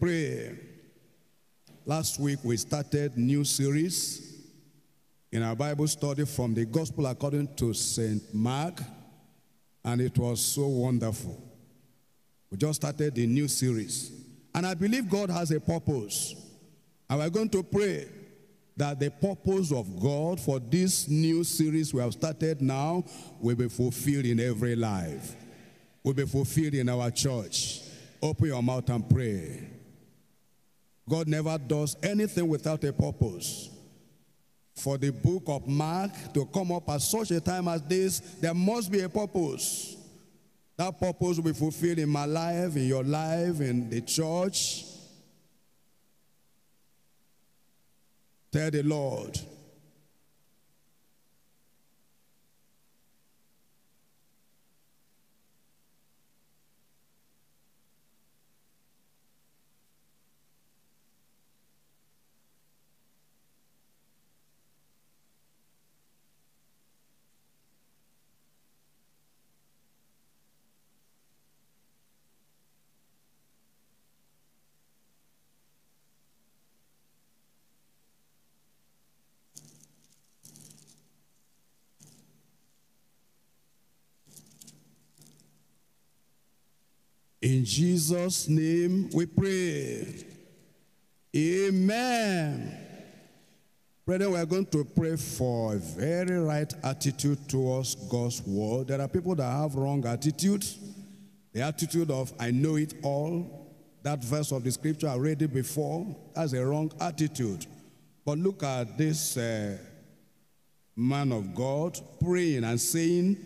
pray. Last week we started new series in our Bible study from the Gospel according to St. Mark, and it was so wonderful. We just started a new series, and I believe God has a purpose. And we're going to pray that the purpose of God for this new series we have started now will be fulfilled in every life, will be fulfilled in our church. Open your mouth and pray. God never does anything without a purpose. For the book of Mark to come up at such a time as this, there must be a purpose. That purpose will be fulfilled in my life, in your life, in the church. Tell the Lord. In Jesus' name we pray. Amen. Brethren, we are going to pray for a very right attitude towards God's word. There are people that have wrong attitude. The attitude of, I know it all. That verse of the scripture I read it before. That's a wrong attitude. But look at this uh, man of God praying and saying,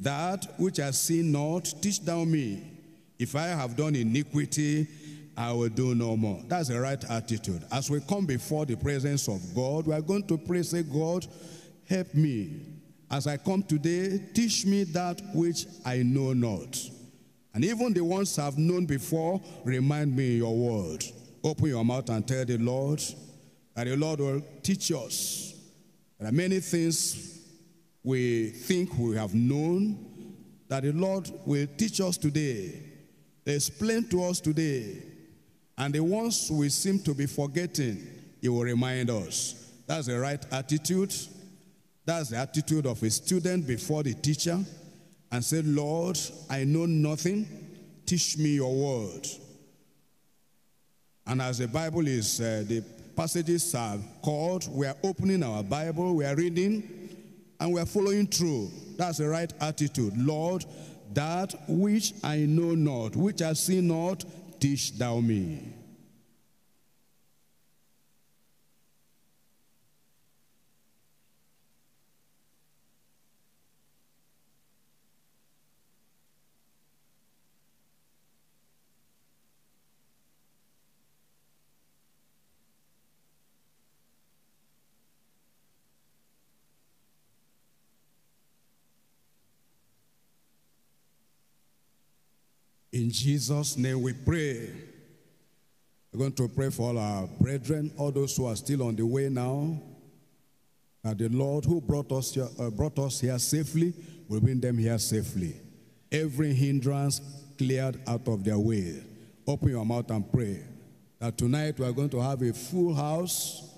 That which I see not, teach thou me. If I have done iniquity, I will do no more. That's the right attitude. As we come before the presence of God, we are going to pray, say, God, help me. As I come today, teach me that which I know not. And even the ones I've known before, remind me your word. Open your mouth and tell the Lord that the Lord will teach us. There are many things we think we have known that the Lord will teach us today explain to us today. And the ones we seem to be forgetting, he will remind us. That's the right attitude. That's the attitude of a student before the teacher. And say, Lord, I know nothing. Teach me your word. And as the Bible is, uh, the passages are called, we are opening our Bible, we are reading, and we are following through. That's the right attitude. Lord, that which I know not, which I see not, teach thou me. In Jesus' name we pray. We're going to pray for all our brethren, all those who are still on the way now. That the Lord who brought us here, uh, brought us here safely will bring them here safely. Every hindrance cleared out of their way. Open your mouth and pray. That tonight we are going to have a full house.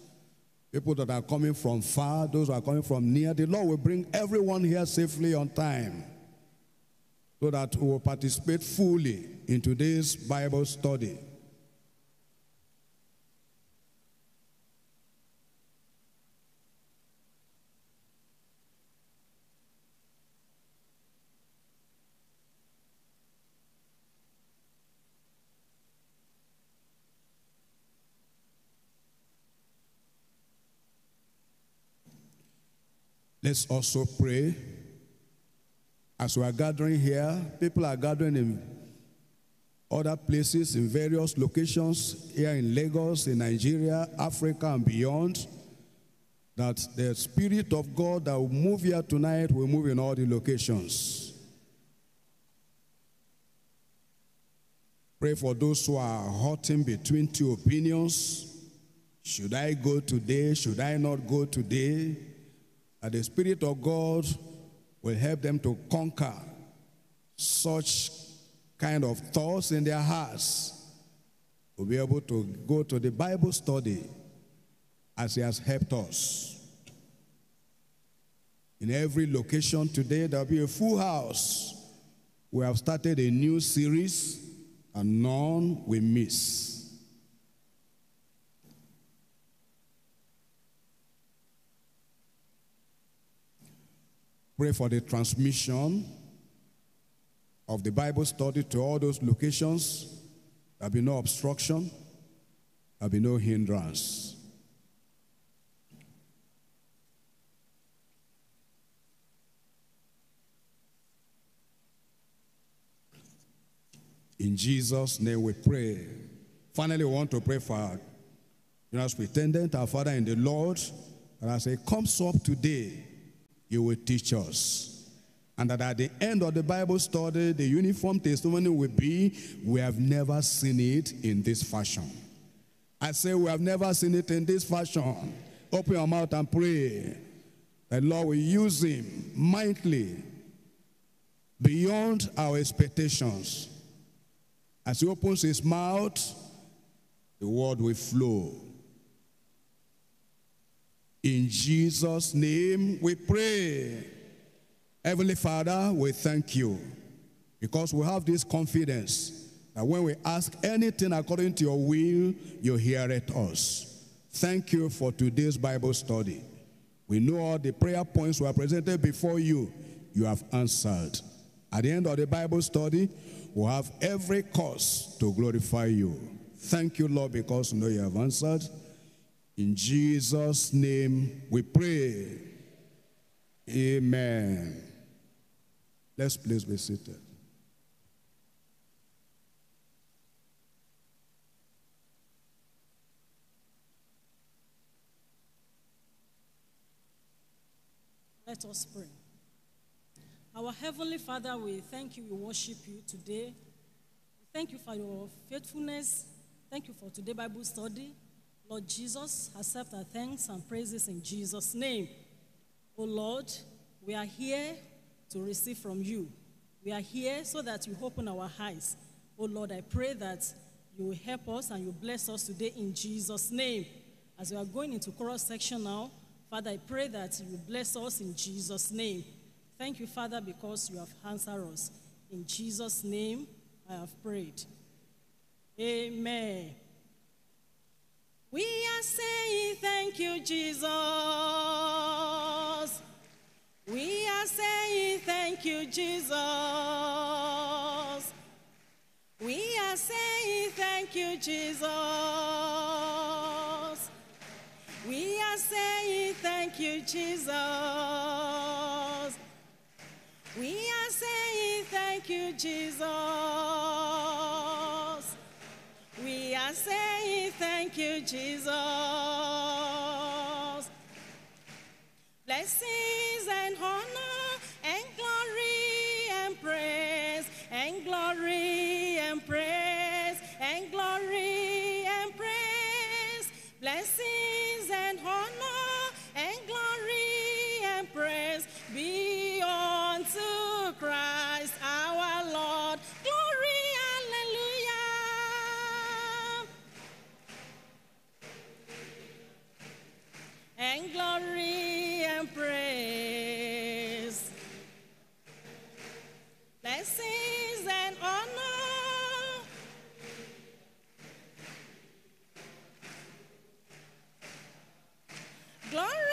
People that are coming from far, those who are coming from near. The Lord will bring everyone here safely on time so that we will participate fully in today's Bible study. Let's also pray as we are gathering here, people are gathering in other places, in various locations, here in Lagos, in Nigeria, Africa, and beyond. That the Spirit of God that will move here tonight will move in all the locations. Pray for those who are hurting between two opinions. Should I go today? Should I not go today? That the Spirit of God will help them to conquer such kind of thoughts in their hearts will be able to go to the Bible study as He has helped us. In every location today, there'll be a full house. We have started a new series, and none we miss. Pray for the transmission of the Bible study to all those locations. There'll be no obstruction, there'll be no hindrance. In Jesus' name we pray. Finally, we want to pray for our know, pretendant, our Father in the Lord. And I say, comes up today, He will teach us. And that at the end of the Bible study, the uniform testimony will be, we have never seen it in this fashion. I say we have never seen it in this fashion. Open your mouth and pray. The Lord will use him mightily beyond our expectations. As he opens his mouth, the word will flow. In Jesus' name we pray. Heavenly Father, we thank you because we have this confidence that when we ask anything according to your will, you hear it us. Thank you for today's Bible study. We know all the prayer points were presented before you. You have answered. At the end of the Bible study, we'll have every cause to glorify you. Thank you, Lord, because you know you have answered. In Jesus' name we pray. Amen. Let's please be seated. Let us pray. Our Heavenly Father, we thank you, we worship you today. Thank you for your faithfulness. Thank you for today Bible study. Lord Jesus, accept our thanks and praises in Jesus' name. Oh Lord, we are here to receive from you. We are here so that you open our eyes. Oh Lord, I pray that you will help us and you bless us today in Jesus' name. As we are going into cross section now, Father, I pray that you bless us in Jesus' name. Thank you, Father, because you have answered us. In Jesus' name, I have prayed. Amen. We are saying thank you, Jesus. We are saying thank you, Jesus. We are saying thank you, Jesus. We are saying thank you, Jesus. We are saying thank you, Jesus. Saying thank you, Jesus. Blessings and honor Glory,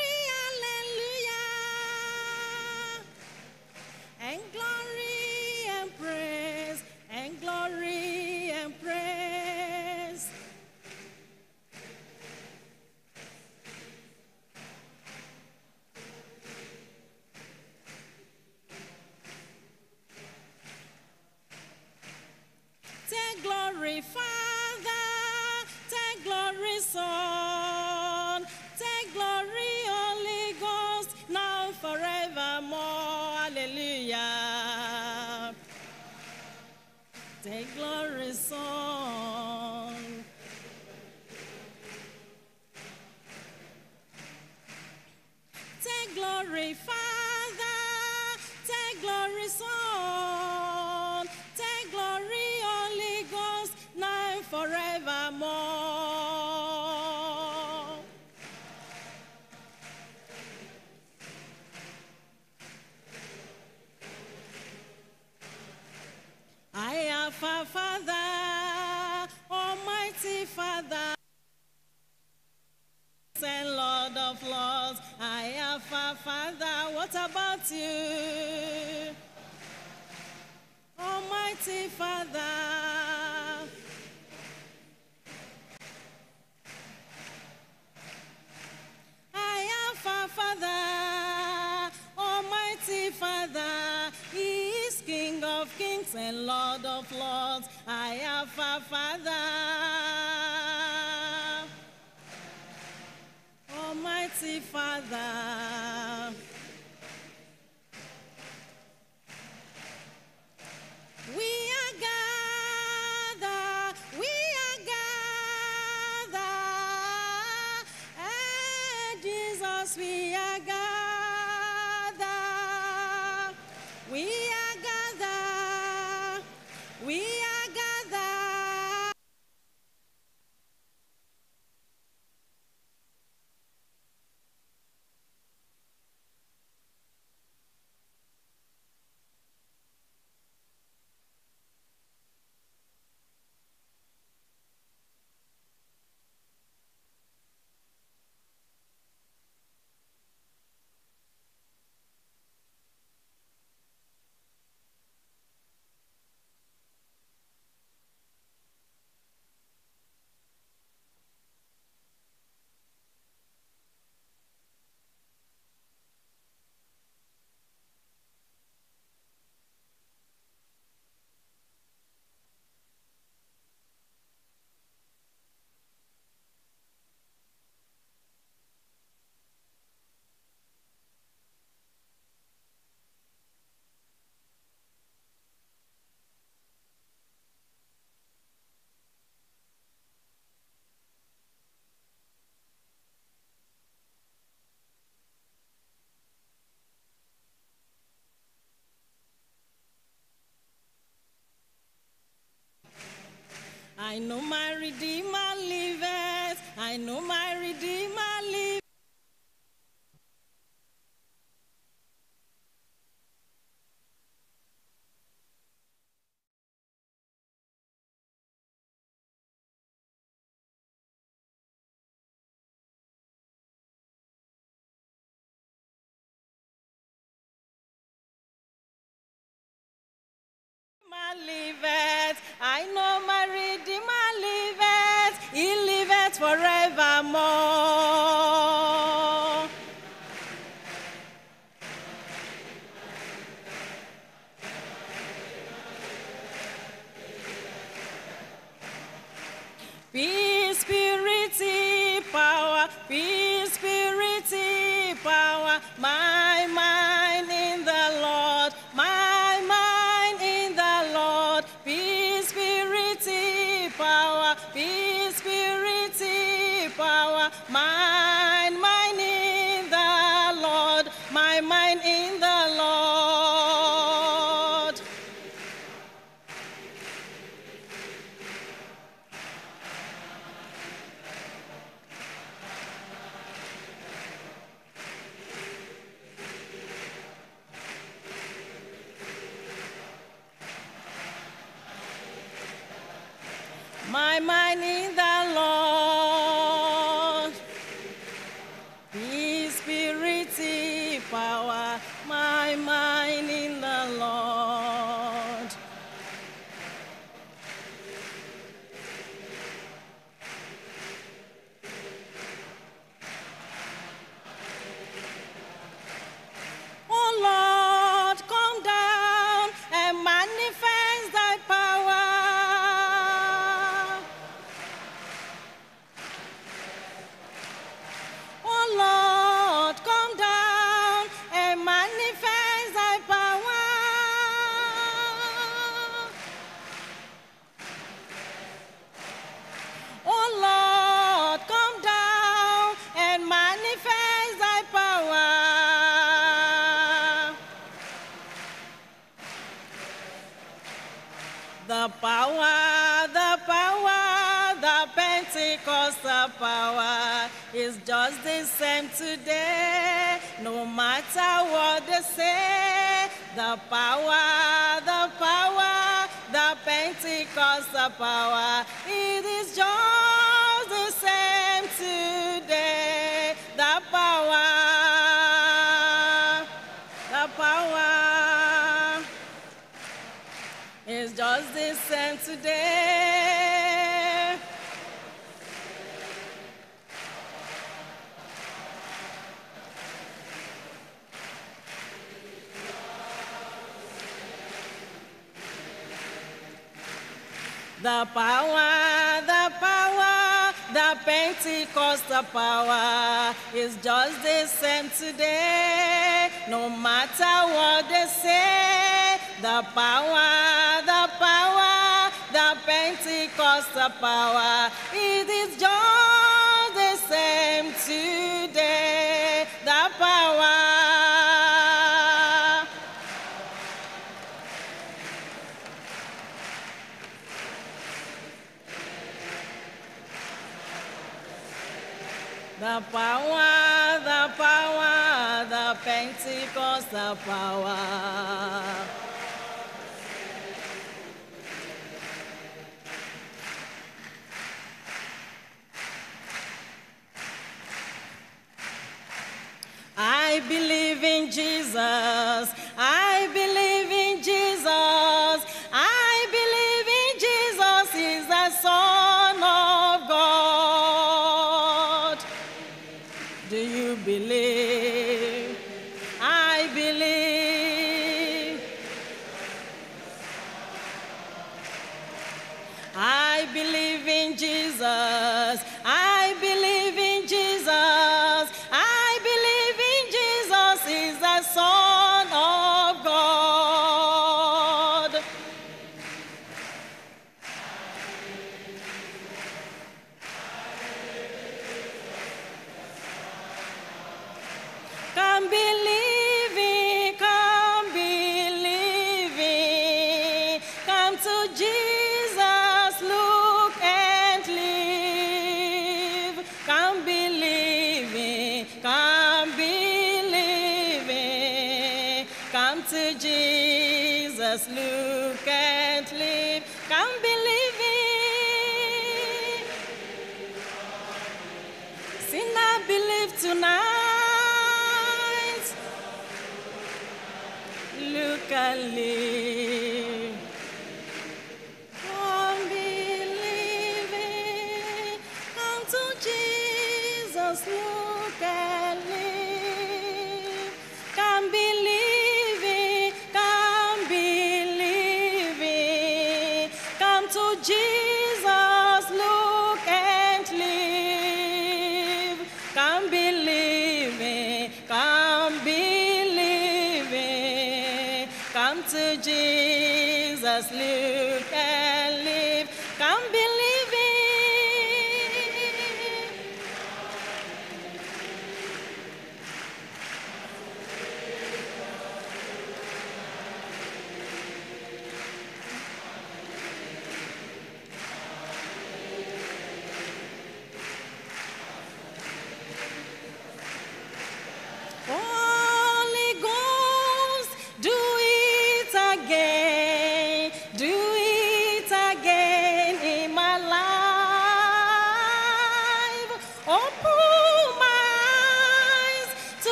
glory, Take glory, Father. Take glory, Son. I know my Redeemer lives. I know my The power is just the same today. No matter what they say, the power, the power, the Pentecostal power, it is just the same today. The power, the power is just the same today. The power, the power, the Pentecostal power is just the same today. No matter what they say, the power, the power, the Pentecostal power, it is just the same today. The power. the power, the power, the Pentecostal power. I believe in Jesus. I believe.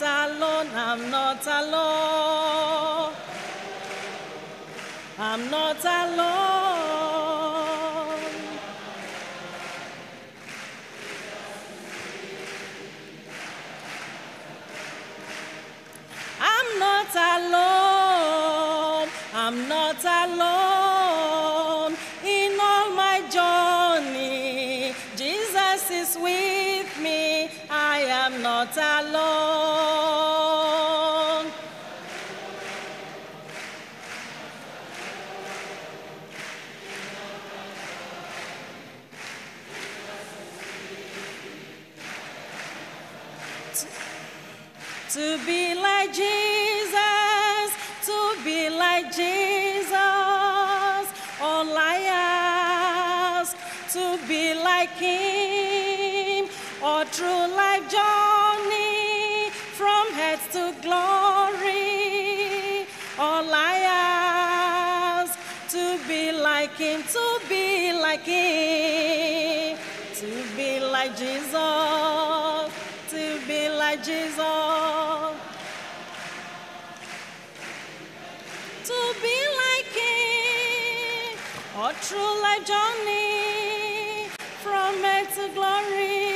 not alone, I'm not alone. I'm not alone. Like Jesus. to be like Him, a true life journey from earth to glory.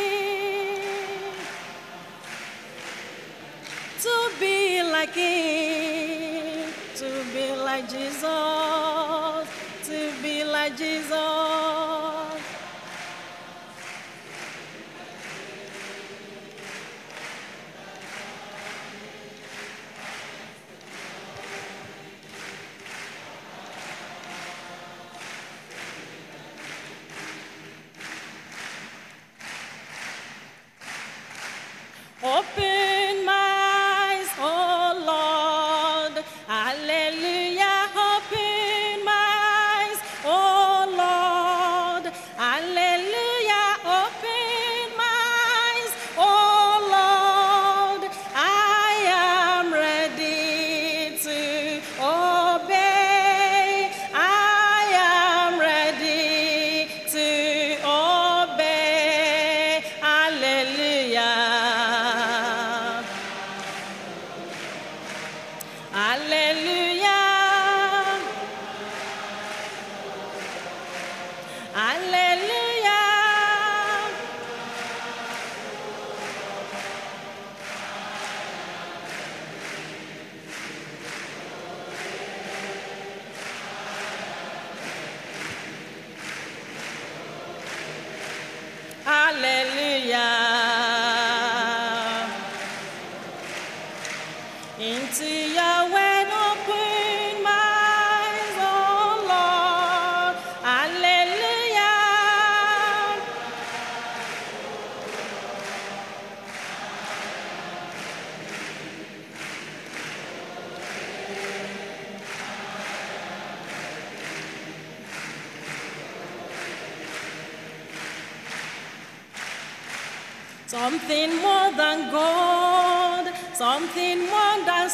To be like Him, to be like Jesus,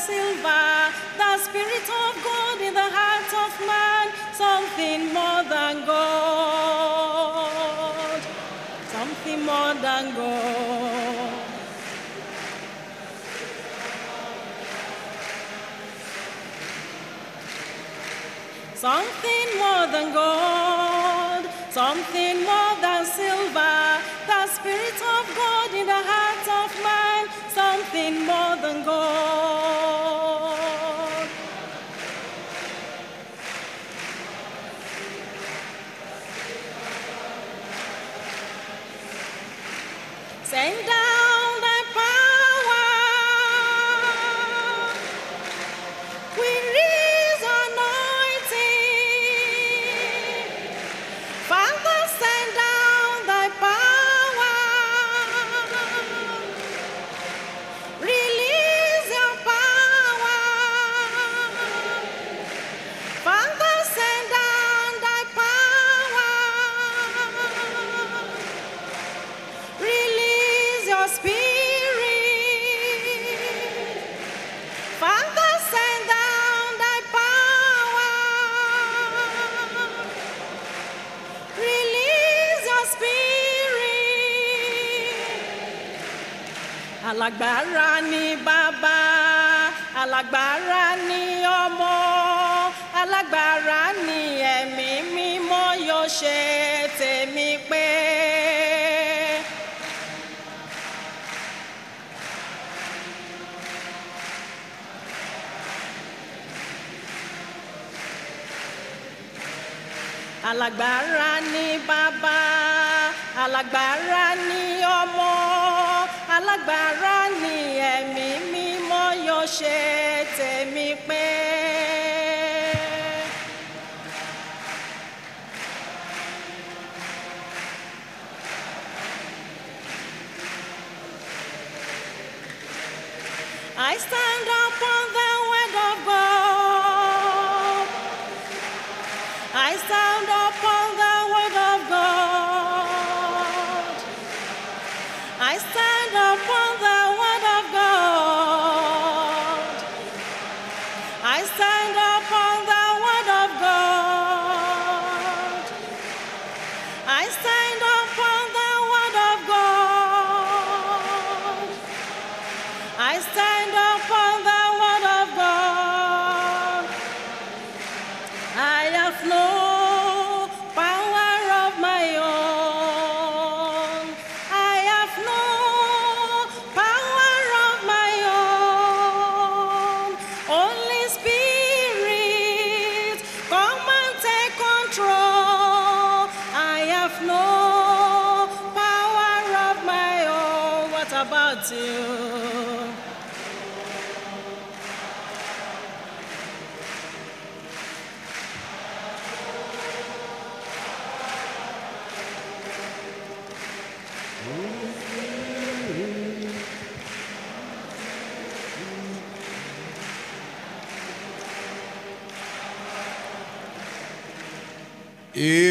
silver, the Spirit of God in the heart of man, something more than gold, something more than gold. Something more than gold, something more than silver, the Spirit of God in the heart of man, something more than gold. Alágbára ni bàbá, alágbára ni ọmọ, alágbára ni ẹ̀mí mímọ́ yóò ṣe tèmi pé. alágbára ni bàbá alágbára ni ọmọ alágbára ni ẹ̀mí mímọ́ yóò ṣe tèmi pé.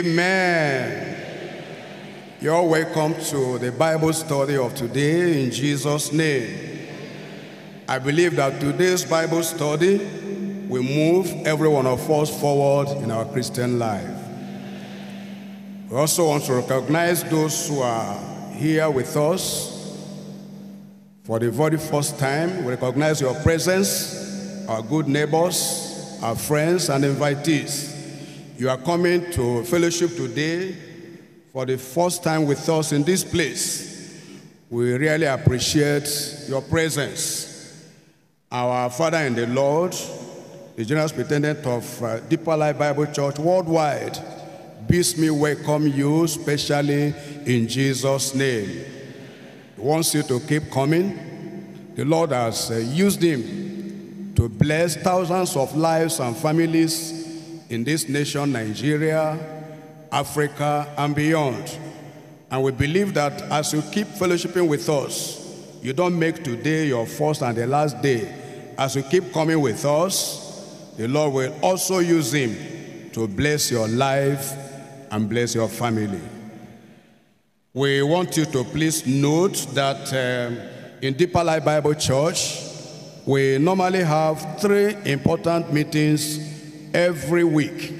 Amen. You're welcome to the Bible study of today in Jesus' name. I believe that today's Bible study will move every one of us forward in our Christian life. We also want to recognize those who are here with us for the very first time. We recognize your presence, our good neighbors, our friends, and invitees. You are coming to fellowship today for the first time with us in this place. We really appreciate your presence. Our Father in the Lord, the General Superintendent of uh, Deeper Life Bible Church worldwide, bids me welcome you, especially in Jesus' name. He wants you to keep coming. The Lord has uh, used him to bless thousands of lives and families in this nation, Nigeria, Africa, and beyond. And we believe that as you keep fellowshipping with us, you don't make today your first and the last day. As you keep coming with us, the Lord will also use him to bless your life and bless your family. We want you to please note that um, in Deeper Life Bible Church, we normally have three important meetings every week.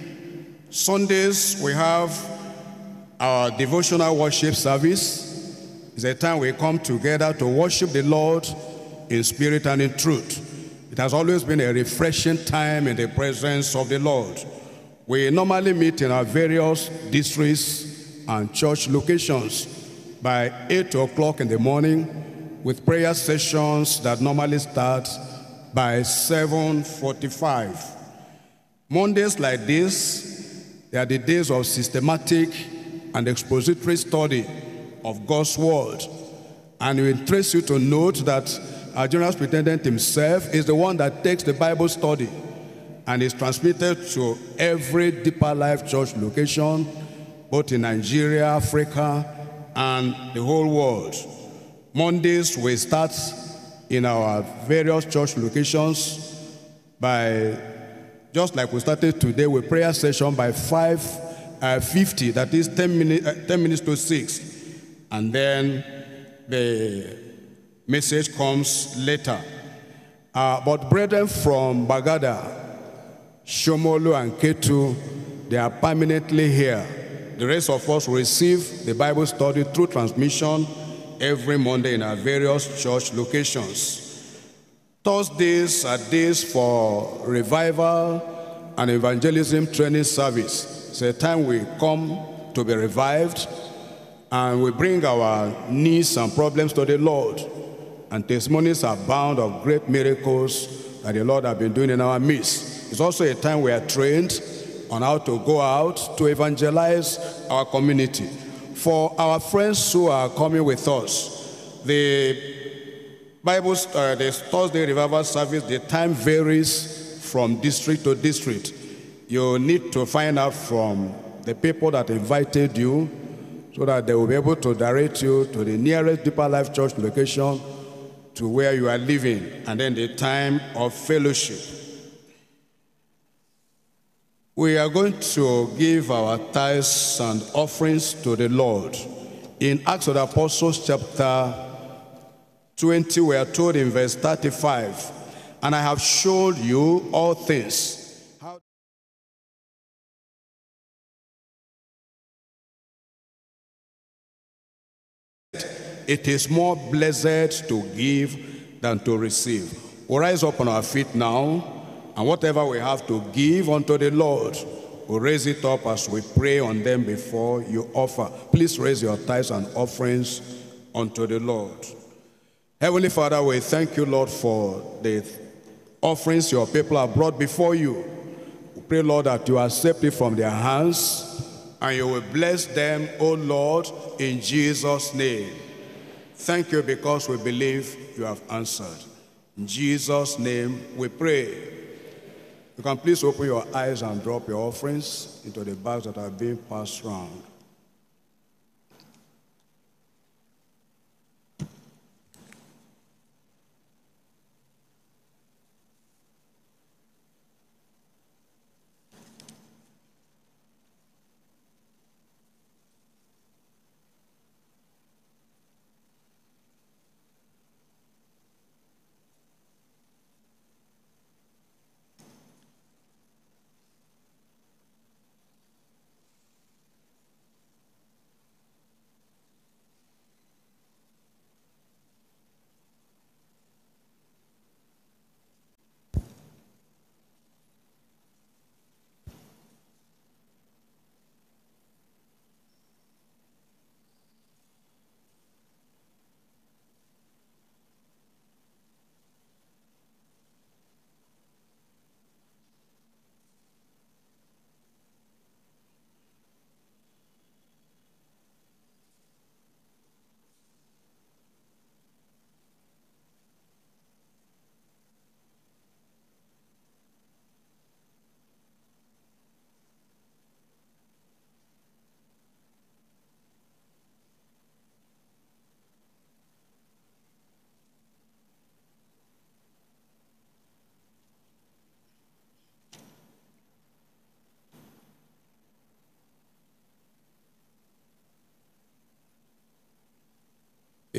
Sundays, we have our devotional worship service. It's a time we come together to worship the Lord in spirit and in truth. It has always been a refreshing time in the presence of the Lord. We normally meet in our various districts and church locations by 8 o'clock in the morning with prayer sessions that normally start by 7.45. Mondays like this, they are the days of systematic and expository study of God's Word. And we interest you to note that our General Superintendent himself is the one that takes the Bible study and is transmitted to every Deeper Life Church location, both in Nigeria, Africa, and the whole world. Mondays, we start in our various church locations by, just like we started today with prayer session by 5.50, that is 10 minutes, uh, 10 minutes to 6. And then the message comes later. Uh, but brethren from Gbagada, Shomolu and Ketu, they are permanently here. The rest of us receive the Bible study through transmission every Monday in our various church locations. Thursdays are days for revival and evangelism training service. It's a time we come to be revived and we bring our needs and problems to the Lord. And testimonies are bound of great miracles that the Lord has been doing in our midst. It's also a time we are trained on how to go out to evangelize our community. For our friends who are coming with us, the Bible, uh, the Thursday revival service, the time varies from district to district. You need to find out from the people that invited you so that they will be able to direct you to the nearest Deeper Life Church location to where you are living and then the time of fellowship. We are going to give our tithes and offerings to the Lord. In Acts of the Apostles, chapter 20, we are told in verse 35, and I have showed you all things. It is more blessed to give than to receive. We'll rise up on our feet now. And whatever we have to give unto the Lord, we'll raise it up as we pray on them before you offer. Please raise your tithes and offerings unto the Lord. Heavenly Father, we thank you, Lord, for the offerings your people have brought before you. We pray, Lord, that you accept it from their hands and you will bless them, O Lord, in Jesus' name. Thank you because we believe you have answered. In Jesus' name we pray. You can please open your eyes and drop your offerings into the bags that are being passed around.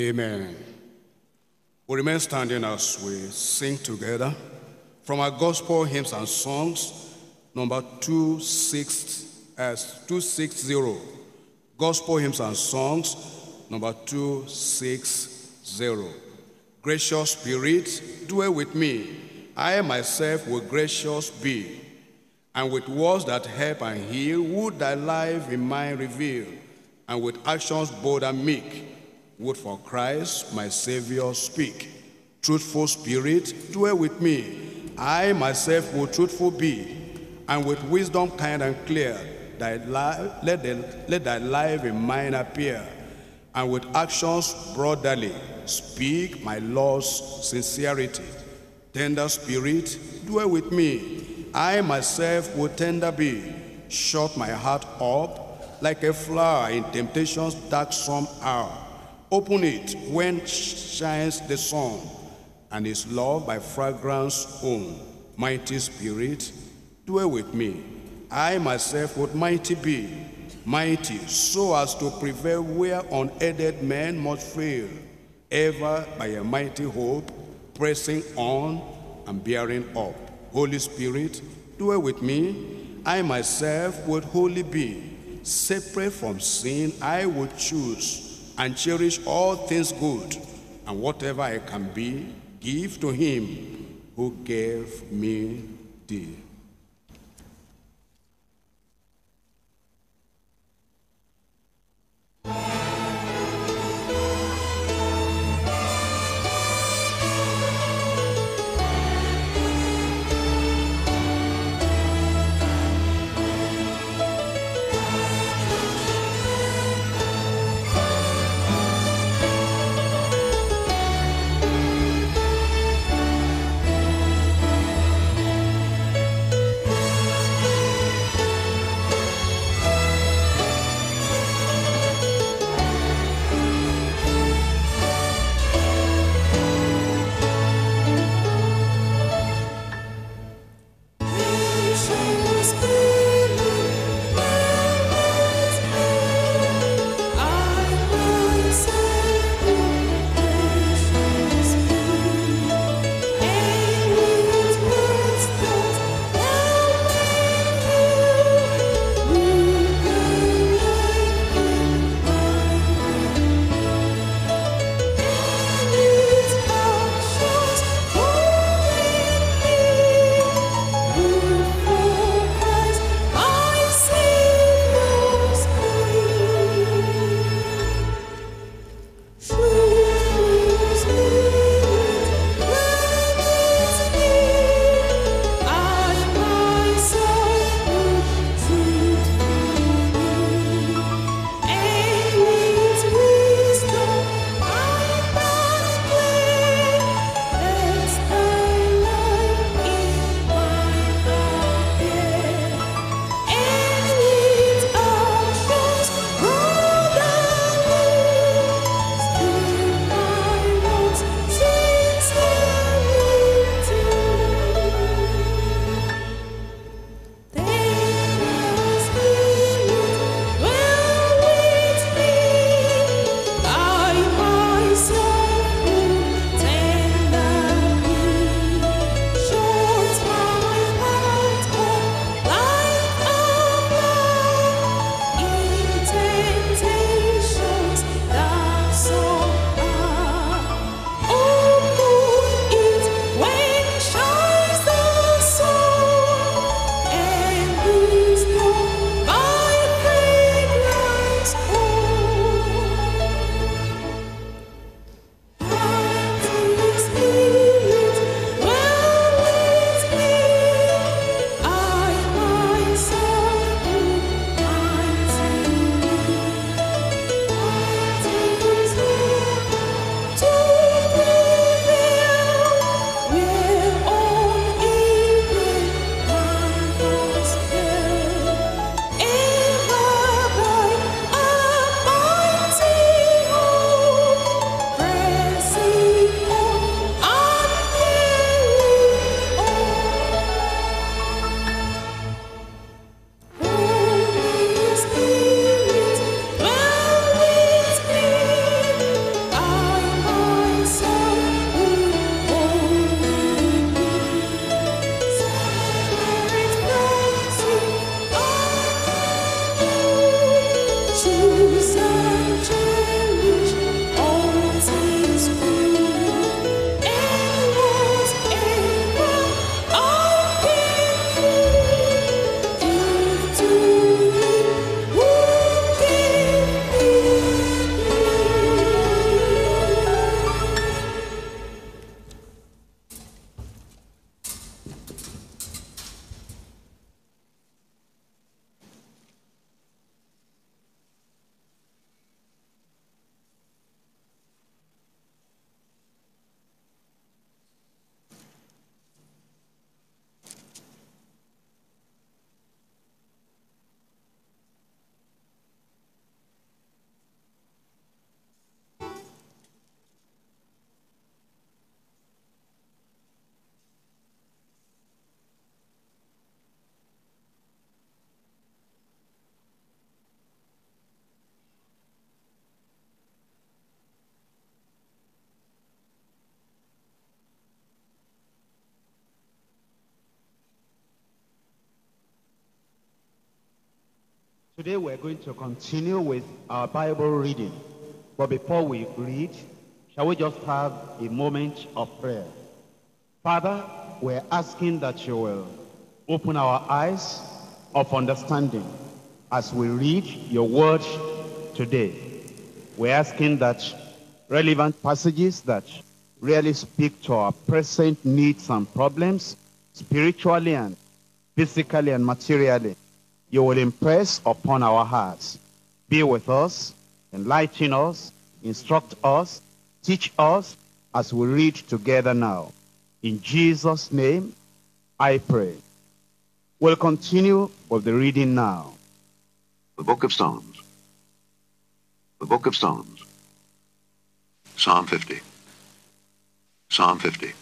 Amen. We remain standing as we sing together from our gospel hymns and songs, number 260, as 260. Gospel hymns and songs, number 260. Gracious Spirit, dwell with me. I myself will gracious be, and with words that help and heal, would thy life in mine reveal, and with actions bold and meek, would for Christ my Savior speak. Truthful Spirit, dwell with me. I myself will truthful be, and with wisdom kind and clear, thy life, let, the, let thy life in mine appear, and with actions brotherly, speak my Lord's sincerity. Tender Spirit, dwell with me. I myself will tender be, shut my heart up like a flower in temptation's darksome hour. Open it when shines the sun, and is loved by fragrance own. Mighty Spirit, dwell with me. I myself would mighty be, mighty, so as to prevail where unaided men must fail, ever by a mighty hope, pressing on and bearing up. Holy Spirit, dwell with me. I myself would holy be, separate from sin, I would choose and cherish all things good, and whatever I can be, give to him who gave me thee. Today we're going to continue with our Bible reading. But before we read, shall we just have a moment of prayer? Father, we're asking that you will open our eyes of understanding as we read your word today. We're asking that relevant passages that really speak to our present needs and problems, spiritually and physically and materially, you will impress upon our hearts. Be with us, enlighten us, instruct us, teach us as we read together now. In Jesus' name, I pray. We'll continue with the reading now. The Book of Psalms. The Book of Psalms. Psalm 50. Psalm 50.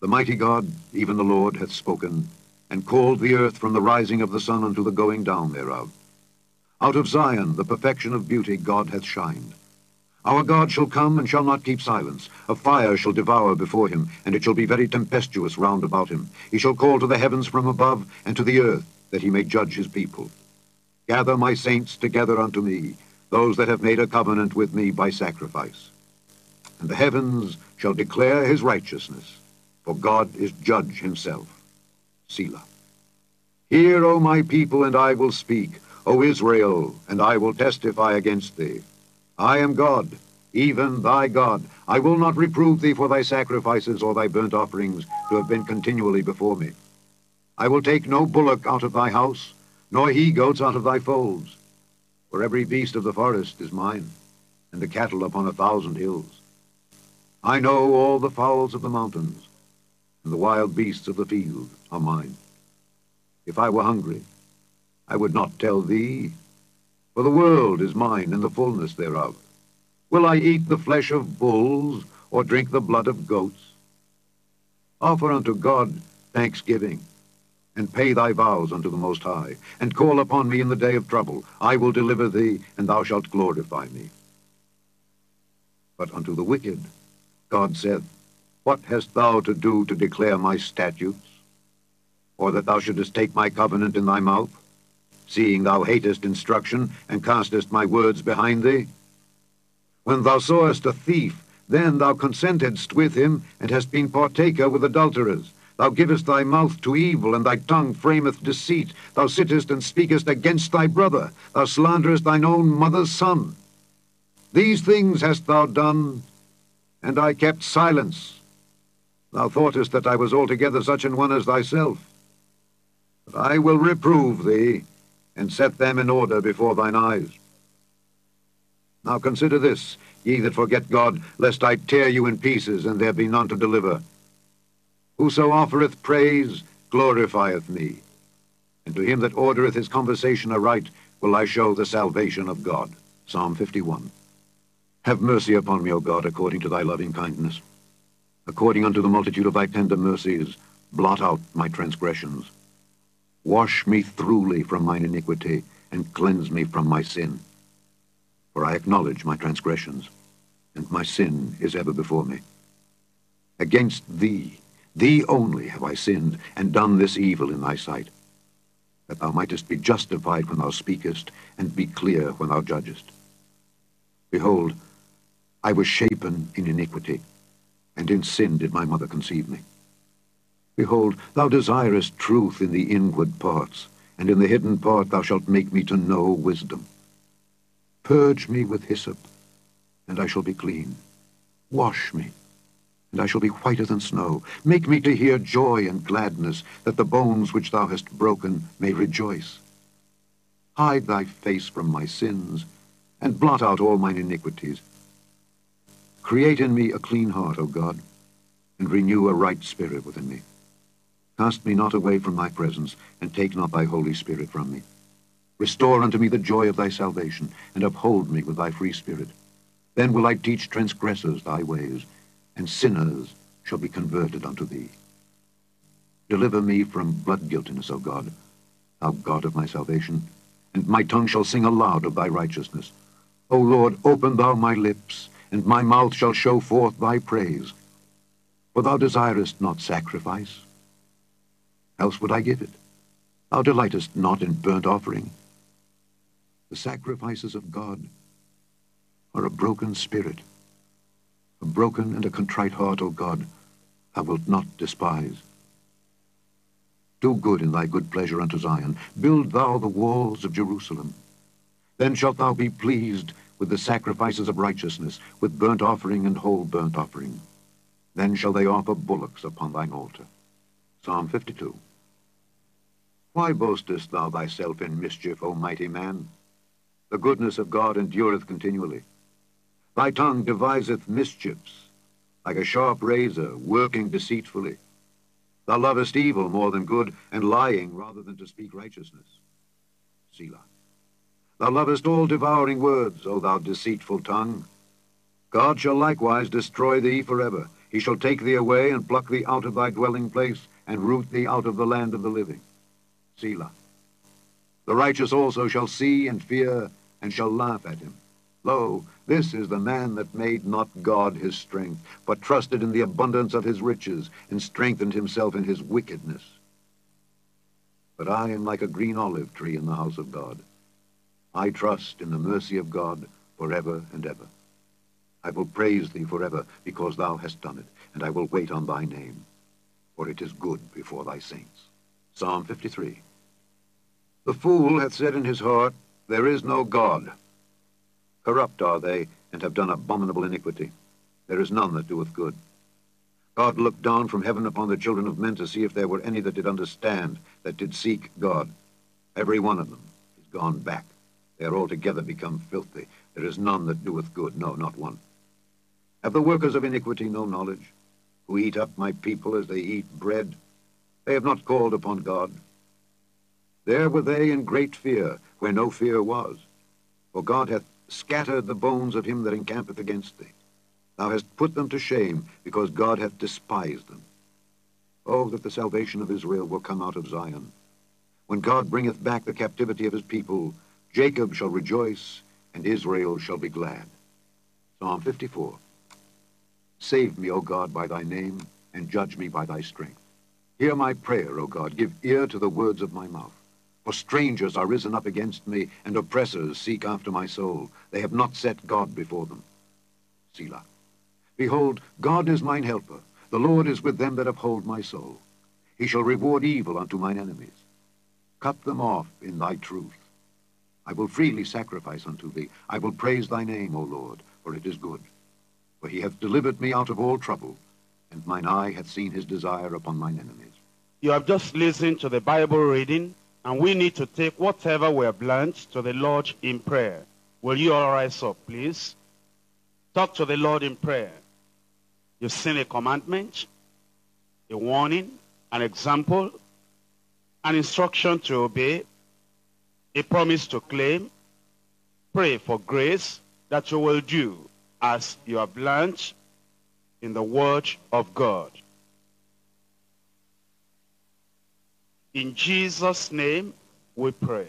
The mighty God, even the Lord, hath spoken, and called the earth from the rising of the sun unto the going down thereof. Out of Zion the perfection of beauty God hath shined. Our God shall come and shall not keep silence. A fire shall devour before him, and it shall be very tempestuous round about him. He shall call to the heavens from above, and to the earth, that he may judge his people. Gather my saints together unto me, those that have made a covenant with me by sacrifice. And the heavens shall declare his righteousness, for God is judge himself. Selah. Hear, O my people, and I will speak, O Israel, and I will testify against thee. I am God, even thy God. I will not reprove thee for thy sacrifices or thy burnt offerings to have been continually before me. I will take no bullock out of thy house, nor he-goats out of thy folds. For every beast of the forest is mine, and the cattle upon a thousand hills. I know all the fowls of the mountains, and the wild beasts of the field are mine. If I were hungry, I would not tell thee, for the world is mine and the fullness thereof. Will I eat the flesh of bulls, or drink the blood of goats? Offer unto God thanksgiving, and pay thy vows unto the Most High, and call upon me in the day of trouble. I will deliver thee, and thou shalt glorify me. But unto the wicked God saith, What hast thou to do to declare my statutes? Or that thou shouldest take my covenant in thy mouth? seeing thou hatest instruction, and castest my words behind thee? When thou sawest a thief, then thou consentedst with him, and hast been partaker with adulterers. Thou givest thy mouth to evil, and thy tongue frameth deceit. Thou sittest and speakest against thy brother. Thou slanderest thine own mother's son. These things hast thou done, and I kept silence. Thou thoughtest that I was altogether such an one as thyself. But I will reprove thee, and set them in order before thine eyes. Now consider this, ye that forget God, lest I tear you in pieces, and there be none to deliver. Whoso offereth praise glorifieth me, and to him that ordereth his conversation aright will I show the salvation of God. Psalm 51. Have mercy upon me, O God, according to thy loving kindness. According unto the multitude of thy tender mercies, blot out my transgressions. Wash me throughly from mine iniquity, and cleanse me from my sin. For I acknowledge my transgressions, and my sin is ever before me. Against thee, thee only have I sinned, and done this evil in thy sight, that thou mightest be justified when thou speakest, and be clear when thou judgest. Behold, I was shapen in iniquity, and in sin did my mother conceive me. Behold, thou desirest truth in the inward parts, and in the hidden part thou shalt make me to know wisdom. Purge me with hyssop, and I shall be clean. Wash me, and I shall be whiter than snow. Make me to hear joy and gladness, that the bones which thou hast broken may rejoice. Hide thy face from my sins, and blot out all mine iniquities. Create in me a clean heart, O God, and renew a right spirit within me. Cast me not away from thy presence, and take not thy Holy Spirit from me. Restore unto me the joy of thy salvation, and uphold me with thy free spirit. Then will I teach transgressors thy ways, and sinners shall be converted unto thee. Deliver me from blood guiltiness, O God, thou God of my salvation, and my tongue shall sing aloud of thy righteousness. O Lord, open thou my lips, and my mouth shall show forth thy praise. For thou desirest not sacrifice, else would I give it. Thou delightest not in burnt offering. The sacrifices of God are a broken spirit. A broken and a contrite heart, O God, thou wilt not despise. Do good in thy good pleasure unto Zion. Build thou the walls of Jerusalem. Then shalt thou be pleased with the sacrifices of righteousness, with burnt offering and whole burnt offering. Then shall they offer bullocks upon thine altar. Psalm 52. Why boastest thou thyself in mischief, O mighty man? The goodness of God endureth continually. Thy tongue deviseth mischiefs, like a sharp razor, working deceitfully. Thou lovest evil more than good, and lying rather than to speak righteousness. Selah. Thou lovest all devouring words, O thou deceitful tongue. God shall likewise destroy thee forever. He shall take thee away and pluck thee out of thy dwelling place, and root thee out of the land of the living. Selah. The righteous also shall see and fear, and shall laugh at him. Lo, this is the man that made not God his strength, but trusted in the abundance of his riches, and strengthened himself in his wickedness. But I am like a green olive tree in the house of God. I trust in the mercy of God forever and ever. I will praise thee forever, because thou hast done it, and I will wait on thy name, for it is good before thy saints. Psalm 53. The fool hath said in his heart, There is no God. Corrupt are they, and have done abominable iniquity. There is none that doeth good. God looked down from heaven upon the children of men to see if there were any that did understand, that did seek God. Every one of them is gone back. They are altogether become filthy. There is none that doeth good, no, not one. Have the workers of iniquity no knowledge, who eat up my people as they eat bread? They have not called upon God. There were they in great fear, where no fear was. For God hath scattered the bones of him that encampeth against thee. Thou hast put them to shame, because God hath despised them. Oh, that the salvation of Israel will come out of Zion. When God bringeth back the captivity of his people, Jacob shall rejoice, and Israel shall be glad. Psalm 54. Save me, O God, by thy name, and judge me by thy strength. Hear my prayer, O God. Give ear to the words of my mouth. For strangers are risen up against me, and oppressors seek after my soul. They have not set God before them. Selah. Behold, God is mine helper. The Lord is with them that uphold my soul. He shall reward evil unto mine enemies. Cut them off in thy truth. I will freely sacrifice unto thee. I will praise thy name, O Lord, for it is good. For he hath delivered me out of all trouble, and mine eye hath seen his desire upon mine enemies. You have just listened to the Bible reading, and we need to take whatever we have learned to the Lord in prayer. Will you all rise up, please? Talk to the Lord in prayer. You've seen a commandment, a warning, an example, an instruction to obey, a promise to claim. Pray for grace that you will do as you have learned in the Word of God. In Jesus' name we pray.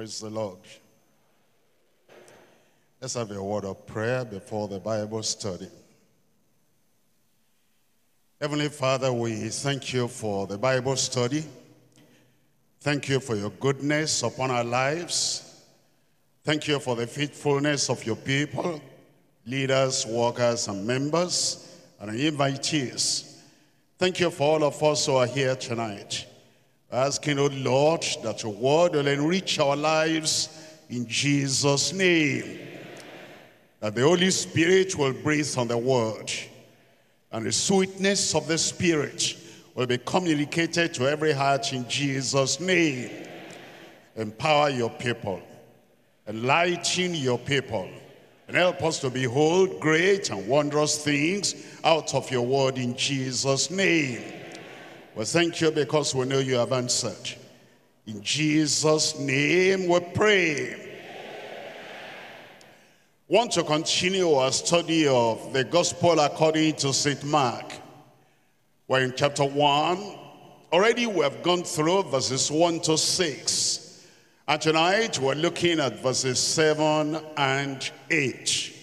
Praise the Lord. Let's have a word of prayer before the Bible study. Heavenly Father, we thank you for the Bible study. Thank you for your goodness upon our lives. Thank you for the faithfulness of your people, leaders, workers, and members, and invitees. Thank you for all of us who are here tonight. Asking, O Lord, that your word will enrich our lives in Jesus' name. That the Holy Spirit will breathe on the word. And the sweetness of the Spirit will be communicated to every heart in Jesus' name. Empower your people. Enlighten your people. And help us to behold great and wondrous things out of your word in Jesus' name. We thank you because we know you have answered. In Jesus' name we pray. Want to continue our study of the gospel according to St. Mark. We're in chapter 1. Already we have gone through verses 1 to 6. And tonight we're looking at verses 7 and 8.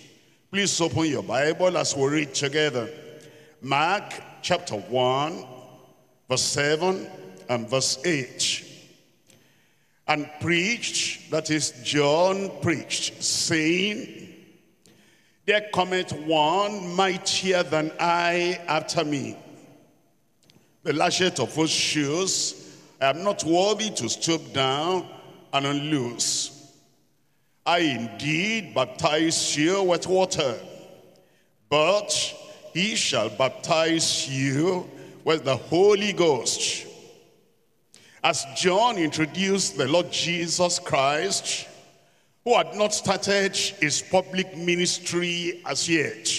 Please open your Bible as we read together. Mark chapter 1, verse 7 and verse 8. And preached, that is John preached, saying, There cometh one mightier than I after me, the latchet of whose shoes I am not worthy to stoop down and unloose. I indeed baptize you with water, but he shall baptize you with the Holy Ghost. As John introduced the Lord Jesus Christ, who had not started his public ministry as yet,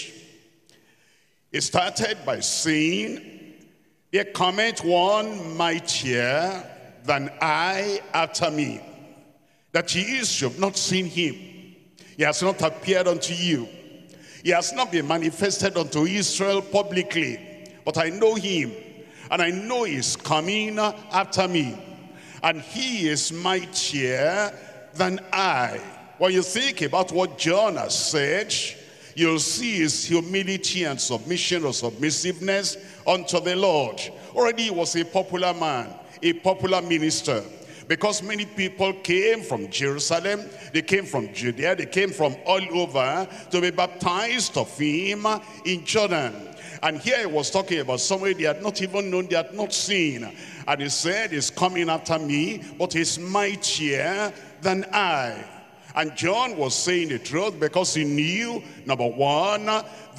he started by saying, There cometh one mightier than I after me, that ye you have not seen him. He has not appeared unto you. He has not been manifested unto Israel publicly, but I know him, and I know he's coming after me, and he is mightier than I. When you think about what John has said, you'll see his humility and submission or submissiveness unto the Lord. Already he was a popular man, a popular minister because many people came from Jerusalem, they came from Judea, they came from all over to be baptized of him in Jordan. And here he was talking about somebody they had not even known, they had not seen. And he said, he's coming after me, but he's mightier than I. And John was saying the truth because he knew, number one,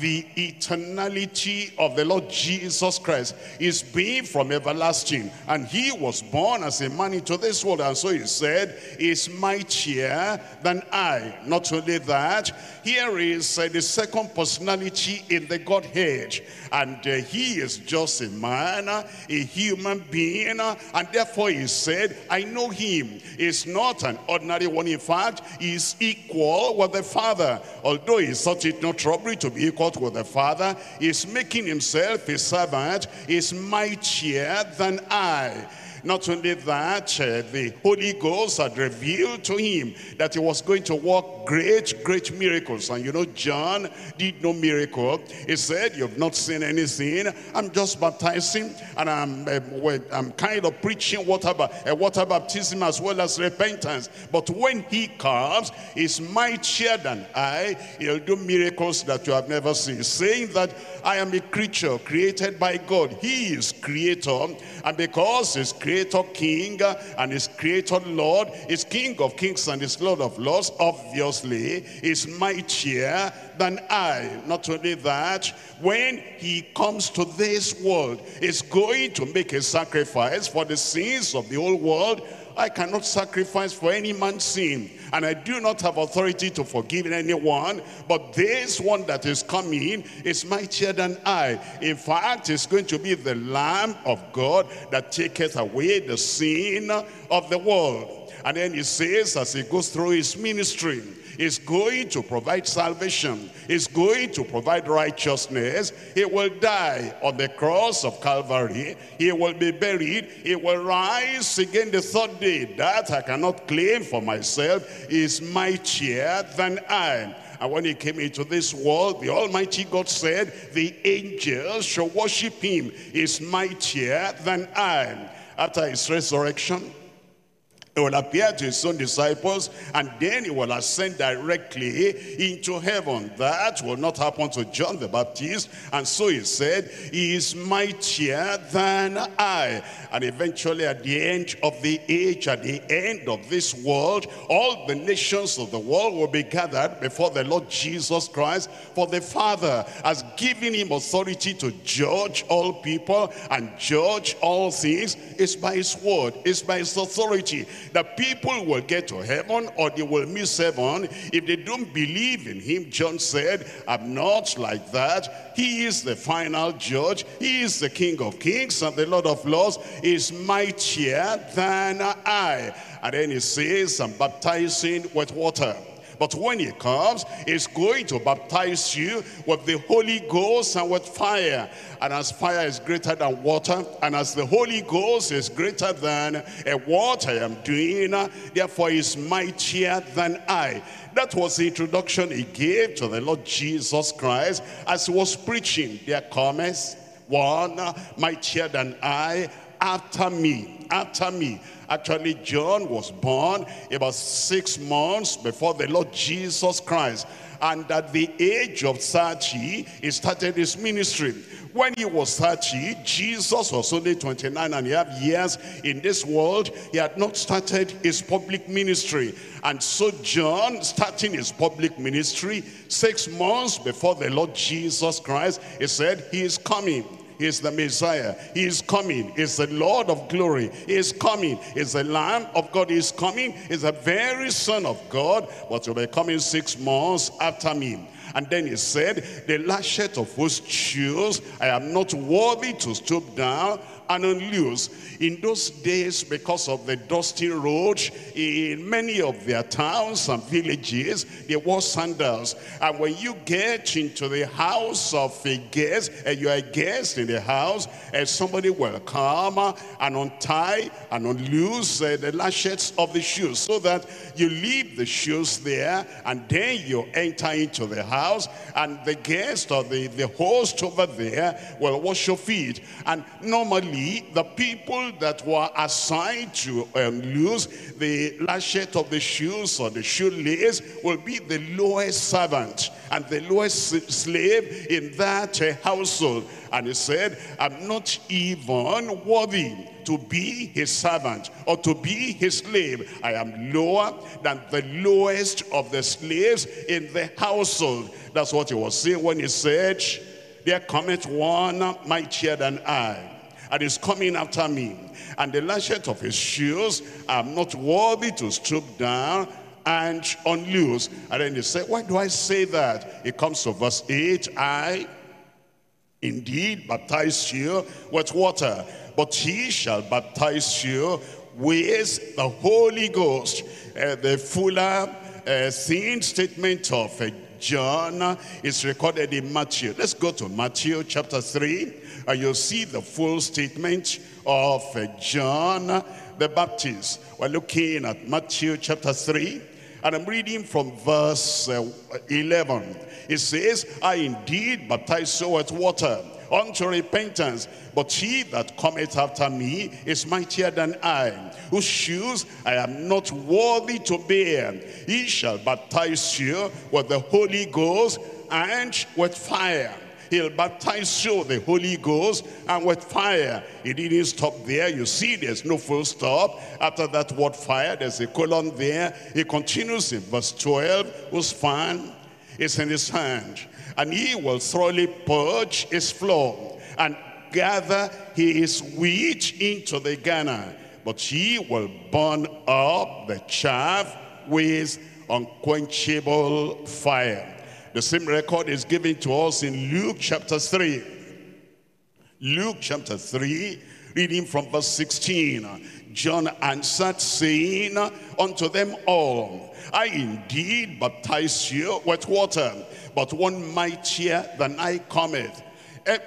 the eternality of the Lord Jesus Christ is being from everlasting. And he was born as a man into this world. And so he said, is mightier than I. Not only that, here is uh, the second personality in the Godhead. And uh, he is just a man, a human being. and therefore he said, I know him. He's not an ordinary one. In fact, he's equal with the Father. Although he thought it not robbery to be equal with the Father, he's making himself a servant, is mightier than I. Not only that, uh, the Holy Ghost had revealed to him that he was going to work great, great miracles. And you know, John did no miracle. He said, you've not seen anything. I'm just baptizing and I'm, uh, I'm kind of preaching water, uh, water baptism as well as repentance. But when he comes, he's mightier than I. He'll do miracles that you have never seen. Saying that I am a creature created by God. He is creator. And because he's creator king and his creator Lord, is king of kings and is Lord of lords, obviously is mightier than I. Not only that, when he comes to this world, is going to make a sacrifice for the sins of the whole world, I cannot sacrifice for any man's sin, and I do not have authority to forgive anyone, but this one that is coming is mightier than I. In fact, it's going to be the Lamb of God that taketh away the sin of the world. And then he says, as he goes through his ministry, is going to provide salvation, is going to provide righteousness. He will die on the cross of Calvary. He will be buried. He will rise again the third day. That I cannot claim for myself is mightier than I. And when he came into this world, the Almighty God said, the angels shall worship him is mightier than I. After his resurrection, He will appear to his own disciples and then he will ascend directly into heaven. That will not happen to John the Baptist. And so he said, he is mightier than I. And eventually at the end of the age, at the end of this world, all the nations of the world will be gathered before the Lord Jesus Christ. For the Father has given him authority to judge all people and judge all things. It's by his word, it's by his authority. The people will get to heaven or they will miss heaven if they don't believe in him. John said, I'm not like that. He is the final judge. He is the King of kings and the Lord of lords is mightier than I. And then he says, I'm baptizing with water. But when he comes, he's going to baptize you with the Holy Ghost and with fire. And as fire is greater than water, and as the Holy Ghost is greater than uh, what I am doing, therefore is mightier than I. That was the introduction he gave to the Lord Jesus Christ as he was preaching. There cometh one mightier than I after me, after me. Actually, John was born about six months before the Lord Jesus Christ. And at the age of 30, he started his ministry. When he was 30, Jesus was only 29 and a half years in this world. He had not started his public ministry. And so John, starting his public ministry, six months before the Lord Jesus Christ, he said, he is coming. Is the Messiah. He is coming. Is the Lord of glory. He is coming. Is the Lamb of God. He is coming. Is the very Son of God. But will be coming six months after me. And then he said, the latchet of whose shoes I am not worthy to stoop down and unloose. In those days, because of the dusty road, in many of their towns and villages, they wore sandals. And when you get into the house of a guest, and you are a guest in the house, and somebody will come and untie and unloose uh, the lashes of the shoes, so that you leave the shoes there, and then you enter into the house, and the guest or the, the host over there will wash your feet. And normally, the people that were assigned to um, lose the latchet of the shoes or the shoelace will be the lowest servant and the lowest slave in that uh, household. And he said, I'm not even worthy to be his servant or to be his slave. I am lower than the lowest of the slaves in the household. That's what he was saying when he said, there cometh one mightier than I and is coming after me. And the latchet of his shoes, I'm not worthy to stoop down and unloose. And then he said, why do I say that? It comes to verse 8, I indeed baptize you with water, but he shall baptize you with the Holy Ghost. Uh, the fuller uh, theme statement of uh, John is recorded in Matthew. Let's go to Matthew chapter 3 and you'll see the full statement of uh, John the Baptist. We're looking at Matthew chapter 3 and I'm reading from verse uh, 11. It says, I indeed baptize you with water unto repentance. But he that cometh after me is mightier than I, whose shoes I am not worthy to bear. He shall baptize you with the Holy Ghost and with fire. He'll baptize you the Holy Ghost and with fire. He didn't stop there. You see, there's no full stop. After that word fire, there's a colon there. He continues in verse 12, whose fan is in his hand. And he will thoroughly purge his floor and gather his wheat into the garner. But he will burn up the chaff with unquenchable fire. The same record is given to us in Luke chapter 3. Luke chapter 3, reading from verse 16. John answered, saying unto them all, I indeed baptize you with water, but one mightier than I cometh.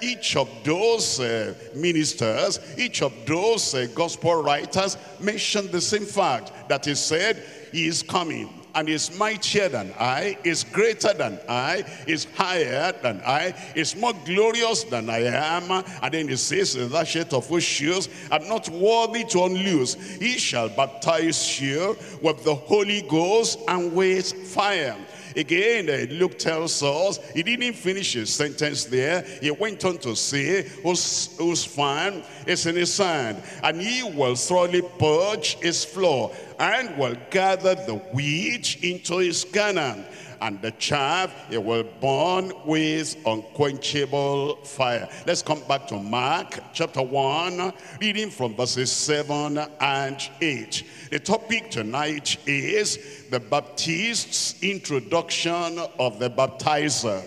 Each of those uh, ministers, each of those uh, gospel writers mentioned the same fact that he said, he is coming and is mightier than I, is greater than I, is higher than I, is more glorious than I am. And then he says, in that shirt of whose shoes, I'm not worthy to unloose. He shall baptize you with the Holy Ghost and with fire. Again, uh, Luke tells us, he didn't finish his sentence there. He went on to say, whose, whose fan is in his hand, and he will thoroughly purge his floor, and will gather the wheat into his garner and the chaff it will burn with unquenchable fire. Let's come back to Mark chapter 1, reading from verses 7 and 8. The topic tonight is the Baptist's introduction of the baptizer.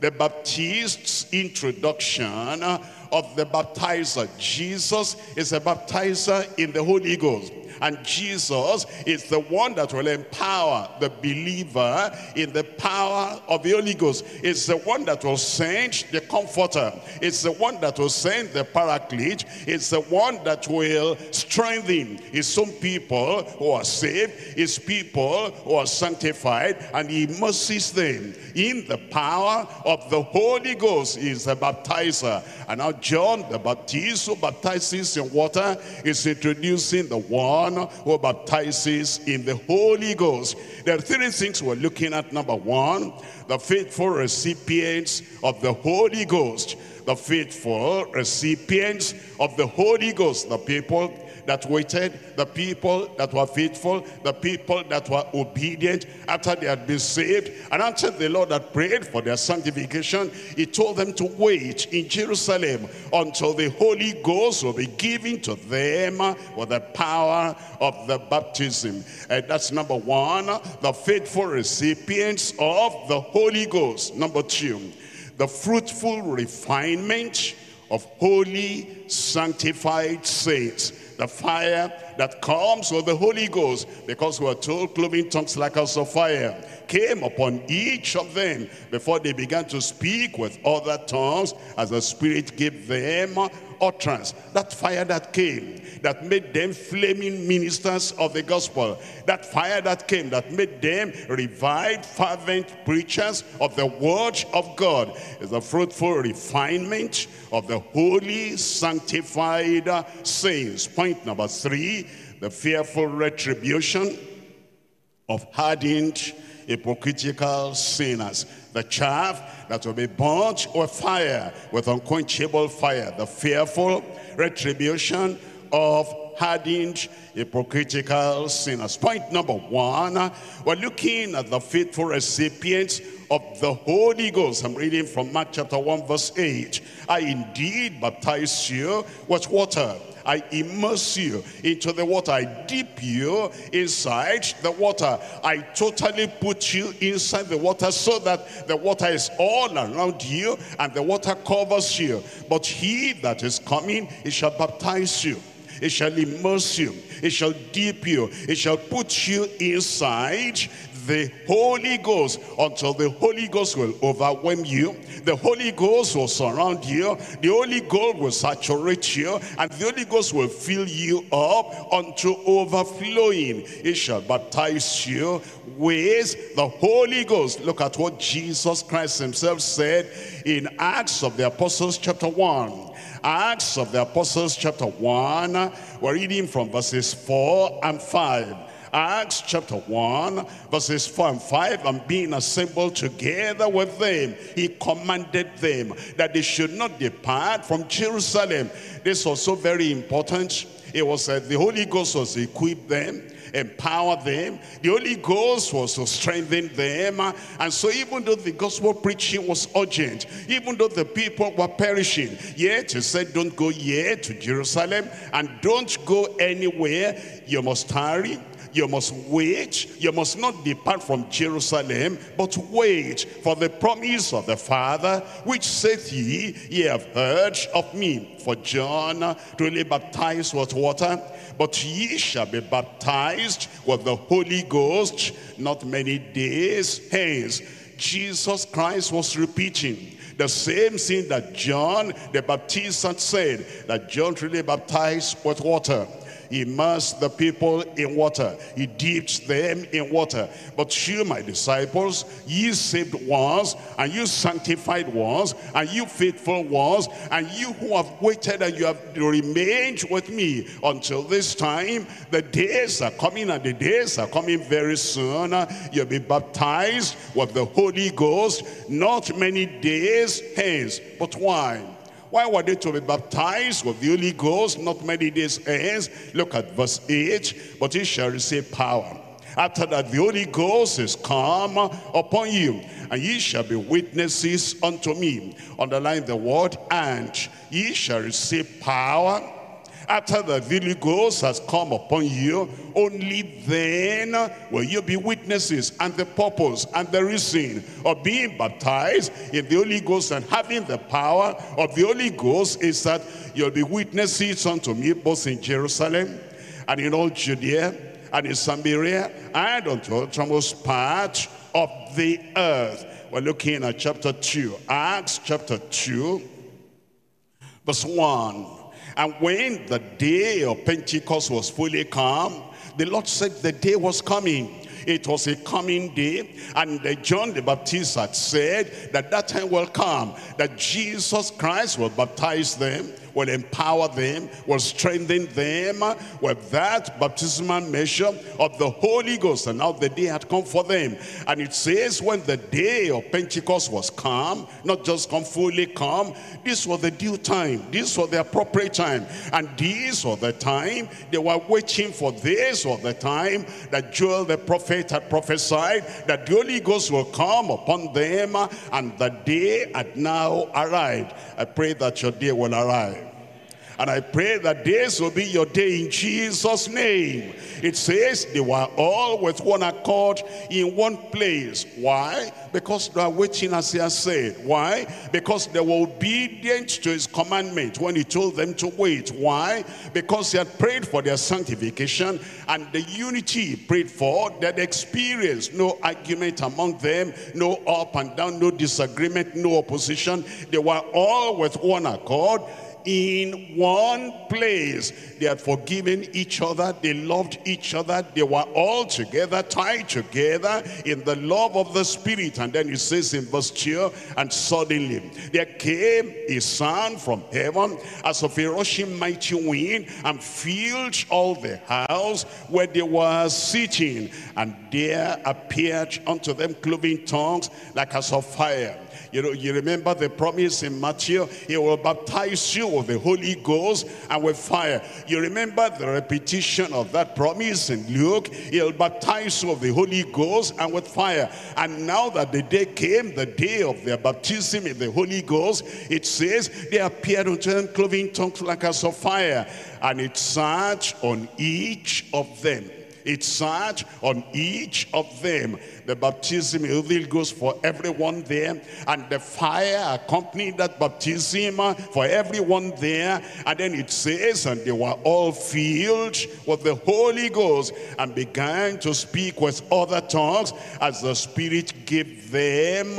The Baptist's introduction of the baptizer. Jesus is a baptizer in the Holy Ghost. And Jesus is the one that will empower the believer in the power of the Holy Ghost. It's the one that will send the comforter. It's the one that will send the paraclete. It's the one that will strengthen his own people who are saved, his people who are sanctified, and he immerses them in the power of the Holy Ghost. Is the baptizer. And now John the Baptist who baptizes in water is introducing the one who baptizes in the Holy Ghost. There are three things we're looking at. Number one, the faithful recipients of the Holy Ghost. The faithful recipients of the Holy Ghost. The people that waited, the people that were faithful, the people that were obedient after they had been saved. And after the Lord had prayed for their sanctification, he told them to wait in Jerusalem until the Holy Ghost will be given to them with the power of the baptism. And that's number one, the faithful recipients of the Holy Ghost. Number two, the fruitful refinement of holy sanctified saints the fire that comes with the Holy Ghost, because we are told cloven tongues like us of fire came upon each of them before they began to speak with other tongues as the Spirit gave them utterance. That fire that came, that made them flaming ministers of the gospel. That fire that came, that made them revived, fervent preachers of the word of God, is the fruitful refinement of the holy, sanctified saints. Point number three, the fearful retribution of hardened hypocritical sinners. The chaff that will be burnt with fire, with unquenchable fire. The fearful retribution of hardened hypocritical sinners. Point number one, we're looking at the faithful recipients of the Holy Ghost. I'm reading from Mark chapter 1 verse 8. I indeed baptize you with water I immerse you into the water. I dip you inside the water. I totally put you inside the water so that the water is all around you and the water covers you. But he that is coming, he shall baptize you. It shall immerse you. It shall dip you. It shall put you inside the Holy Ghost until the Holy Ghost will overwhelm you. The Holy Ghost will surround you. The Holy Ghost will saturate you. And the Holy Ghost will fill you up unto overflowing. It shall baptize you with the Holy Ghost. Look at what Jesus Christ himself said in Acts of the Apostles chapter 1. Acts of the Apostles chapter 1, we're reading from verses 4 and 5. Acts chapter 1, verses 4 and 5, and being assembled together with them, he commanded them that they should not depart from Jerusalem. This was so very important. It was uh, the Holy Ghost was equipped them empower them. The Holy Ghost was to strengthen them. And so even though the gospel preaching was urgent, even though the people were perishing, yet he said, don't go yet to Jerusalem and don't go anywhere. You must tarry you must wait. You must not depart from Jerusalem, but wait for the promise of the Father, which saith ye, ye have heard of me. For John truly baptized with water, but ye shall be baptized with the Holy Ghost not many days hence. Jesus Christ was repeating the same thing that John the Baptist had said, that John really baptized with water. He immersed the people in water. He dipped them in water. But you, my disciples, ye saved ones, and you sanctified ones, and you faithful ones, and you who have waited and you have remained with me until this time, the days are coming and the days are coming very soon. You'll be baptized with the Holy Ghost, not many days hence. But why? Why were they to be baptized with the Holy Ghost not many days hence? Look at verse 8. But ye shall receive power. After that the Holy Ghost is come upon you, and ye shall be witnesses unto me. Underline the word, and ye shall receive power after the Holy Ghost has come upon you, only then will you be witnesses and the purpose and the reason of being baptized in the Holy Ghost and having the power of the Holy Ghost is that you'll be witnesses unto me both in Jerusalem and in all Judea and in Samaria and unto the uttermost part of the earth. We're looking at chapter 2, Acts chapter 2, verse 1. And when the day of Pentecost was fully come, the Lord said the day was coming. It was a coming day. And John the Baptist had said that that time will come, that Jesus Christ will baptize them will empower them, will strengthen them with that baptismal measure of the Holy Ghost. And now the day had come for them. And it says when the day of Pentecost was come, not just come fully come, this was the due time. This was the appropriate time. And this was the time they were waiting for. This was the time that Joel the prophet had prophesied that the Holy Ghost will come upon them and the day had now arrived. I pray that your day will arrive. And I pray that this will be your day in Jesus' name. It says they were all with one accord in one place. Why? Because they are waiting as he has said. Why? Because they were obedient to his commandment when he told them to wait. Why? Because he had prayed for their sanctification and the unity prayed for, that experience, no argument among them, no up and down, no disagreement, no opposition. They were all with one accord in one place. They had forgiven each other. They loved each other. They were all together, tied together in the love of the Spirit. And then it says in verse 2, and suddenly there came a sound from heaven as of a rushing mighty wind and filled all the house where they were sitting. And there appeared unto them cloven tongues like as of fire you know, you remember the promise in Matthew, he will baptize you with the Holy Ghost and with fire. You remember the repetition of that promise in Luke, he'll baptize you with the Holy Ghost and with fire. And now that the day came, the day of their baptism in the Holy Ghost, it says, they appeared unto them cloven tongues like as of fire, and it sat on each of them. It sat on each of them. The baptism of the Holy Ghost for everyone there. And the fire accompanied that baptism for everyone there. And then it says, and they were all filled with the Holy Ghost and began to speak with other tongues as the Spirit gave them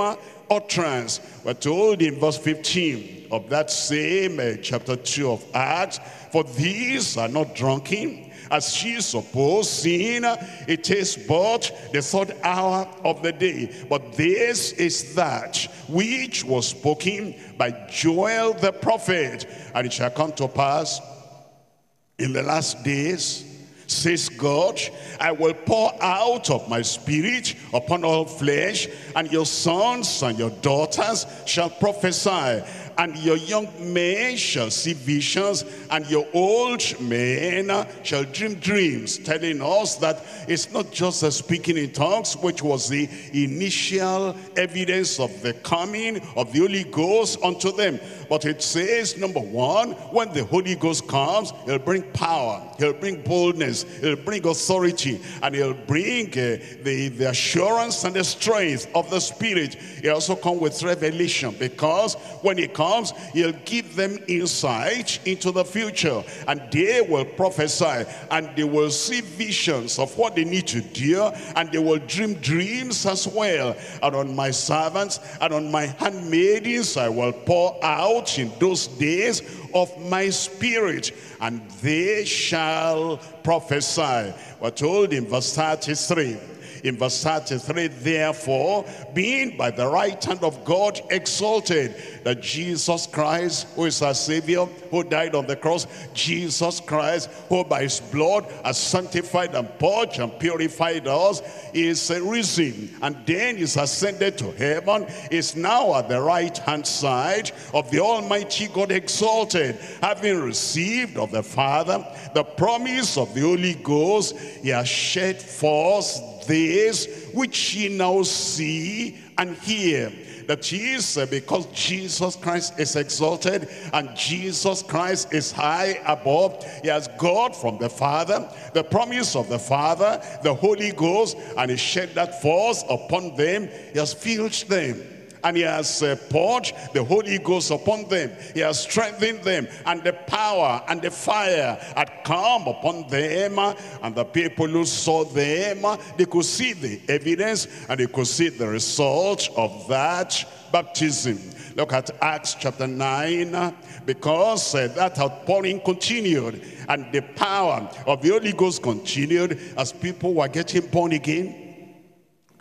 utterance. We're told in verse 15 of that same uh, chapter 2 of Acts, for these are not drunken, as she supposed, seeing it is but the third hour of the day. But this is that which was spoken by Joel the prophet. And it shall come to pass in the last days, says God, I will pour out of my spirit upon all flesh, and your sons and your daughters shall prophesy, and your young men shall see visions, and your old men shall dream dreams, telling us that it's not just the speaking in tongues, which was the initial evidence of the coming of the Holy Ghost unto them. But it says, number one, when the Holy Ghost comes, he'll bring power, he'll bring boldness, he'll bring authority, and he'll bring uh, the, the assurance and the strength of the Spirit. He also comes with revelation, because when he comes, he'll give them insight into the future. And they will prophesy and they will see visions of what they need to do. And they will dream dreams as well. And on my servants and on my handmaidens I will pour out in those days of my spirit. And they shall prophesy. We're told in verse 33 in verse 33, therefore, being by the right hand of God exalted, that Jesus Christ, who is our Savior, who died on the cross, Jesus Christ, who by his blood has sanctified and purged and purified us, is risen, and then is ascended to heaven, is now at the right hand side of the Almighty God exalted, having received of the Father the promise of the Holy Ghost, he has shed forth this which ye now see and hear. That is uh, because Jesus Christ is exalted and Jesus Christ is high above. He has God from the Father, the promise of the Father, the Holy Ghost, and he shed that force upon them. He has filled them and he has uh, poured the Holy Ghost upon them. He has strengthened them and the power and the fire had come upon them and the people who saw them, they could see the evidence and they could see the result of that baptism. Look at Acts chapter 9 because uh, that outpouring continued and the power of the Holy Ghost continued as people were getting born again,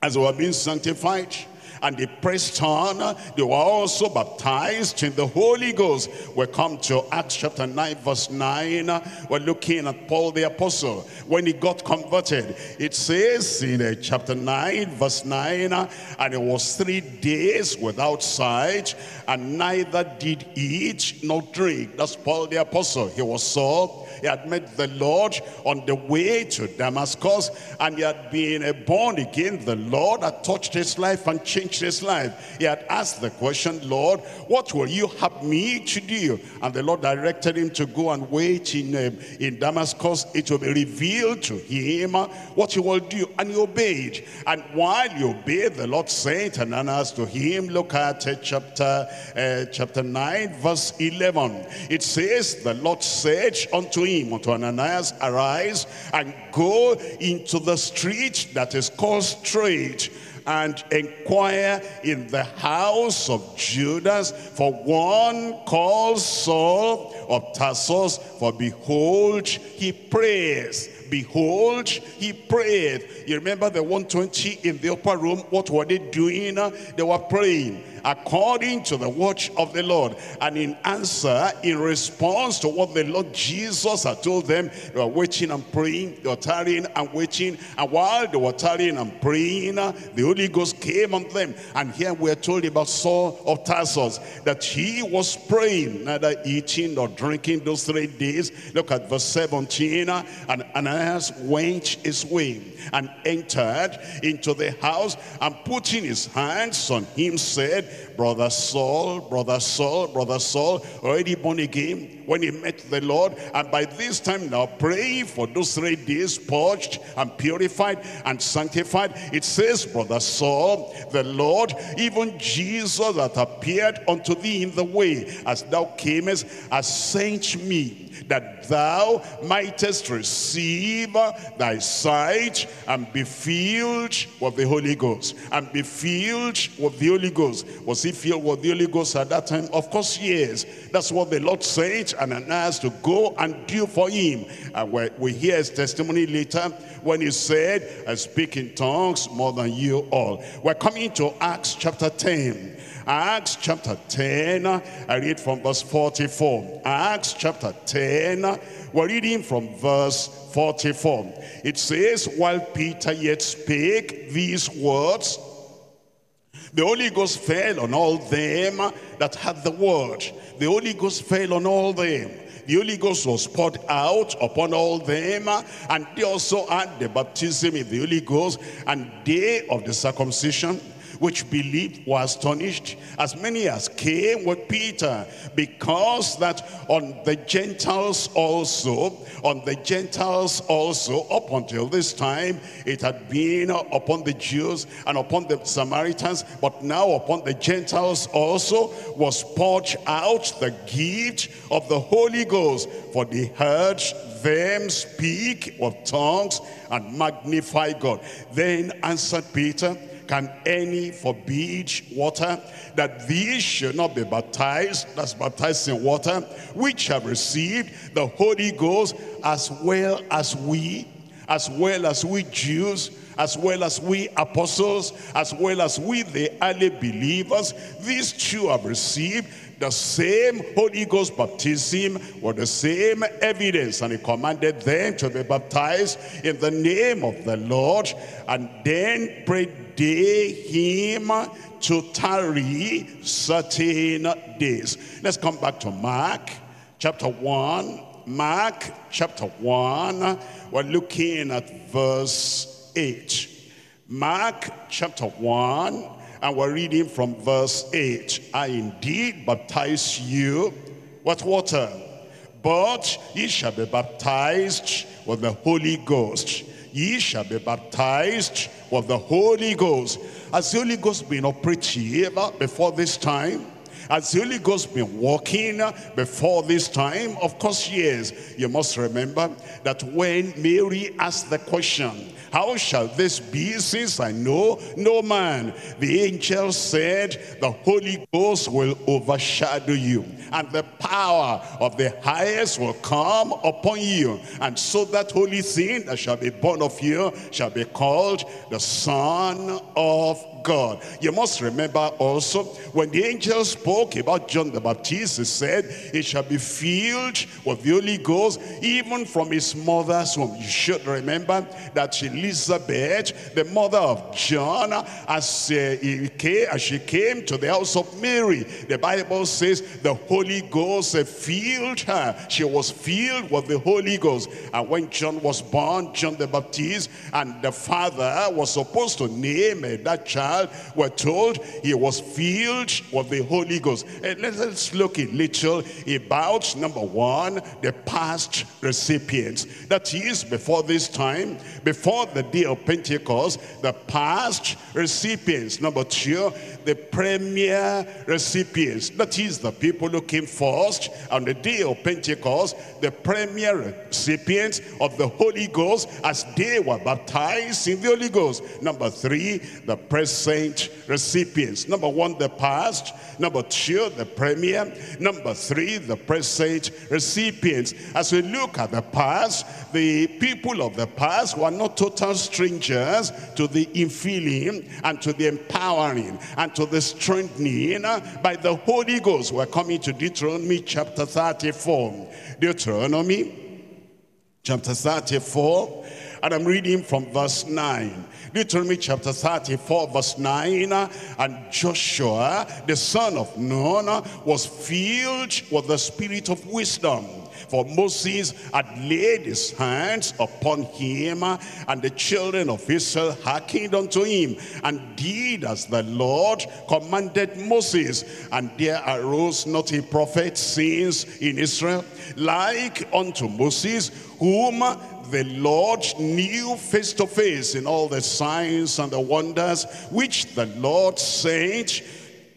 as they were being sanctified and they pressed on. They were also baptized in the Holy Ghost. We come to Acts chapter 9 verse 9. We're looking at Paul the apostle. When he got converted, it says in uh, chapter 9 verse 9, and it was three days without sight, and neither did eat nor drink. That's Paul the apostle. He was Saul. He had met the Lord on the way to Damascus, and he had been born again. The Lord had touched his life and changed his life. He had asked the question, Lord, what will you have me to do? And the Lord directed him to go and wait in, uh, in Damascus. It will be revealed to him uh, what he will do. And he obeyed. And while he obeyed, the Lord sent Ananias to him. Look at uh, chapter, uh, chapter 9, verse 11. It says, the Lord said unto him, unto Ananias, arise and go into the street that is called straight and inquire in the house of Judas for one called Saul of Tarsus, for behold, he prays. Behold, he prayed. You remember the 120 in the upper room, what were they doing? They were praying according to the watch of the Lord. And in answer, in response to what the Lord Jesus had told them, they were waiting and praying, they were tarrying and waiting. And while they were tarrying and praying, the Holy Ghost came on them. And here we are told about Saul of Tarsus, that he was praying, neither eating nor drinking those three days. Look at verse 17. And Ananias went his way and entered into the house and putting his hands on him said, Brother Saul, Brother Saul, Brother Saul, already born again when he met the Lord. And by this time now praying for those three days, purged and purified and sanctified. It says, Brother Saul, the Lord, even Jesus that appeared unto thee in the way as thou camest, has sent me that thou mightest receive thy sight and be filled with the Holy Ghost. And be filled with the Holy Ghost. Was he filled with the Holy Ghost at that time? Of course, yes. That's what the Lord said and asked to go and do for him. And we hear his testimony later when he said, I speak in tongues more than you all. We're coming to Acts chapter 10. Acts chapter 10, I read from verse 44. Acts chapter 10, we're reading from verse 44. It says, while Peter yet spake these words, the Holy Ghost fell on all them that had the word. The Holy Ghost fell on all them. The Holy Ghost was poured out upon all them, and they also had the baptism in the Holy Ghost, and day of the circumcision which believed were astonished, as many as came with Peter, because that on the Gentiles also, on the Gentiles also, up until this time, it had been upon the Jews and upon the Samaritans, but now upon the Gentiles also was poured out the gift of the Holy Ghost, for they heard them speak with tongues and magnify God. Then answered Peter, can any forbid water that these should not be baptized, that's baptized in water, which have received the Holy Ghost as well as we, as well as we Jews, as well as we apostles, as well as we the early believers, these two have received the same Holy Ghost baptism with the same evidence. And he commanded them to be baptized in the name of the Lord. And then prayed they him to tarry certain days. Let's come back to Mark chapter 1. Mark chapter 1. We're looking at verse 8. Mark chapter 1 and we're reading from verse 8. I indeed baptize you with water, but ye shall be baptized with the Holy Ghost. Ye shall be baptized with the Holy Ghost. Has the Holy Ghost been operative before this time? Has the Holy Ghost been walking before this time? Of course, yes. You must remember that when Mary asked the question, how shall this be since I know no man? The angel said, the Holy Ghost will overshadow you and the power of the highest will come upon you. And so that holy thing that shall be born of you shall be called the Son of God. You must remember also when the angel spoke about John the Baptist, he said, he shall be filled with the Holy Ghost even from his mother's womb. You should remember that Elizabeth, the mother of John, as, uh, came, as she came to the house of Mary, the Bible says the Holy Ghost uh, filled her. She was filled with the Holy Ghost. And when John was born, John the Baptist, and the father was supposed to name that child child, we're told he was filled with the Holy Ghost. And let's look a little about, number one, the past recipients. That is, before this time, before the day of Pentecost, the past recipients. Number two, the premier recipients. That is, the people who came first on the day of Pentecost, the premier recipients of the Holy Ghost as they were baptized in the Holy Ghost. Number three, the present recipients. Number one, the past. Number two, the premier. Number three, the present recipients. As we look at the past, the people of the past were not total strangers to the infilling and to the empowering and to the strengthening uh, by the Holy Ghost. We're coming to Deuteronomy chapter 34. Deuteronomy chapter 34 and I'm reading from verse 9. Deuteronomy chapter 34 verse 9 and Joshua the son of Nun was filled with the spirit of wisdom for Moses had laid his hands upon him, and the children of Israel hearkened unto him, and did as the Lord commanded Moses. And there arose not a prophet since in Israel, like unto Moses, whom the Lord knew face to face in all the signs and the wonders which the Lord sent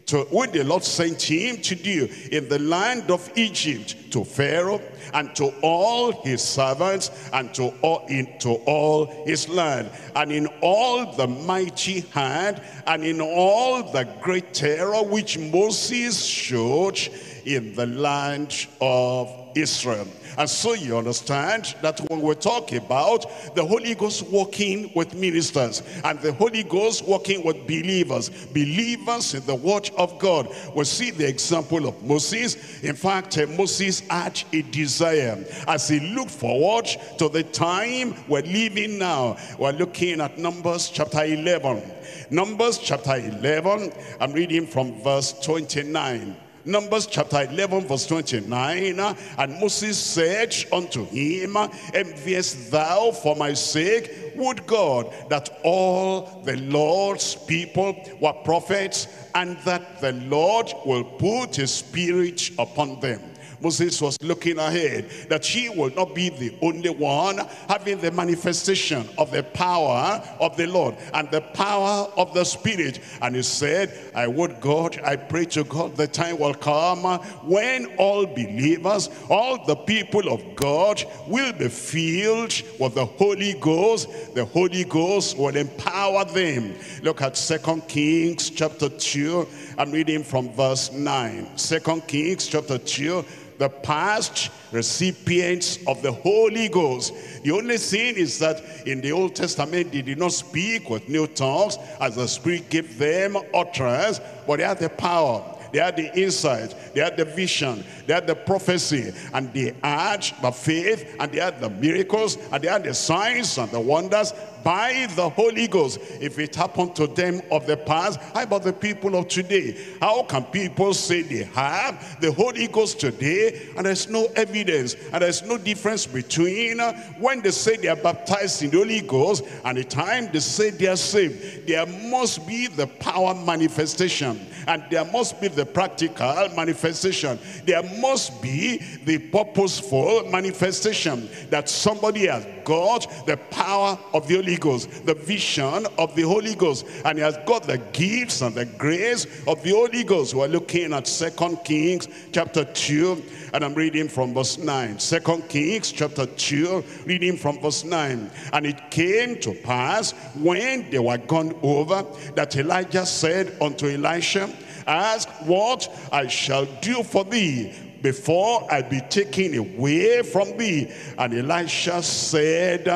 to when the Lord sent him to do in the land of Egypt to Pharaoh and to all his servants and to all into all his land and in all the mighty hand and in all the great terror which Moses showed in the land of Israel. And so you understand that when we talk about the Holy Ghost working with ministers and the Holy Ghost working with believers, believers in the word of God, we see the example of Moses. In fact, uh, Moses had a desire as he looked forward to the time we're living now. We're looking at Numbers chapter 11. Numbers chapter 11, I'm reading from verse 29. Numbers chapter 11 verse 29. And Moses said unto him, Enviest thou for my sake? Would God that all the Lord's people were prophets and that the Lord will put his spirit upon them. Moses was looking ahead that he will not be the only one having the manifestation of the power of the Lord and the power of the Spirit. And he said, I would God, I pray to God, the time will come when all believers, all the people of God will be filled with the Holy Ghost. The Holy Ghost will empower them. Look at Second Kings chapter 2. I'm reading from verse 9. Second Kings chapter 2 the past recipients of the Holy Ghost. The only thing is that in the Old Testament, they did not speak with new tongues as the Spirit gave them utterance, but they had the power. They had the insight, they had the vision, they had the prophecy, and they had the faith, and they had the miracles, and they had the signs and the wonders by the Holy Ghost. If it happened to them of the past, how about the people of today? How can people say they have the Holy Ghost today and there's no evidence and there's no difference between uh, when they say they are baptized in the Holy Ghost and the time they say they are saved? There must be the power manifestation and there must be the practical manifestation. There must be the purposeful manifestation that somebody has got the power of the Holy Ghost, the vision of the Holy Ghost, and he has got the gifts and the grace of the Holy Ghost. We're looking at Second Kings chapter 2, and I'm reading from verse 9. Second Kings chapter 2, reading from verse 9. And it came to pass when they were gone over that Elijah said unto Elisha, Ask what I shall do for thee before I be taken away from thee. And Elisha said,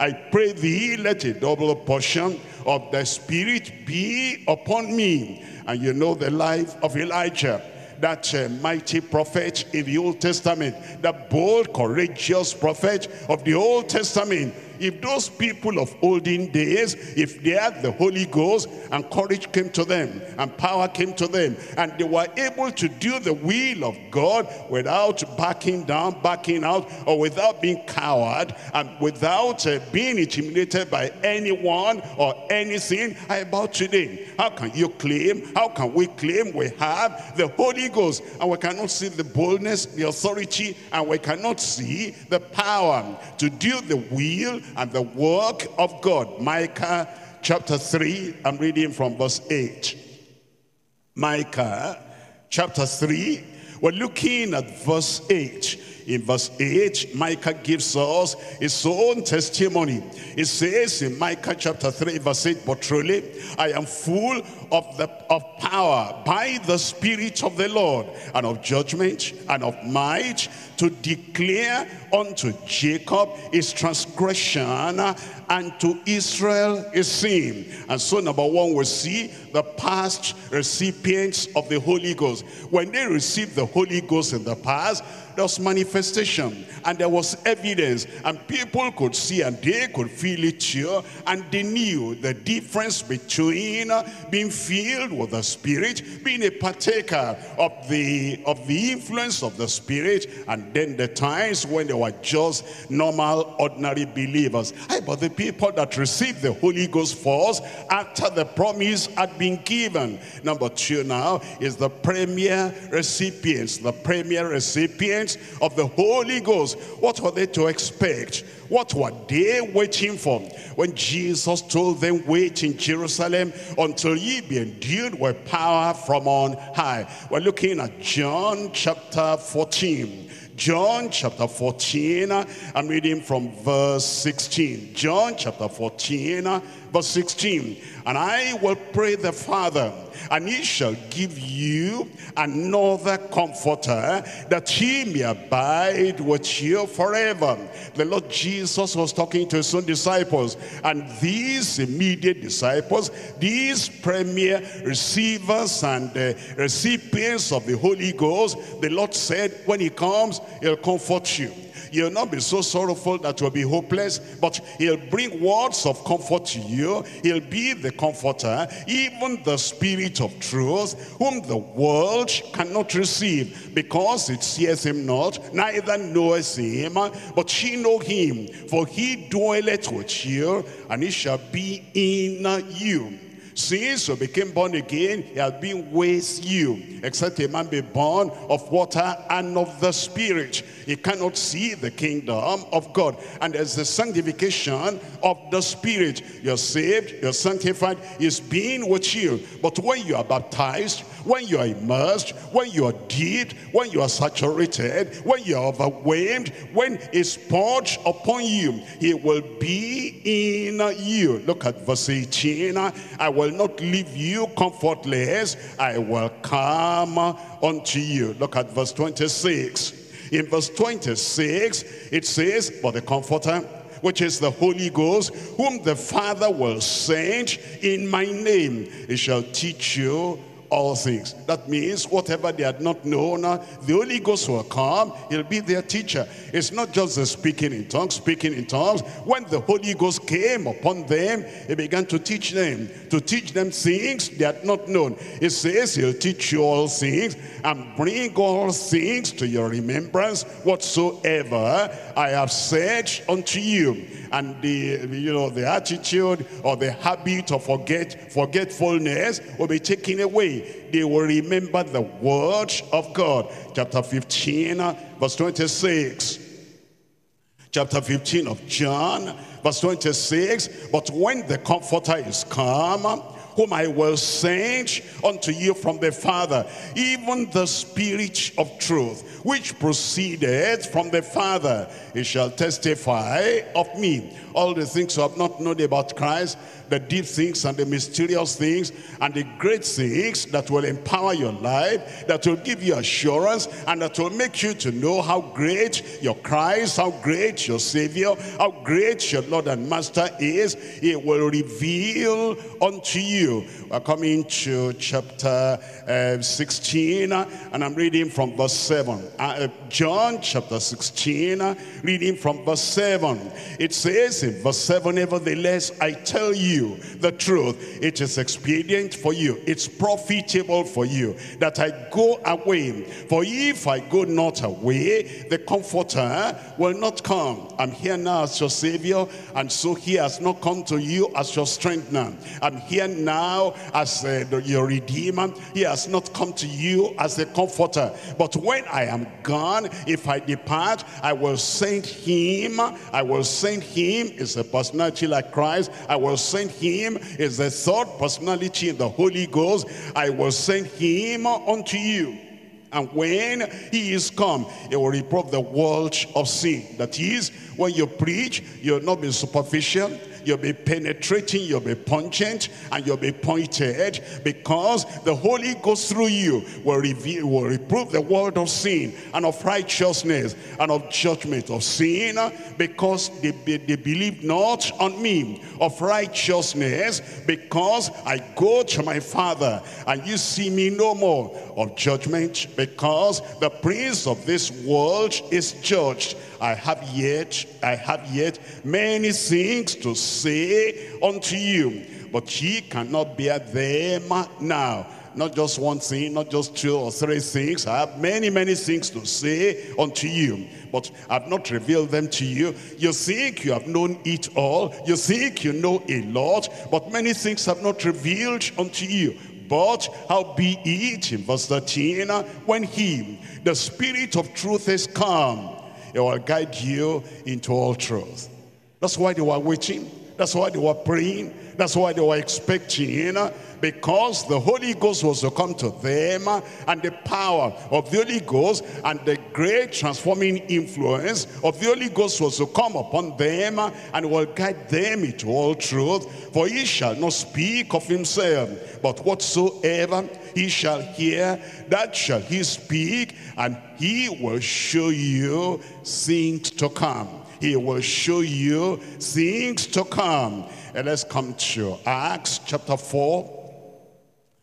I pray thee, let a double portion of the Spirit be upon me. And you know the life of Elijah that uh, mighty prophet in the Old Testament, that bold, courageous prophet of the Old Testament, if those people of olden days, if they had the Holy Ghost and courage came to them and power came to them and they were able to do the will of God without backing down, backing out or without being coward and without uh, being intimidated by anyone or anything, how about today? How can you claim, how can we claim we have the Holy Ghost and we cannot see the boldness, the authority and we cannot see the power to do the will and the work of God. Micah chapter 3, I'm reading from verse 8. Micah chapter 3, we're looking at verse 8. In verse 8, Micah gives us his own testimony. It says in Micah chapter 3, verse 8, But truly I am full of, the, of power by the Spirit of the Lord, and of judgment, and of might, to declare unto Jacob his transgression, and to Israel his sin. And so number one, we see the past recipients of the Holy Ghost. When they received the Holy Ghost in the past, there was manifestation and there was evidence and people could see and they could feel it too and they knew the difference between uh, being filled with the spirit being a partaker of the of the influence of the spirit and then the times when they were just normal ordinary believers. Hey, but the people that received the Holy Ghost first after the promise had been given. Number two now is the premier recipients the premier recipients of the Holy Ghost. What were they to expect? What were they waiting for? When Jesus told them, wait in Jerusalem until ye be endued with power from on high. We're looking at John chapter 14. John chapter 14, I'm reading from verse 16. John chapter 14, verse 16. And I will pray the Father, and he shall give you another comforter, that he may abide with you forever. The Lord Jesus was talking to his own disciples, and these immediate disciples, these premier receivers and uh, recipients of the Holy Ghost, the Lord said, when he comes, he'll comfort you. You'll not be so sorrowful that you'll be hopeless, but he'll bring words of comfort to you. He'll be the comforter, even the spirit of truth, whom the world cannot receive, because it seeth him not, neither knoweth him, but ye know him, for he dwelleth with you, and he shall be in you. Since you became born again, he has been with you. Except a man be born of water and of the Spirit. He cannot see the kingdom of God. And there's the sanctification of the Spirit. You're saved, you're sanctified, he's been with you. But when you are baptized, when you are immersed, when you are deep, when you are saturated, when you are overwhelmed, when it's poured upon you, he will be in you. Look at verse 18. I will not leave you comfortless. I will come unto you. Look at verse 26. In verse 26, it says, But the Comforter, which is the Holy Ghost, whom the Father will send in my name, he shall teach you all things. That means whatever they had not known, uh, the Holy Ghost will come, he'll be their teacher. It's not just the speaking in tongues, speaking in tongues. When the Holy Ghost came upon them, he began to teach them, to teach them things they had not known. It says he'll teach you all things and bring all things to your remembrance whatsoever I have said unto you. And the, you know, the attitude or the habit of forget, forgetfulness will be taken away. They will remember the word of God. Chapter 15, uh, verse 26 chapter 15 of John, verse 26. But when the Comforter is come, whom I will send unto you from the Father, even the Spirit of truth, which proceeded from the Father, he shall testify of me. All the things you have not known about Christ, the deep things and the mysterious things and the great things that will empower your life, that will give you assurance and that will make you to know how great your Christ, how great your Savior, how great your Lord and Master is. He will reveal unto you. We're coming to chapter uh, 16 uh, and I'm reading from verse 7. Uh, John chapter 16, uh, reading from verse 7. It says verse 7, Nevertheless, I tell you the truth. It is expedient for you. It's profitable for you that I go away. For if I go not away, the Comforter will not come. I'm here now as your Savior, and so he has not come to you as your strengthener. I'm here now as uh, your Redeemer. He has not come to you as the Comforter. But when I am gone, if I depart, I will send him. I will send him. It's a personality like Christ. I will send him is the third personality in the Holy Ghost. I will send him unto you. And when he is come, he will reprove the world of sin. That is, when you preach, you'll not be superficial, you'll be penetrating, you'll be pungent, and you'll be pointed because the Holy Ghost through you will reveal, will reprove the world of sin and of righteousness and of judgment of sin because they, they believe not on me of righteousness because I go to my Father and you see me no more of judgment because the prince of this world is judged. I have yet, I have yet many things to say unto you, but ye cannot bear them now. Not just one thing, not just two or three things. I have many, many things to say unto you, but I've not revealed them to you. You think you have known it all. You think you know a lot, but many things have not revealed unto you. But how be it, in verse 13, when he, the spirit of truth is come, he will guide you into all truth. That's why they were waiting. That's why they were praying. That's why they were expecting because the Holy Ghost was to come to them and the power of the Holy Ghost and the great transforming influence of the Holy Ghost was to come upon them and will guide them into all truth. For he shall not speak of himself, but whatsoever he shall hear, that shall he speak, and he will show you things to come. He will show you things to come. And let's come to Acts chapter 4,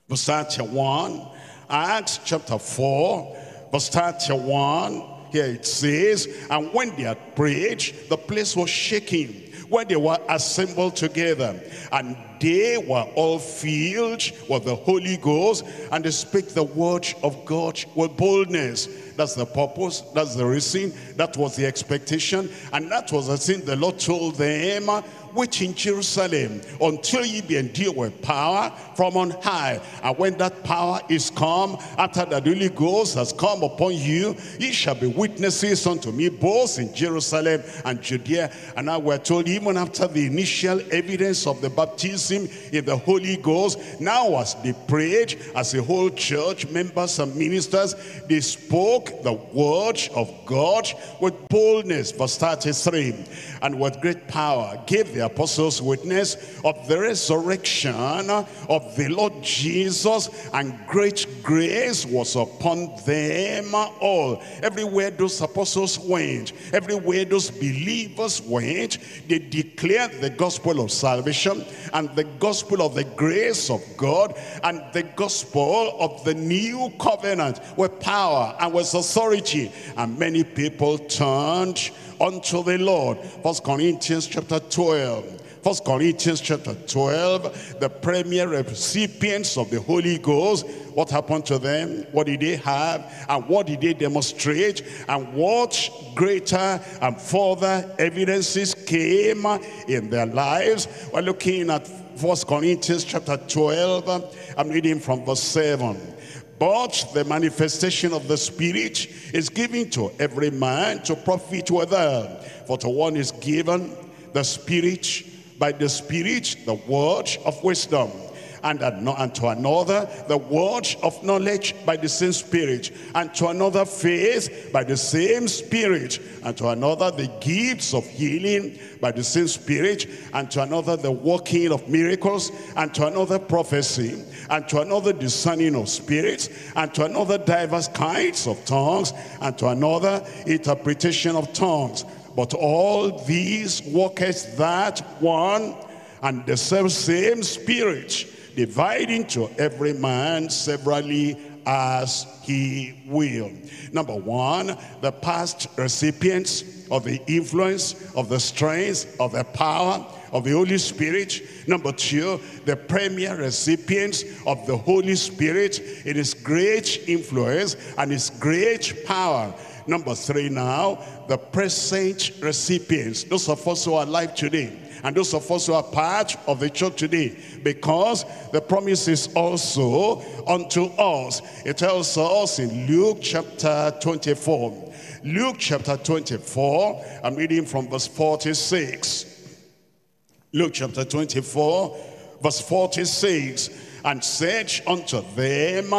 verse 31. Acts chapter 4, verse 31. Here it says, and when they had prayed, the place was shaking when they were assembled together. And they were all filled with the Holy Ghost, and they spake the word of God with boldness. That's the purpose, that's the reason, that was the expectation, and that was the thing the Lord told them, wait in Jerusalem until ye be endued with power from on high. And when that power is come, after the Holy Ghost has come upon you, ye shall be witnesses unto me both in Jerusalem and Judea. And now we're told even after the initial evidence of the baptism in the Holy Ghost, now as they prayed, as a whole church, members and ministers, they spoke the word of God with boldness. Verse 33, and with great power gave apostles witness of the resurrection of the Lord Jesus, and great grace was upon them all. Everywhere those apostles went, everywhere those believers went, they declared the gospel of salvation and the gospel of the grace of God and the gospel of the new covenant with power and with authority. And many people turned unto the Lord. First Corinthians chapter 12. First Corinthians chapter 12, the premier recipients of the Holy Ghost, what happened to them? What did they have? And what did they demonstrate? And what greater and further evidences came in their lives? We're looking at First Corinthians chapter 12. I'm reading from verse 7. But the manifestation of the Spirit is given to every man to profit withal. For to one is given the Spirit, by the Spirit, the word of wisdom. And, to another, the word of knowledge by the same Spirit. And to another, faith by the same Spirit. And to another, the gifts of healing by the same Spirit. And to another, the working of miracles. And to another, prophecy and to another discerning of spirits, and to another diverse kinds of tongues, and to another interpretation of tongues. But all these worketh that one and the self same spirit, dividing to every man severally as he will. Number one, the past recipients of the influence, of the strength, of the power, of the Holy Spirit. Number two, the premier recipients of the Holy Spirit. It is great influence and its great power. Number three now, the present recipients. Those of us who are alive today and those of us who are part of the church today because the promise is also unto us. It tells us in Luke chapter 24. Luke chapter 24, I'm reading from verse 46. Luke chapter 24, verse 46, and said unto them,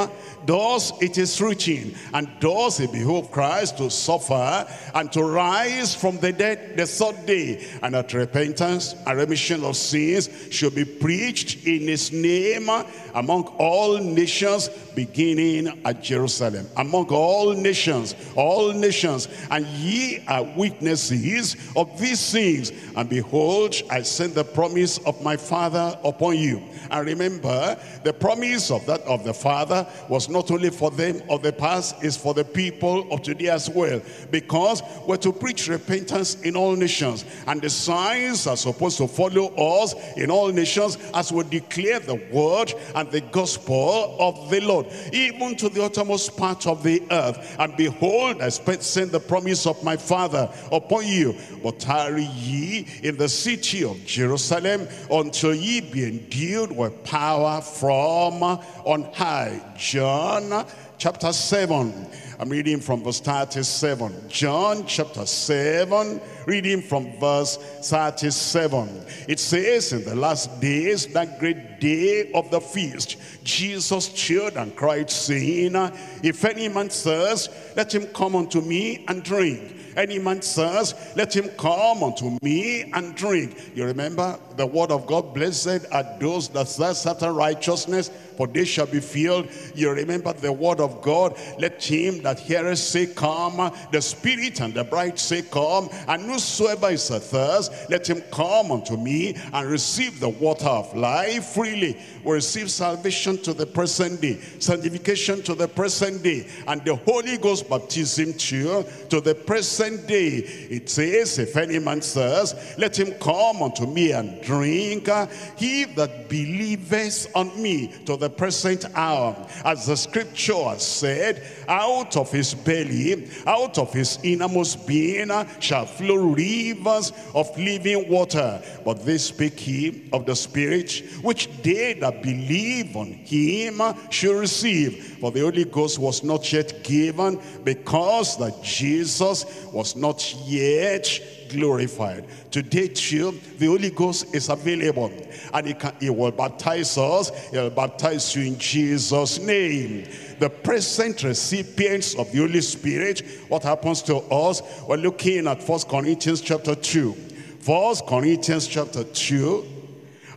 Thus it is written, and thus it behoved Christ to suffer and to rise from the dead the third day, and that repentance and remission of sins should be preached in his name among all nations, beginning at Jerusalem. Among all nations, all nations, and ye are witnesses of these things. And behold, I send the promise of my Father upon you. And remember, the promise of that of the Father was not only for them of the past, is for the people of today as well. Because we're to preach repentance in all nations. And the signs are supposed to follow us in all nations as we declare the word and the gospel of the Lord, even to the uttermost part of the earth. And behold, I send the promise of my Father upon you. But tarry ye in the city of Jerusalem until ye be endued with power from on high. John chapter 7. I'm reading from verse 37. John chapter 7, reading from verse 37. It says, in the last days, that great day of the feast, Jesus cheered and cried, saying, If any man thirst, let him come unto me and drink. Any man thirst, let him come unto me and drink. You remember the word of God, blessed are those that thirst after righteousness, for they shall be filled. You remember the word of God, let him that heareth say, Come. The Spirit and the bride say, Come. And whosoever is athirst, let him come unto me and receive the water of life freely. We receive salvation to the present day, sanctification to the present day, and the Holy Ghost baptism too to the present day. It says, If any man thirst, let him come unto me and drink. He that believeth on me to the present hour, as the scripture said, out of his belly, out of his innermost being shall flow rivers of living water. But this speak he of the Spirit, which they that believe on him shall receive. For the Holy Ghost was not yet given because that Jesus was not yet glorified. Today too, the Holy Ghost is available and he, can, he will baptize us, he will baptize you in Jesus' name. The present recipients of the Holy Spirit, what happens to us? We're looking at First Corinthians chapter 2. First Corinthians chapter 2,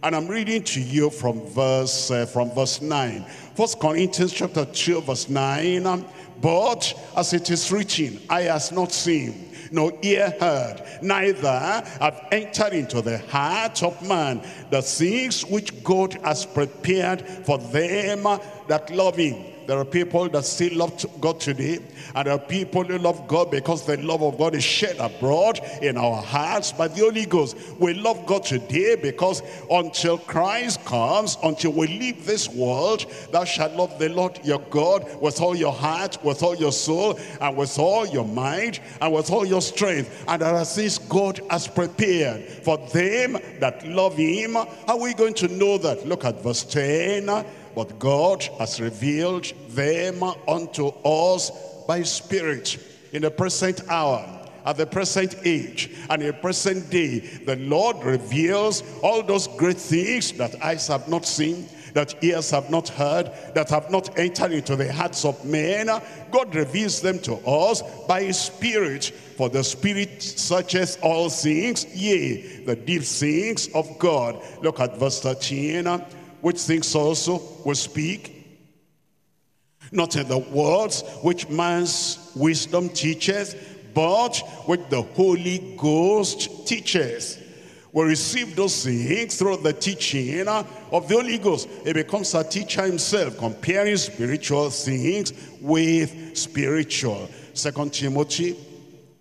and I'm reading to you from verse uh, from verse 9. First Corinthians chapter 2, verse 9. But as it is written, Eye has not seen, no ear heard, neither have entered into the heart of man the things which God has prepared for them that love him. There are people that still love God today, and there are people who love God because the love of God is shed abroad in our hearts by the Holy Ghost. We love God today because until Christ comes, until we leave this world, thou shalt love the Lord your God with all your heart, with all your soul, and with all your mind, and with all your strength. And there are things God has prepared for them that love him. How are we going to know that? Look at verse 10. But God has revealed them unto us by Spirit in the present hour at the present age and in the present day the Lord reveals all those great things that eyes have not seen that ears have not heard that have not entered into the hearts of men. God reveals them to us by his spirit for the spirit searches all things yea the deep things of God. Look at verse 13 which things also will speak, not in the words which man's wisdom teaches, but which the Holy Ghost teaches. We receive those things through the teaching of the Holy Ghost. He becomes a teacher himself, comparing spiritual things with spiritual. Second Timothy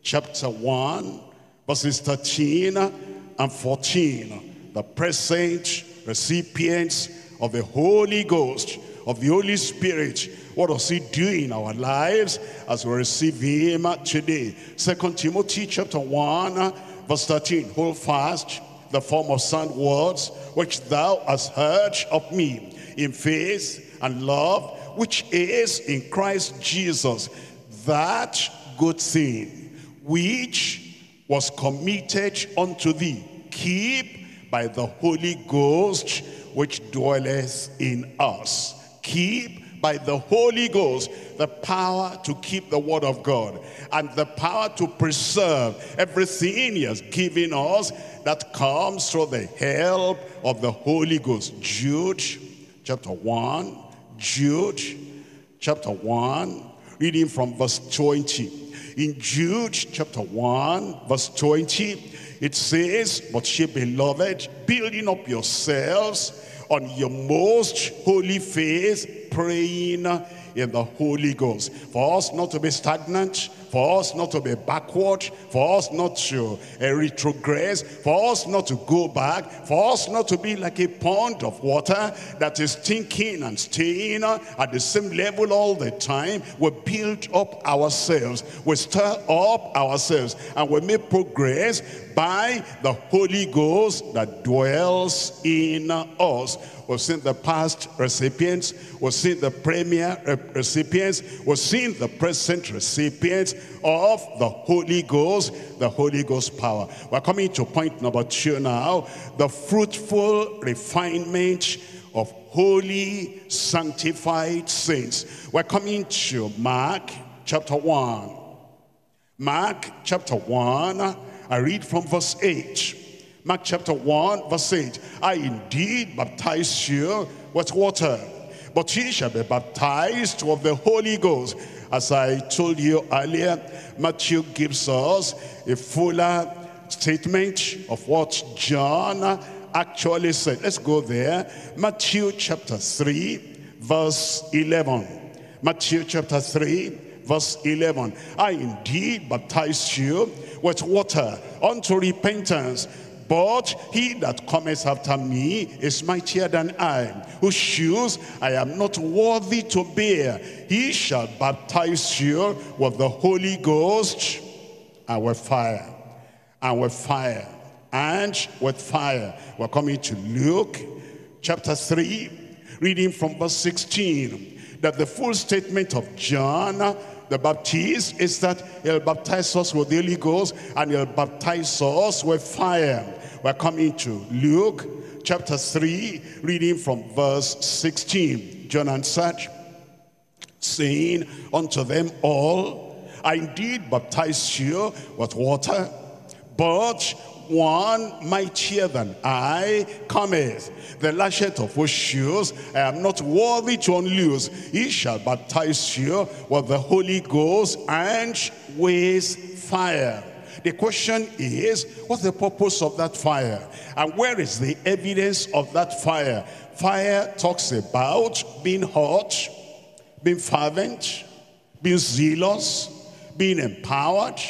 chapter 1, verses 13 and 14. The present recipients of the Holy Ghost, of the Holy Spirit. What does he do in our lives as we receive him today? Second Timothy chapter 1, verse 13. Hold fast the form of sound words which thou hast heard of me in faith and love which is in Christ Jesus. That good thing which was committed unto thee, keep by the Holy Ghost which dwelleth in us. Keep by the Holy Ghost the power to keep the word of God and the power to preserve everything he has given us that comes through the help of the Holy Ghost. Jude chapter 1, Jude chapter 1, reading from verse 20. In Jude chapter 1, verse 20, it says, But ye beloved, building up yourselves on your most holy faith, praying in the Holy Ghost. For us not to be stagnant, for us not to be backward, for us not to uh, retrogress, for us not to go back, for us not to be like a pond of water that is stinking and staying at the same level all the time. We build up ourselves, we stir up ourselves, and we make progress by the Holy Ghost that dwells in us. We've seen the past recipients. We've seen the premier recipients. We've seen the present recipients of the Holy Ghost, the Holy Ghost power. We're coming to point number two now. The fruitful refinement of holy sanctified saints. We're coming to Mark chapter 1. Mark chapter 1, I read from verse 8. Mark chapter 1, verse 8. I indeed baptize you with water, but he shall be baptized of the Holy Ghost. As I told you earlier, Matthew gives us a fuller statement of what John actually said. Let's go there. Matthew chapter 3, verse 11. Matthew chapter 3, verse 11. I indeed baptize you with water unto repentance. But he that cometh after me is mightier than I, whose shoes I am not worthy to bear. He shall baptize you with the Holy Ghost and with fire, and with fire, and with fire. We're coming to Luke chapter 3, reading from verse 16, that the full statement of John the Baptist is that he'll baptize us with the Holy Ghost and he'll baptize us with fire. We're coming to Luke chapter 3, reading from verse 16. John answered, saying unto them all, I indeed baptize you with water, but one mightier than I cometh, the latchet of whose shoes I am not worthy to unloose. He shall baptize you with the Holy Ghost and with fire. The question is, what's the purpose of that fire? And where is the evidence of that fire? Fire talks about being hot, being fervent, being zealous, being empowered,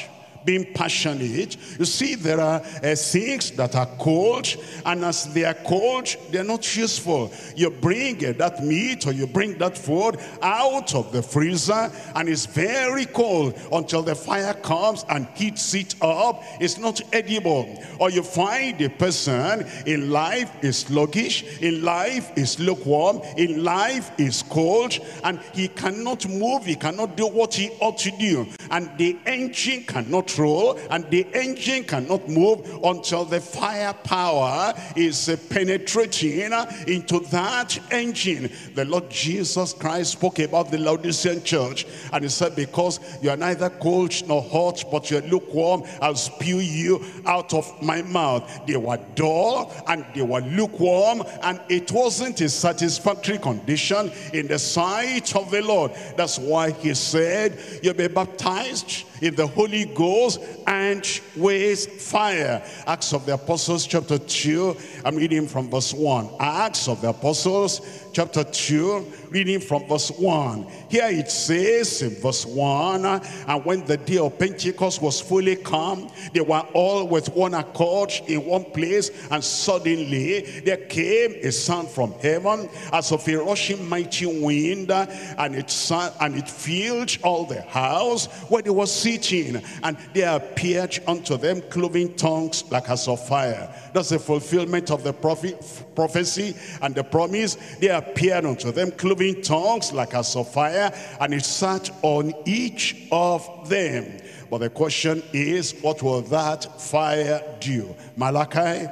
being passionate. You see, there are uh, things that are cold, and as they are cold, they're not useful. You bring uh, that meat or you bring that food out of the freezer, and it's very cold until the fire comes and heats it up. It's not edible. Or you find a person in life is sluggish, in life is lukewarm, in life is cold, and he cannot move, he cannot do what he ought to do, and the engine cannot roll and the engine cannot move until the firepower is penetrating into that engine. The Lord Jesus Christ spoke about the Laodicean church and he said, because you are neither cold nor hot, but you're lukewarm, I'll spew you out of my mouth. They were dull and they were lukewarm and it wasn't a satisfactory condition in the sight of the Lord. That's why he said, you'll be baptized in the Holy Ghost and with fire. Acts of the Apostles chapter 2, I'm reading from verse 1. Acts of the Apostles chapter 2, reading from verse 1. Here it says in verse 1, and when the day of Pentecost was fully come, they were all with one accord in one place, and suddenly there came a sound from heaven as of a rushing mighty wind, and it, and it filled all the house where they were sitting, and there appeared unto them cloven tongues like as of fire. That's the fulfillment of the prophecy and the promise. There appeared unto them cloven tongues like as of fire, and it sat on each of them. But the question is, what will that fire do? Malachi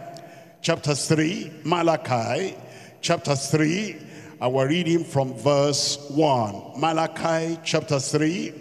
chapter 3, Malachi chapter 3, and we're reading from verse 1. Malachi chapter 3,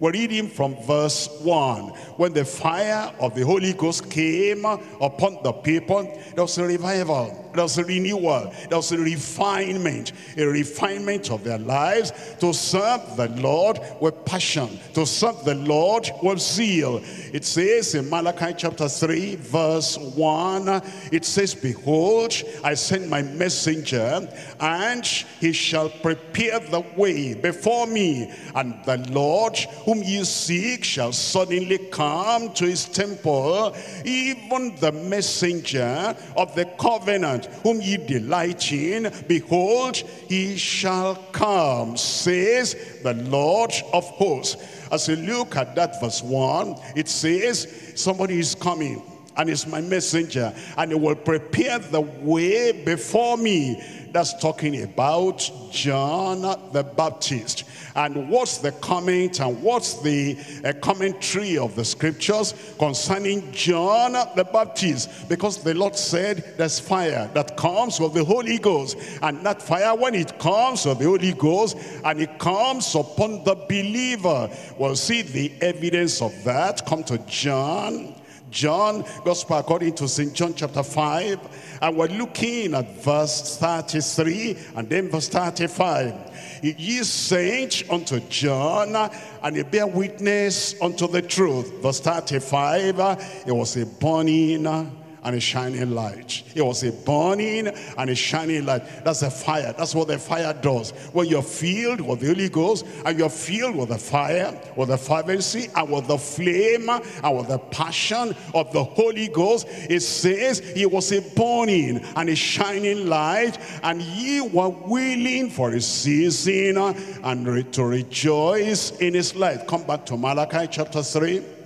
we're reading from verse 1. When the fire of the Holy Ghost came upon the people, there was a revival, there was a renewal, there was a refinement, a refinement of their lives to serve the Lord with passion, to serve the Lord with zeal. It says in Malachi chapter 3, verse 1, it says, Behold, I send my messenger, and he shall prepare the way before me, and the Lord whom you seek shall suddenly come to his temple, even the messenger of the covenant whom ye delight in, behold, he shall come, says the Lord of hosts. As you look at that verse 1, it says, somebody is coming and is my messenger and he will prepare the way before me that's talking about John the Baptist. And what's the comment and what's the uh, commentary of the scriptures concerning John the Baptist? Because the Lord said there's fire that comes with the Holy Ghost. And that fire, when it comes with the Holy Ghost and it comes upon the believer, we'll see the evidence of that. Come to John John, Gospel according to St. John chapter 5, and we're looking at verse 33 and then verse 35. Ye sent unto John, and he bear witness unto the truth. Verse 35, it was a burning and a shining light. It was a burning and a shining light. That's a fire. That's what the fire does. When you're filled with the Holy Ghost and you're filled with the fire, with the fervency and with the flame and with the passion of the Holy Ghost, it says it was a burning and a shining light and ye were willing for a season and to rejoice in his light. Come back to Malachi chapter 3.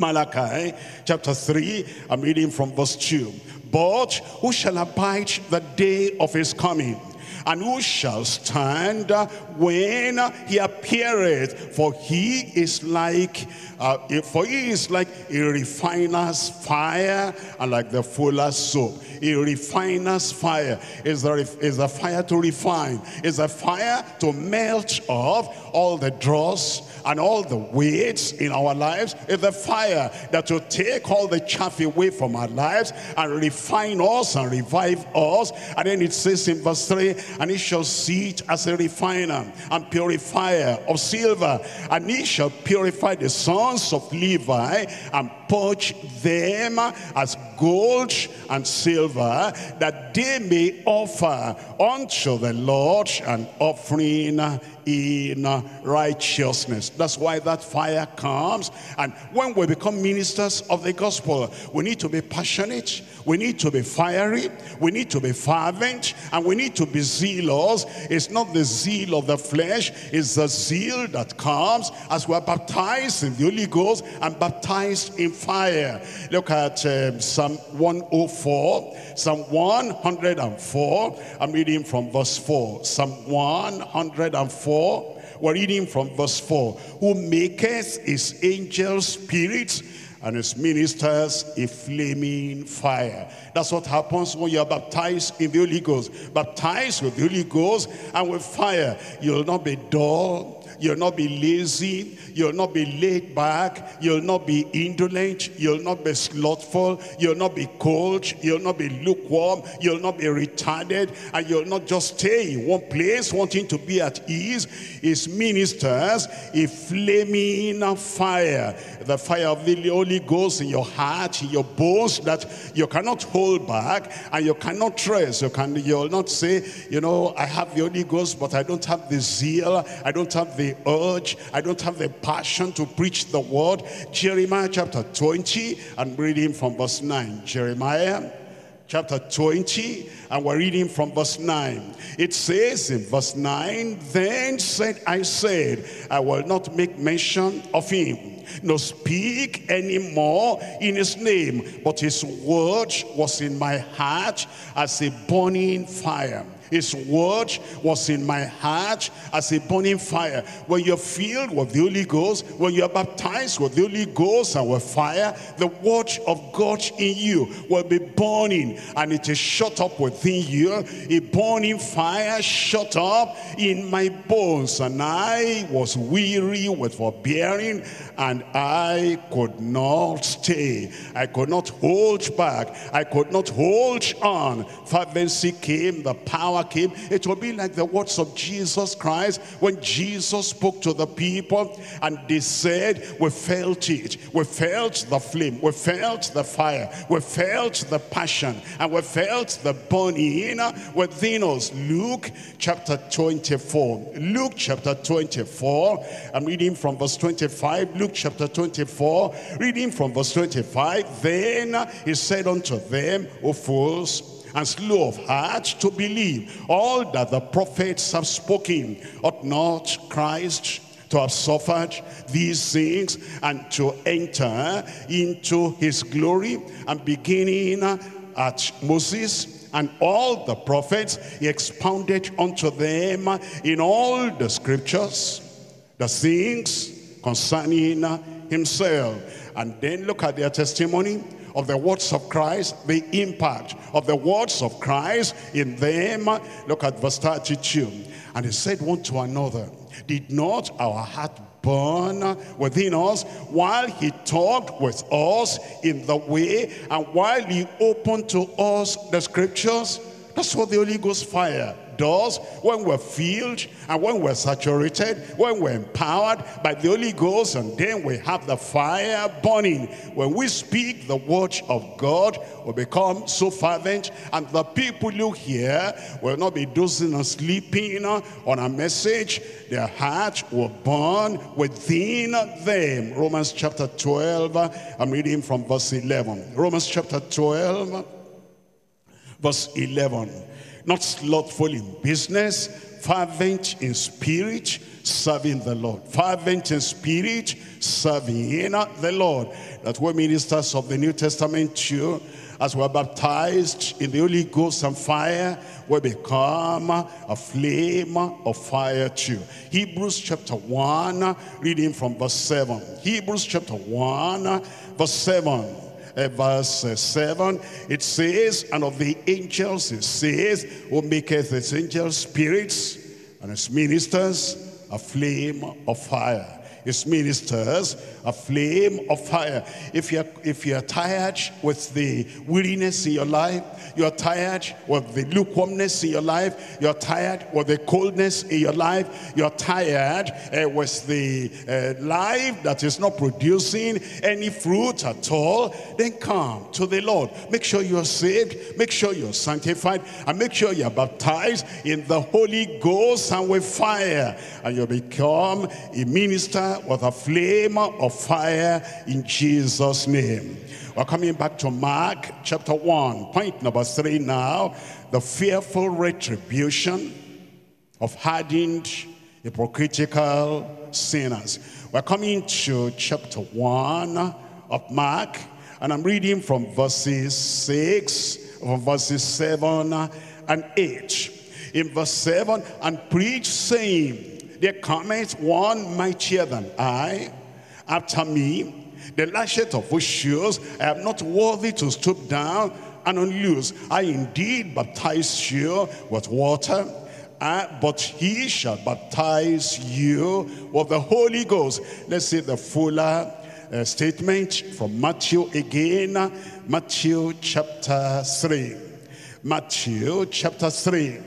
Malachi chapter 3, I'm reading from verse 2. But who shall abide the day of his coming? And who shall stand when he appeareth? For he is like, uh, for he is like a refiner's fire and like the fuller's soap. A refiner's fire is a, is a fire to refine, is a fire to melt off all the dross and all the weeds in our lives. Is the fire that will take all the chaff away from our lives and refine us and revive us. And then it says in verse 3, and he shall sit as a refiner and purifier of silver, and he shall purify the sons of Levi and purge them as gold and silver, that they may offer unto the Lord an offering in righteousness. That's why that fire comes. And when we become ministers of the gospel, we need to be passionate, we need to be fiery, we need to be fervent, and we need to be zealous. It's not the zeal of the flesh, it's the zeal that comes as we're baptized in the Holy Ghost and baptized in fire. Look at um, Psalm 104, Psalm 104. I'm reading from verse 4. Psalm 104. We're reading from verse 4. Who maketh his angels spirits and his ministers a flaming fire. That's what happens when you're baptized in the Holy Ghost. Baptized with the Holy Ghost and with fire. You'll not be dull. You'll not be lazy. You'll not be laid back. You'll not be indolent. You'll not be slothful. You'll not be cold. You'll not be lukewarm. You'll not be retarded. And you'll not just stay in one place wanting to be at ease. His ministers, a flaming fire. The fire of the Holy Ghost in your heart, in your bones that you cannot hold back and you cannot trace. You can, you'll not say, you know, I have the Holy Ghost, but I don't have the zeal. I don't have the urge. I don't have the passion to preach the word. Jeremiah chapter 20, I'm reading from verse 9. Jeremiah chapter 20, and we're reading from verse 9. It says in verse 9, Then said I said, I will not make mention of him, nor speak anymore in his name, but his word was in my heart as a burning fire. His word was in my heart as a burning fire. When you're filled with the Holy Ghost, when you're baptized with the Holy Ghost and with fire, the word of God in you will be burning and it is shut up within you. A burning fire shut up in my bones and I was weary with forbearing and I could not stay. I could not hold back. I could not hold on. Fervency came, the power came. It will be like the words of Jesus Christ when Jesus spoke to the people and they said, we felt it. We felt the flame. We felt the fire. We felt the passion. And we felt the burning within us. Luke chapter 24. Luke chapter 24. I'm reading from verse 25. Luke chapter 24. Reading from verse 25. Then he said unto them, O fools, and slow of heart to believe all that the prophets have spoken. Ought not Christ to have suffered these things and to enter into his glory and beginning at Moses? And all the prophets he expounded unto them in all the scriptures the things concerning himself. And then look at their testimony of the words of Christ, the impact of the words of Christ in them. Look at verse 32. And he said one to another, Did not our heart burn within us while he talked with us in the way and while he opened to us the scriptures. That's what the Holy Ghost fire does when we're filled and when we're saturated, when we're empowered by the Holy Ghost, and then we have the fire burning. When we speak the word of God, we become so fervent, and the people you hear will not be dozing and sleeping on a message. Their heart will burn within them. Romans chapter 12, I'm reading from verse 11. Romans chapter 12, verse 11 not slothful in business, fervent in spirit, serving the Lord. Fervent in spirit, serving the Lord. That we're ministers of the New Testament too, as we're baptized in the Holy Ghost and fire, we become a flame of fire too. Hebrews chapter 1, reading from verse 7. Hebrews chapter 1, verse 7 uh, verse uh, 7, it says, And of the angels it says, Who maketh his angels spirits, and his ministers a flame of fire his ministers a flame of fire. If you're if you're tired with the weariness in your life you're tired with the lukewarmness in your life you're tired with the coldness in your life you're tired uh, with the uh, life that is not producing any fruit at all then come to the lord. Make sure you're saved. Make sure you're sanctified. And make sure you're baptized in the holy ghost and with fire. And you become a minister with a flame of fire in Jesus' name. We're coming back to Mark chapter 1. Point number 3 now. The fearful retribution of hardened, hypocritical sinners. We're coming to chapter 1 of Mark. And I'm reading from verses 6, from verses 7 and 8. In verse 7, and preach saying, there cometh one mightier than I after me, the latchet of whose shoes I am not worthy to stoop down and unloose. I indeed baptize you with water, uh, but he shall baptize you with the Holy Ghost. Let's see the fuller uh, statement from Matthew again. Matthew chapter 3. Matthew chapter 3.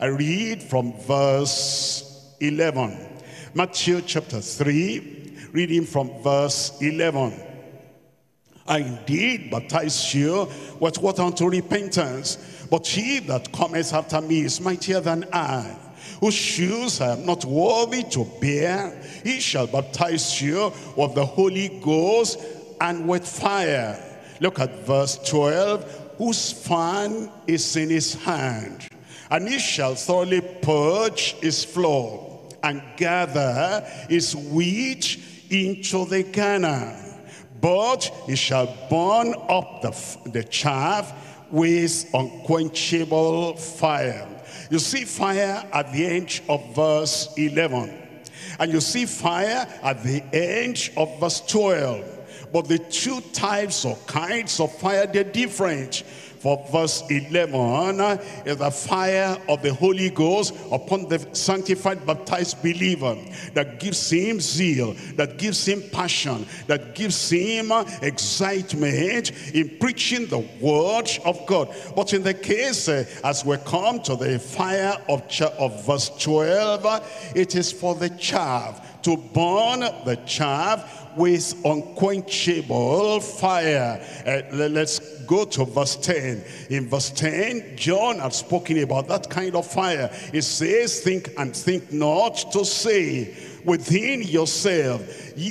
I read from verse 11. Matthew chapter 3, reading from verse 11. I indeed baptize you with water unto repentance, but he that cometh after me is mightier than I, whose shoes I am not worthy to bear. He shall baptize you with the Holy Ghost and with fire. Look at verse 12. Whose fan is in his hand, and he shall thoroughly purge his floor and gather his wheat into the garner. But he shall burn up the, the chaff with unquenchable fire. You see fire at the end of verse 11. And you see fire at the end of verse 12. But the two types or kinds of fire, they're different. For verse 11 is the fire of the Holy Ghost upon the sanctified baptized believer that gives him zeal, that gives him passion, that gives him excitement in preaching the word of God. But in the case, uh, as we come to the fire of, of verse 12, it is for the chaff, to burn the chaff with unquenchable fire. Uh, let's go to verse 10. In verse 10, John had spoken about that kind of fire. It says, think and think not to say within yourself,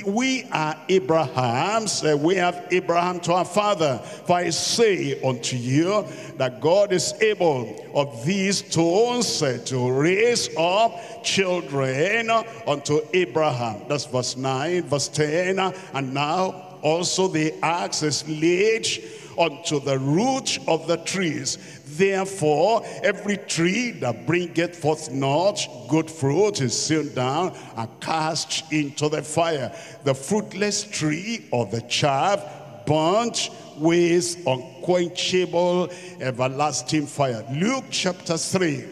we are Abraham's, we have Abraham to our father. For I say unto you that God is able of these stones to raise up children unto Abraham. That's verse 9, verse 10. And now also the axe is laid unto the root of the trees. Therefore, every tree that bringeth forth not good fruit is sewn down and cast into the fire. The fruitless tree or the chaff burnt with unquenchable everlasting fire. Luke chapter 3.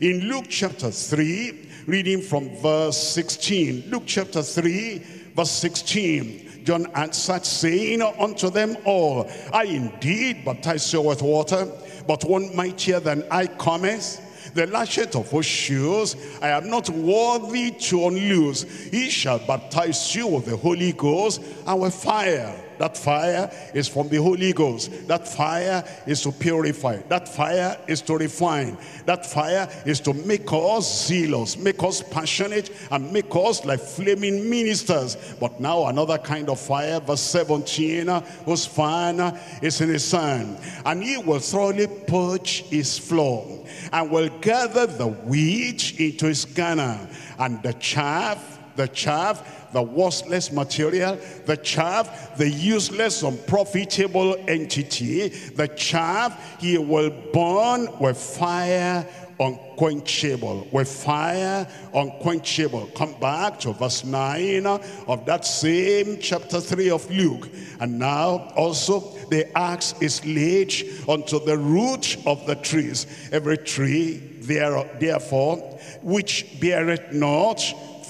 In Luke chapter 3, reading from verse 16. Luke chapter 3, verse 16. John answered, saying unto them all, I indeed baptize you with water, but one mightier than I cometh, the latchet of whose shoes I am not worthy to unloose. He shall baptize you with the Holy Ghost and with fire. That fire is from the Holy Ghost. That fire is to purify. That fire is to refine. That fire is to make us zealous, make us passionate, and make us like flaming ministers. But now another kind of fire, verse 17, whose fire is in his hand. And he will thoroughly purge his floor, and will gather the wheat into his garner, and the chaff, the chaff the worthless material, the chaff, the useless, unprofitable entity, the chaff, he will burn with fire unquenchable, with fire unquenchable. Come back to verse 9 of that same chapter 3 of Luke. And now also the axe is laid unto the root of the trees. Every tree, there, therefore, which beareth not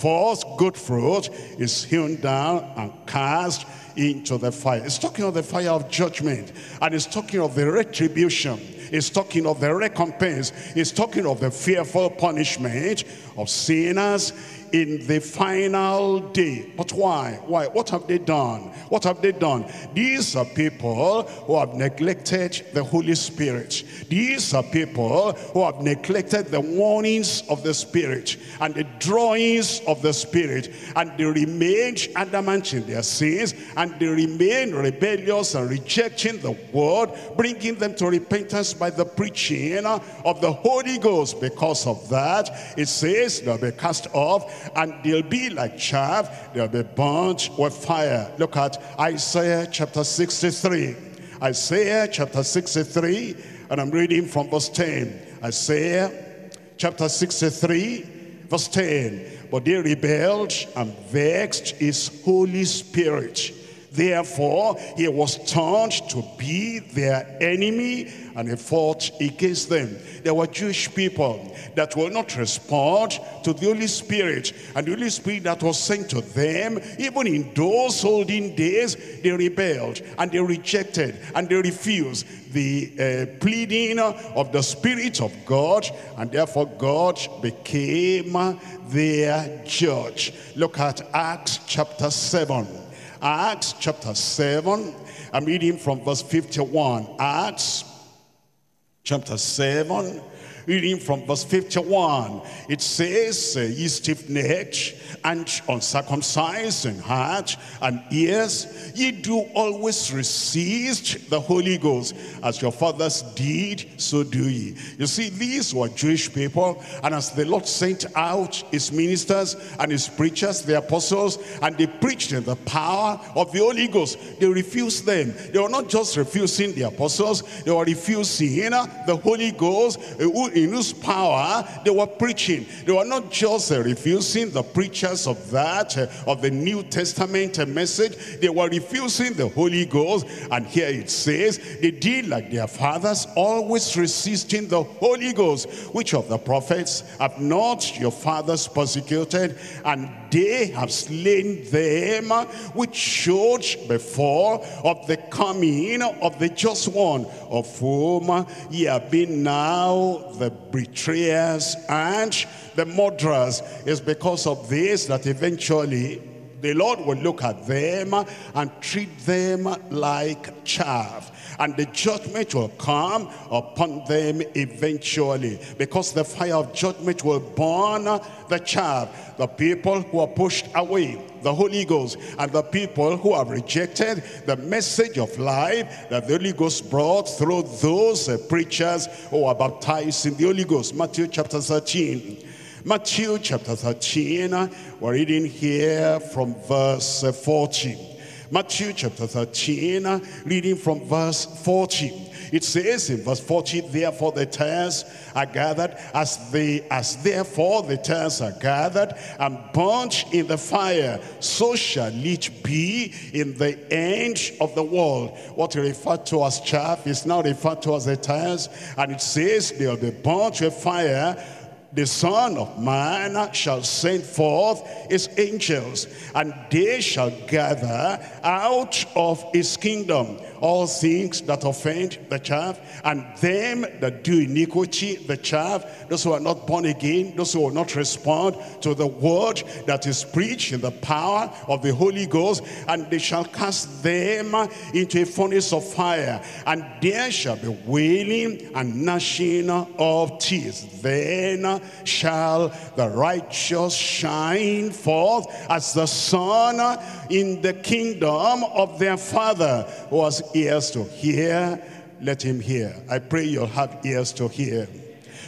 forth good fruit is hewn down and cast into the fire. It's talking of the fire of judgment and it's talking of the retribution. It's talking of the recompense. It's talking of the fearful punishment of sinners in the final day. But why? Why? What have they done? What have they done? These are people who have neglected the Holy Spirit. These are people who have neglected the warnings of the Spirit and the drawings of the Spirit. And they remained adamant in their sins and they remain rebellious and rejecting the word, bringing them to repentance by the preaching of the Holy Ghost. Because of that, it says they'll be cast off and they'll be like chaff, they'll be burnt with fire. Look at Isaiah chapter 63. Isaiah chapter 63, and I'm reading from verse 10. Isaiah chapter 63, verse 10. But they rebelled and vexed his Holy Spirit. Therefore, he was turned to be their enemy and he fought against them. There were Jewish people that will not respond to the Holy Spirit. And the Holy Spirit that was sent to them, even in those olden days, they rebelled and they rejected and they refused the uh, pleading of the Spirit of God. And therefore God became their judge. Look at Acts chapter 7. Acts chapter 7. I'm reading from verse 51. Acts chapter 7, reading from verse 51. It says, uh, Ye stiff-necked and uncircumcised in heart and ears, ye do always resist the Holy Ghost. As your fathers did, so do ye. You see, these were Jewish people, and as the Lord sent out his ministers and his preachers, the apostles, and they preached in the power of the Holy Ghost, they refused them. They were not just refusing the apostles, they were refusing the Holy Ghost, uh, in whose power they were preaching. They were not just uh, refusing the preachers of that, uh, of the New Testament uh, message, they were refusing the Holy Ghost. And here it says, they did like their fathers, always resisting the Holy Ghost. Which of the prophets have not your fathers persecuted? And they have slain them which showed before of the coming of the just one, of whom ye have been now the betrayers and the murderers. It's because of this that eventually the Lord will look at them and treat them like chaff. And the judgment will come upon them eventually. Because the fire of judgment will burn the chaff. The people who are pushed away, the Holy Ghost, and the people who have rejected the message of life that the Holy Ghost brought through those uh, preachers who are baptized in the Holy Ghost. Matthew chapter 13. Matthew chapter 13, we're reading here from verse 40. Matthew chapter 13, reading from verse 40. It says in verse 40, therefore the tares are gathered, as they as therefore the tares are gathered and burnt in the fire, so shall it be in the end of the world. What referred to as chaff is now referred to as the tares, and it says they'll be burnt with fire the Son of Man shall send forth his angels, and they shall gather out of his kingdom all things that offend the chaff, and them that do iniquity, the chaff, those who are not born again, those who will not respond to the word that is preached in the power of the Holy Ghost, and they shall cast them into a furnace of fire, and there shall be wailing and gnashing of teeth. Then shall the righteous shine forth as the sun in the kingdom of their Father who has ears to hear, let him hear. I pray you'll have ears to hear.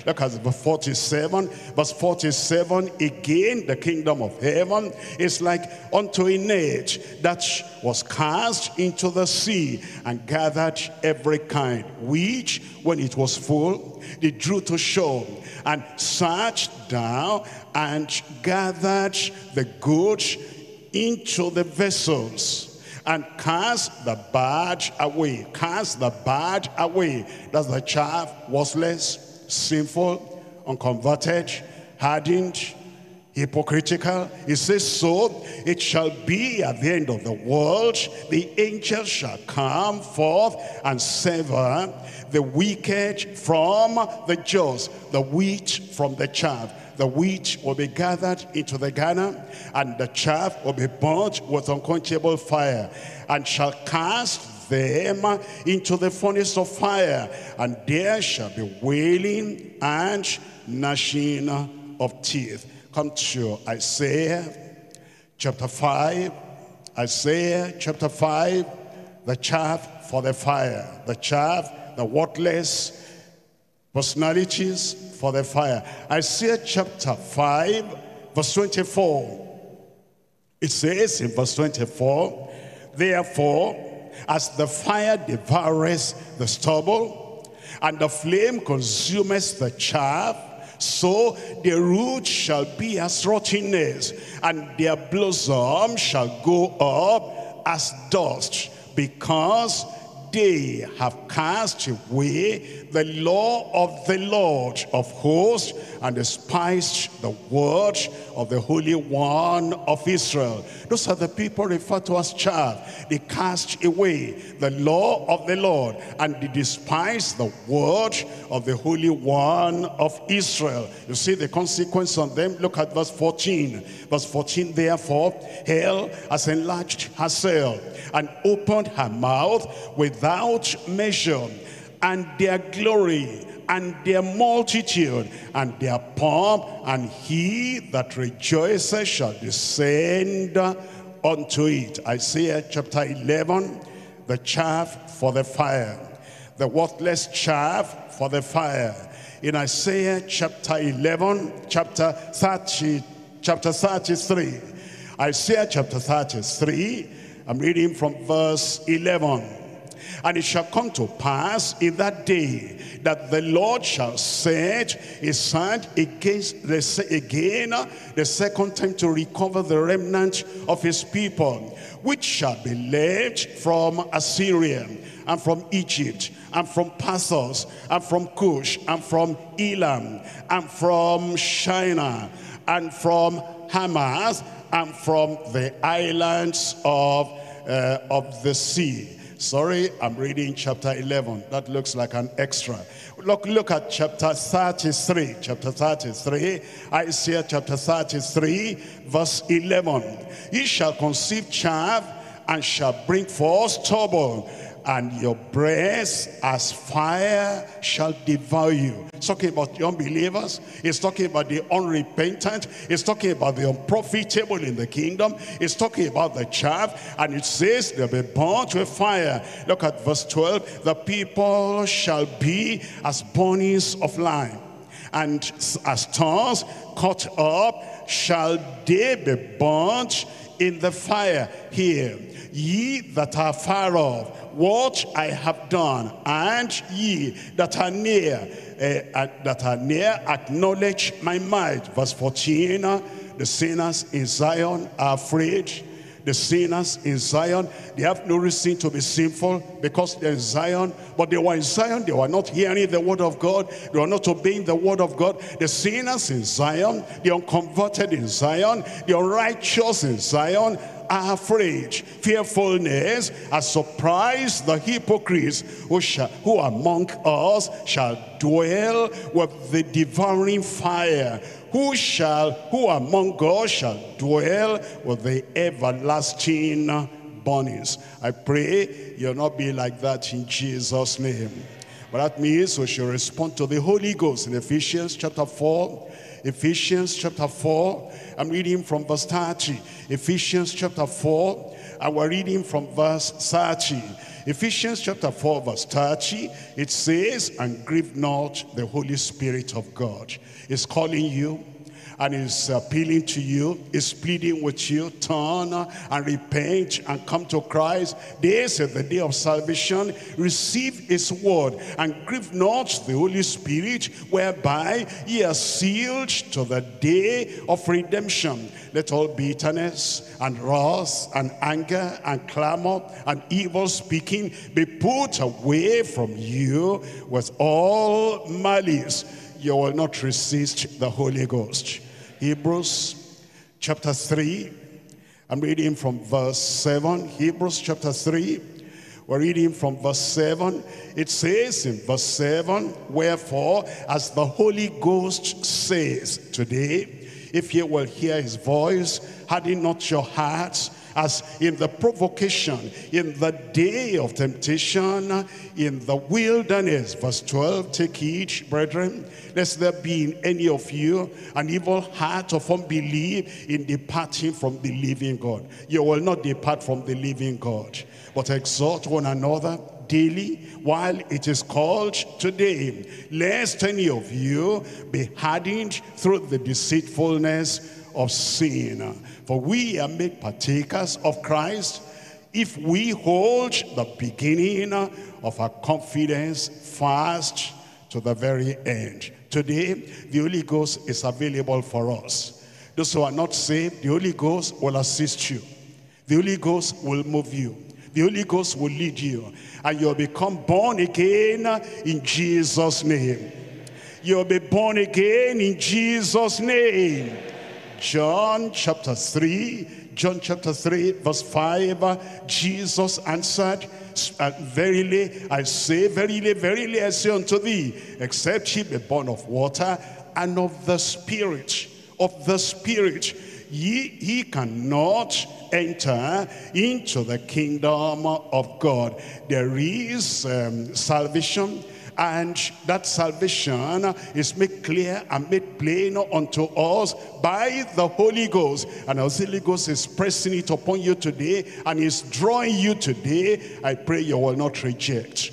Look at verse 47. Verse 47, again, the kingdom of heaven is like unto a net that was cast into the sea and gathered every kind, which, when it was full, they drew to shore and searched down and gathered the good into the vessels and cast the barge away. Cast the barge away. That's the chaff, worthless, sinful, unconverted, hardened, hypocritical. It says, so it shall be at the end of the world, the angels shall come forth and sever the wicked from the just, the wheat from the chaff. The wheat will be gathered into the garner, and the chaff will be burnt with unquenchable fire, and shall cast them into the furnace of fire, and there shall be wailing and gnashing of teeth. Come to Isaiah chapter 5. Isaiah chapter 5, the chaff for the fire, the chaff, the worthless personalities for the fire. Isaiah chapter 5, verse 24. It says in verse 24, Therefore, as the fire devours the stubble, and the flame consumes the chaff, so their root shall be as rottenness, and their blossom shall go up as dust, because they have cast away the law of the Lord of hosts and despised the word of the Holy One of Israel. Those are the people referred to as chaff. They cast away the law of the Lord and they despise the word of the Holy One of Israel. You see the consequence on them? Look at verse 14. Verse 14, therefore, hell has enlarged herself and opened her mouth without measure and their glory and their multitude and their pomp and he that rejoices shall descend unto it. Isaiah chapter 11, the chaff for the fire, the worthless chaff for the fire. In Isaiah chapter 11, chapter 30, chapter 33, Isaiah chapter 33, I'm reading from verse 11. And it shall come to pass in that day that the Lord shall set his hand against the, again the second time to recover the remnant of his people, which shall be left from Assyria and from Egypt and from Pathros and from Cush and from Elam and from Shinar and from Hamath and from the islands of, uh, of the sea. Sorry, I'm reading chapter 11. That looks like an extra. Look, look at chapter 33. Chapter 33, Isaiah chapter 33, verse 11. He shall conceive child and shall bring forth stubble and your breast as fire shall devour you. It's talking about the unbelievers. It's talking about the unrepentant. It's talking about the unprofitable in the kingdom. It's talking about the chaff. And it says they'll be burnt with fire. Look at verse 12. The people shall be as bunnies of lime. And as stars cut up shall they be burnt in the fire here. Ye that are far off, what I have done, and ye that are near, uh, that are near, acknowledge my might. Verse 14, the sinners in Zion are afraid. The sinners in Zion, they have no reason to be sinful because they're in Zion. But they were in Zion, they were not hearing the word of God. They were not obeying the word of God. The sinners in Zion, the unconverted in Zion, the unrighteous in Zion, afraid. Fearfulness has surprised the hypocrites who, shall, who among us shall dwell with the devouring fire. Who shall, who among us shall dwell with the everlasting burnings? I pray you'll not be like that in Jesus' name. But that means we should respond to the Holy Ghost in Ephesians chapter 4. Ephesians chapter 4. I'm reading from verse 30. Ephesians chapter 4. And we're reading from verse 30. Ephesians chapter 4 verse 30. It says, and grieve not the Holy Spirit of God. It's calling you and is appealing to you, is pleading with you, turn and repent and come to Christ. This is the day of salvation. Receive his word and grieve not the Holy Spirit, whereby ye are sealed to the day of redemption. Let all bitterness and wrath and anger and clamor and evil speaking be put away from you with all malice. You will not resist the Holy Ghost. Hebrews chapter 3. I'm reading from verse 7. Hebrews chapter 3. We're reading from verse 7. It says in verse 7, Wherefore, as the Holy Ghost says today, if ye will hear his voice, harden not your hearts, as in the provocation, in the day of temptation, in the wilderness. Verse 12, take heed, brethren, lest there be in any of you an evil heart of unbelief in departing from the living God. You will not depart from the living God, but exhort one another daily while it is called today, lest any of you be hardened through the deceitfulness of sin. For we are made partakers of Christ if we hold the beginning of our confidence fast to the very end. Today, the Holy Ghost is available for us. Those who are not saved, the Holy Ghost will assist you. The Holy Ghost will move you. The Holy Ghost will lead you. And you'll become born again in Jesus' name. You'll be born again in Jesus' name. John chapter 3, John chapter 3, verse 5, Jesus answered, uh, Verily I say, verily, verily I say unto thee, except ye be born of water and of the Spirit, of the Spirit, ye, he cannot enter into the kingdom of God. There is um, salvation and that salvation is made clear and made plain unto us by the Holy Ghost. And the Holy Ghost is pressing it upon you today and is drawing you today. I pray you will not reject.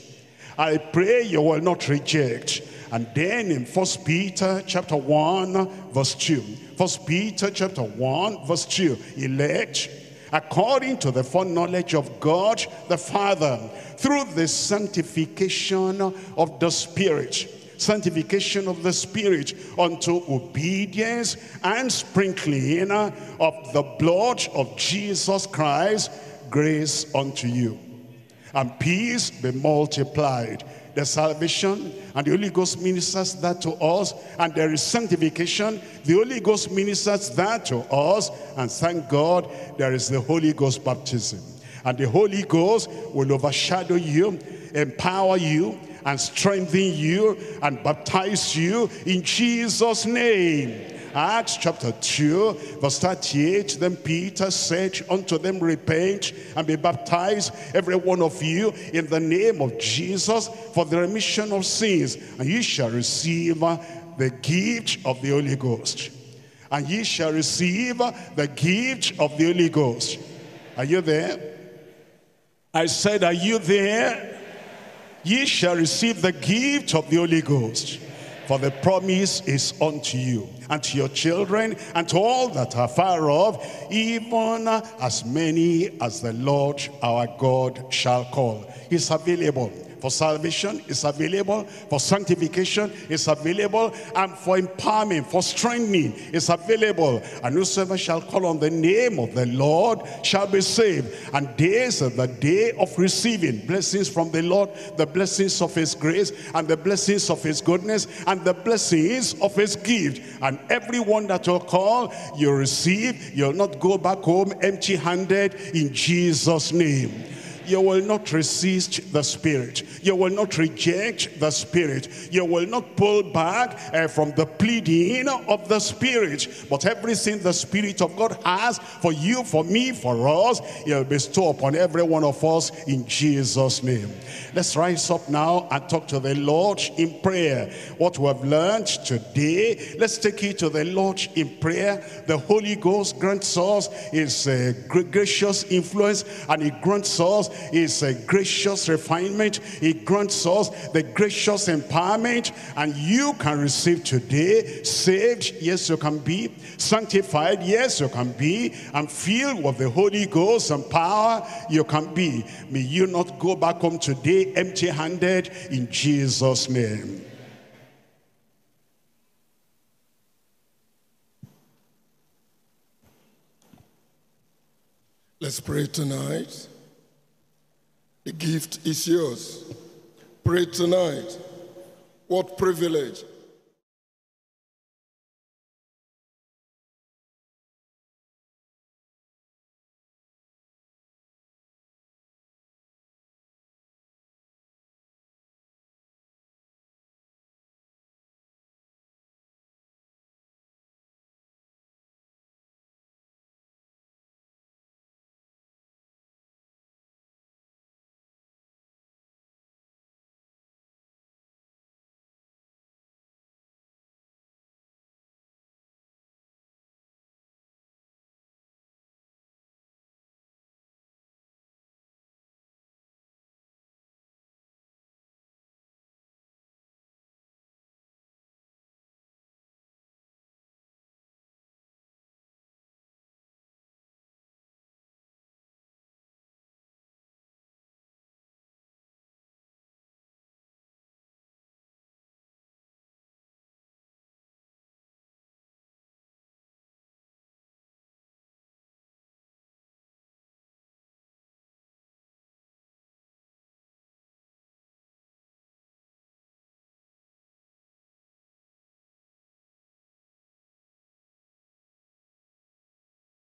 I pray you will not reject. And then in First Peter chapter 1 verse 2. First Peter chapter 1 verse 2. Elect according to the foreknowledge of God the Father, through the sanctification of the Spirit, sanctification of the Spirit unto obedience and sprinkling of the blood of Jesus Christ, grace unto you. And peace be multiplied. The salvation and the Holy Ghost ministers that to us and there is sanctification. The Holy Ghost ministers that to us and thank God there is the Holy Ghost baptism and the Holy Ghost will overshadow you empower you and strengthen you and baptize you in Jesus name Acts chapter 2, verse 38, then Peter said unto them, Repent and be baptized, every one of you, in the name of Jesus, for the remission of sins, and ye shall receive the gift of the Holy Ghost. And ye shall receive the gift of the Holy Ghost. Are you there? I said, are you there? Ye shall receive the gift of the Holy Ghost. For the promise is unto you, and to your children, and to all that are far off, even as many as the Lord our God shall call. He's available for salvation is available, for sanctification is available, and for empowerment, for strengthening is available. And whosoever shall call on the name of the Lord shall be saved. And this is the day of receiving blessings from the Lord, the blessings of his grace, and the blessings of his goodness, and the blessings of his gift. And everyone that will call, you receive. You'll not go back home empty-handed in Jesus' name. You will not resist the Spirit. You will not reject the Spirit. You will not pull back uh, from the pleading of the Spirit. But everything the Spirit of God has for you, for me, for us, He'll bestow upon every one of us in Jesus' name. Let's rise up now and talk to the Lord in prayer. What we have learned today, let's take it to the Lord in prayer. The Holy Ghost grants us His uh, gracious influence and He grants us His a gracious refinement. He grants us the gracious empowerment and you can receive today saved, yes you can be, sanctified, yes you can be, and filled with the Holy Ghost and power you can be. May you not go back home today empty-handed in Jesus' name. Let's pray tonight. The gift is yours. Pray tonight. What privilege.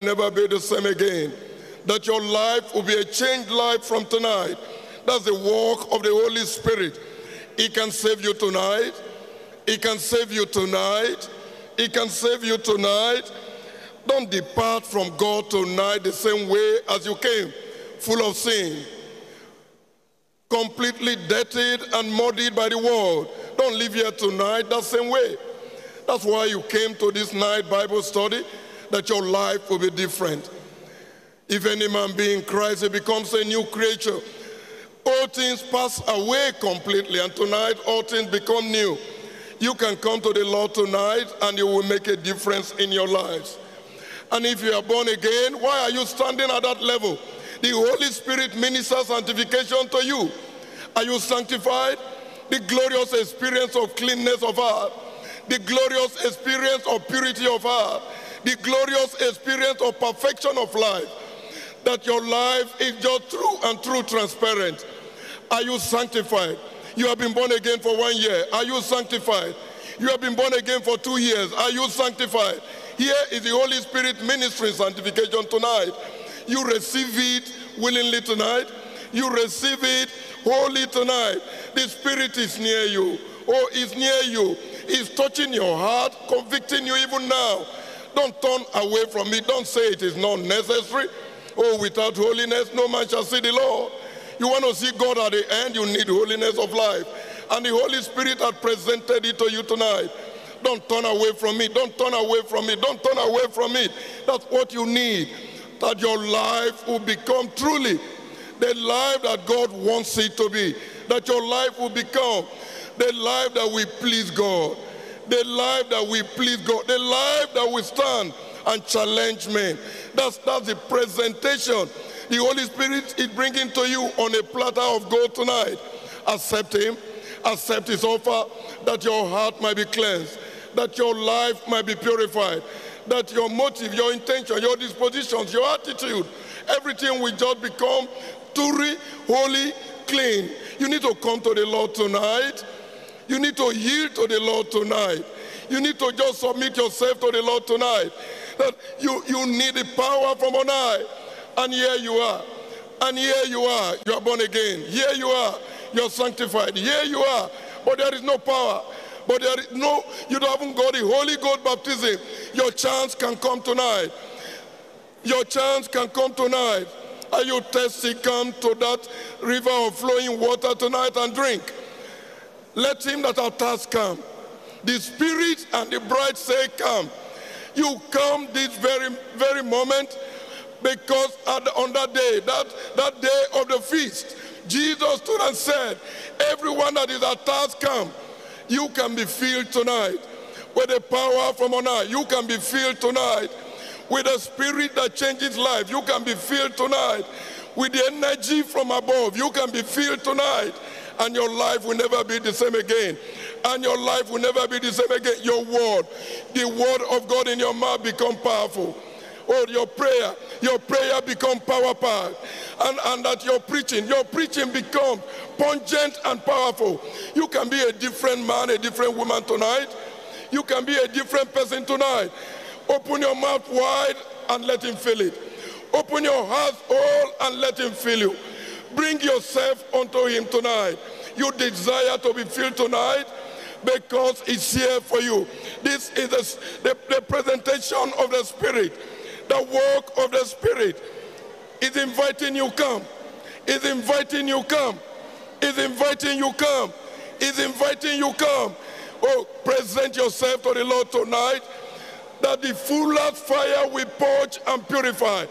Never be the same again. That your life will be a changed life from tonight. That's the work of the Holy Spirit. He can save you tonight. He can save you tonight. He can save you tonight. Don't depart from God tonight the same way as you came, full of sin, completely dirtied and muddied by the world. Don't live here tonight that same way. That's why you came to this night Bible study, that your life will be different. If any man be in Christ, he becomes a new creature. All things pass away completely, and tonight all things become new. You can come to the Lord tonight, and you will make a difference in your lives. And if you are born again, why are you standing at that level? The Holy Spirit ministers sanctification to you. Are you sanctified? The glorious experience of cleanness of heart, the glorious experience of purity of heart, the glorious experience of perfection of life. That your life is just true and true transparent. Are you sanctified? You have been born again for one year. Are you sanctified? You have been born again for two years. Are you sanctified? Here is the Holy Spirit ministering sanctification tonight. You receive it willingly tonight. You receive it wholly tonight. The Spirit is near you. Oh, is near you. Is touching your heart, convicting you even now. Don't turn away from me. Don't say it is not necessary. Oh, without holiness, no man shall see the Lord. You want to see God at the end, you need holiness of life. And the Holy Spirit has presented it to you tonight. Don't turn away from me. Don't turn away from me. Don't turn away from it. That's what you need. That your life will become truly the life that God wants it to be. That your life will become the life that will please God. The life that will please God. The life that will stand and challenge men. That's, that's the presentation the Holy Spirit is bringing to you on a platter of gold tonight. accept him, accept his offer, that your heart might be cleansed, that your life might be purified, that your motive, your intention, your dispositions, your attitude, everything will just become turi, holy, clean. You need to come to the Lord tonight. You need to yield to the Lord tonight. You need to just submit yourself to the Lord tonight. That you, you need the power from on high. And here you are. And here you are. You are born again. Here you are. You're sanctified. Here you are. But there is no power. But there is no, you haven't got the Holy Ghost baptism. Your chance can come tonight. Your chance can come tonight. Are you thirsty? Come to that river of flowing water tonight and drink. Let him that thirst come. The Spirit and the bride say, Come. You come this very, very moment because the, on that day, that, that day of the feast, Jesus stood and said, Everyone that is athirst, come. You can be filled tonight with the power from on high. You can be filled tonight with the spirit that changes life. You can be filled tonight with the energy from above. You can be filled tonight, and your life will never be the same again. And your life will never be the same again. Your word, the word of God in your mouth become powerful. Oh, your prayer, your prayer become power packed. And, and that your preaching, your preaching become pungent and powerful. You can be a different man, a different woman tonight. You can be a different person tonight. Open your mouth wide and let him fill it. Open your heart all and let him fill you. Bring yourself unto him tonight. You desire to be filled tonight because it's here for you. This is the, the, the presentation of the Spirit. The work of the Spirit is inviting you come. Is inviting you come. Is inviting you come. Is inviting you come. Oh, present yourself to the Lord tonight that the fullest fire will purge and purify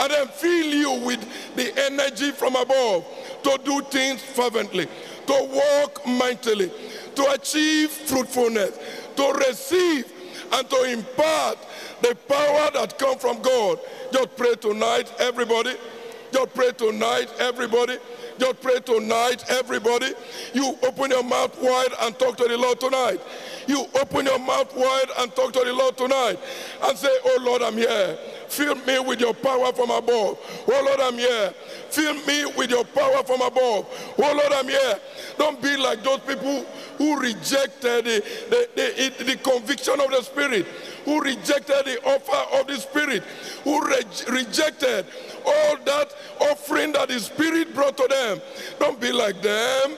and then fill you with the energy from above to do things fervently, to walk mightily, to achieve fruitfulness, to receive and to impart the power that comes from God. Just pray tonight, everybody. Just pray tonight, everybody. Just pray tonight, everybody. You open your mouth wide and talk to the Lord tonight. You open your mouth wide and talk to the Lord tonight and say, Oh Lord, I'm here. Fill me with your power from above. Oh Lord, I'm here. Fill me with your power from above. Oh Lord, I'm here. Don't be like those people who rejected the, the, the, the conviction of the Spirit, who rejected the offer of the Spirit, who re- rejected all that offering that the Spirit brought to them. Don't be like them.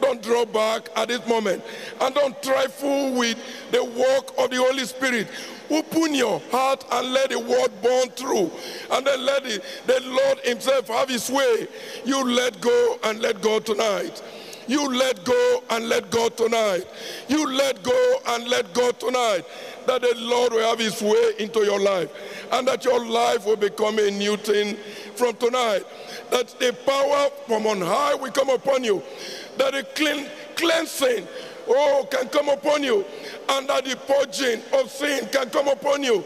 Don't draw back at this moment. And don't trifle with the work of the Holy Spirit. Open your heart and let the word burn through. And then let the, the Lord himself have his way. You let go and let go tonight. You let go and let go tonight. You let go and let go tonight. That the Lord will have his way into your life. And that your life will become a new thing from tonight. That the power from on high will come upon you. That the clean, cleansing oh, can come upon you. And that the purging of sin can come upon you.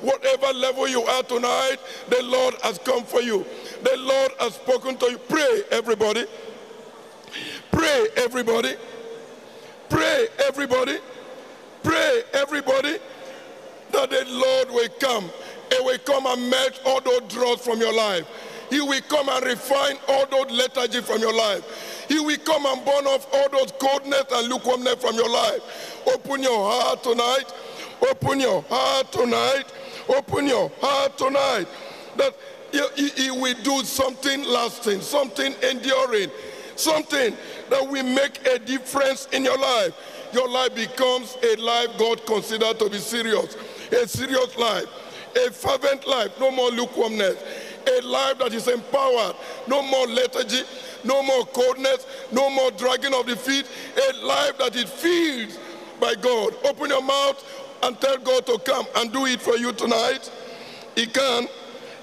Whatever level you are tonight, the Lord has come for you. The Lord has spoken to you. Pray, everybody. Pray, everybody. Pray, everybody. Pray, everybody, that the Lord will come. He will come and melt all those dross from your life. He will come and refine all those lethargy from your life. He will come and burn off all those coldness and lukewarmness from your life. Open your heart tonight. Open your heart tonight. Open your heart tonight. That he, he, will do something lasting, something enduring, something that will make a difference in your life. Your life becomes a life God considers to be serious, a serious life, a fervent life, no more lukewarmness, a life that is empowered, no more lethargy, no more coldness, no more dragging of the feet, a life that is filled by God. Open your mouth and tell God to come and do it for you tonight. He can.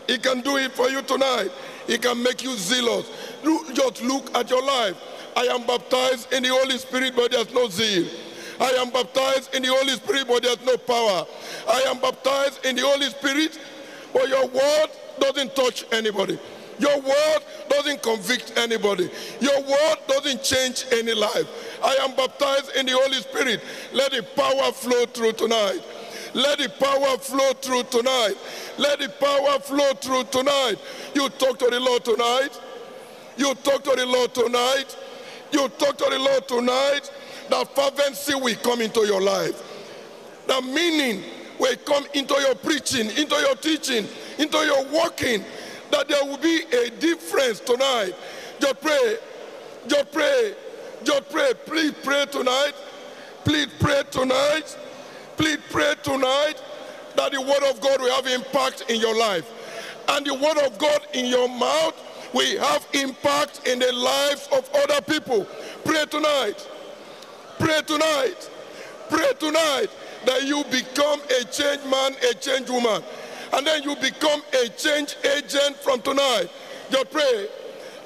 He can do it for you tonight. He can make you zealous. Just look at your life. I am baptized in the Holy Spirit, but there's no zeal. I am baptized in the Holy Spirit, but there's no power. I am baptized in the Holy Spirit, but your word doesn't touch anybody. Your word doesn't convict anybody. Your word doesn't change any life. I am baptized in the Holy Spirit. Let the power flow through tonight. Let the power flow through tonight. Let the power flow through tonight. You talk to the Lord tonight. You talk to the Lord tonight. You talk to the Lord tonight. That fervency will come into your life. The meaning will come into your preaching, into your teaching, into your walking. That there will be a difference tonight. Just pray. Just pray. Just pray. Please pray tonight. Please pray tonight. Please pray tonight that the word of God will have impact in your life. And the word of God in your mouth will have impact in the lives of other people. Pray tonight. Pray tonight. Pray tonight that you become a change man, a change woman. And then you become a change agent from tonight. Just pray.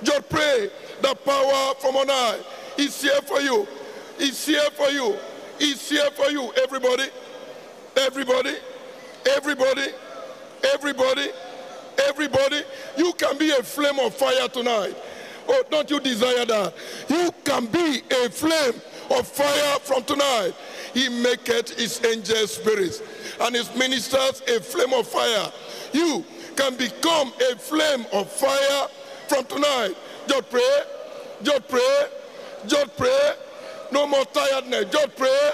Just pray. The power from on high is here for you. It's here for you. It's here for you. Everybody. Everybody. Everybody. Everybody. Everybody. You can be a flame of fire tonight. Oh, don't you desire that? You can be a flame of fire from tonight. He maketh his angel spirits and his ministers a flame of fire. You can become a flame of fire from tonight. Just pray. Just pray. Just pray. No more tiredness. Just pray.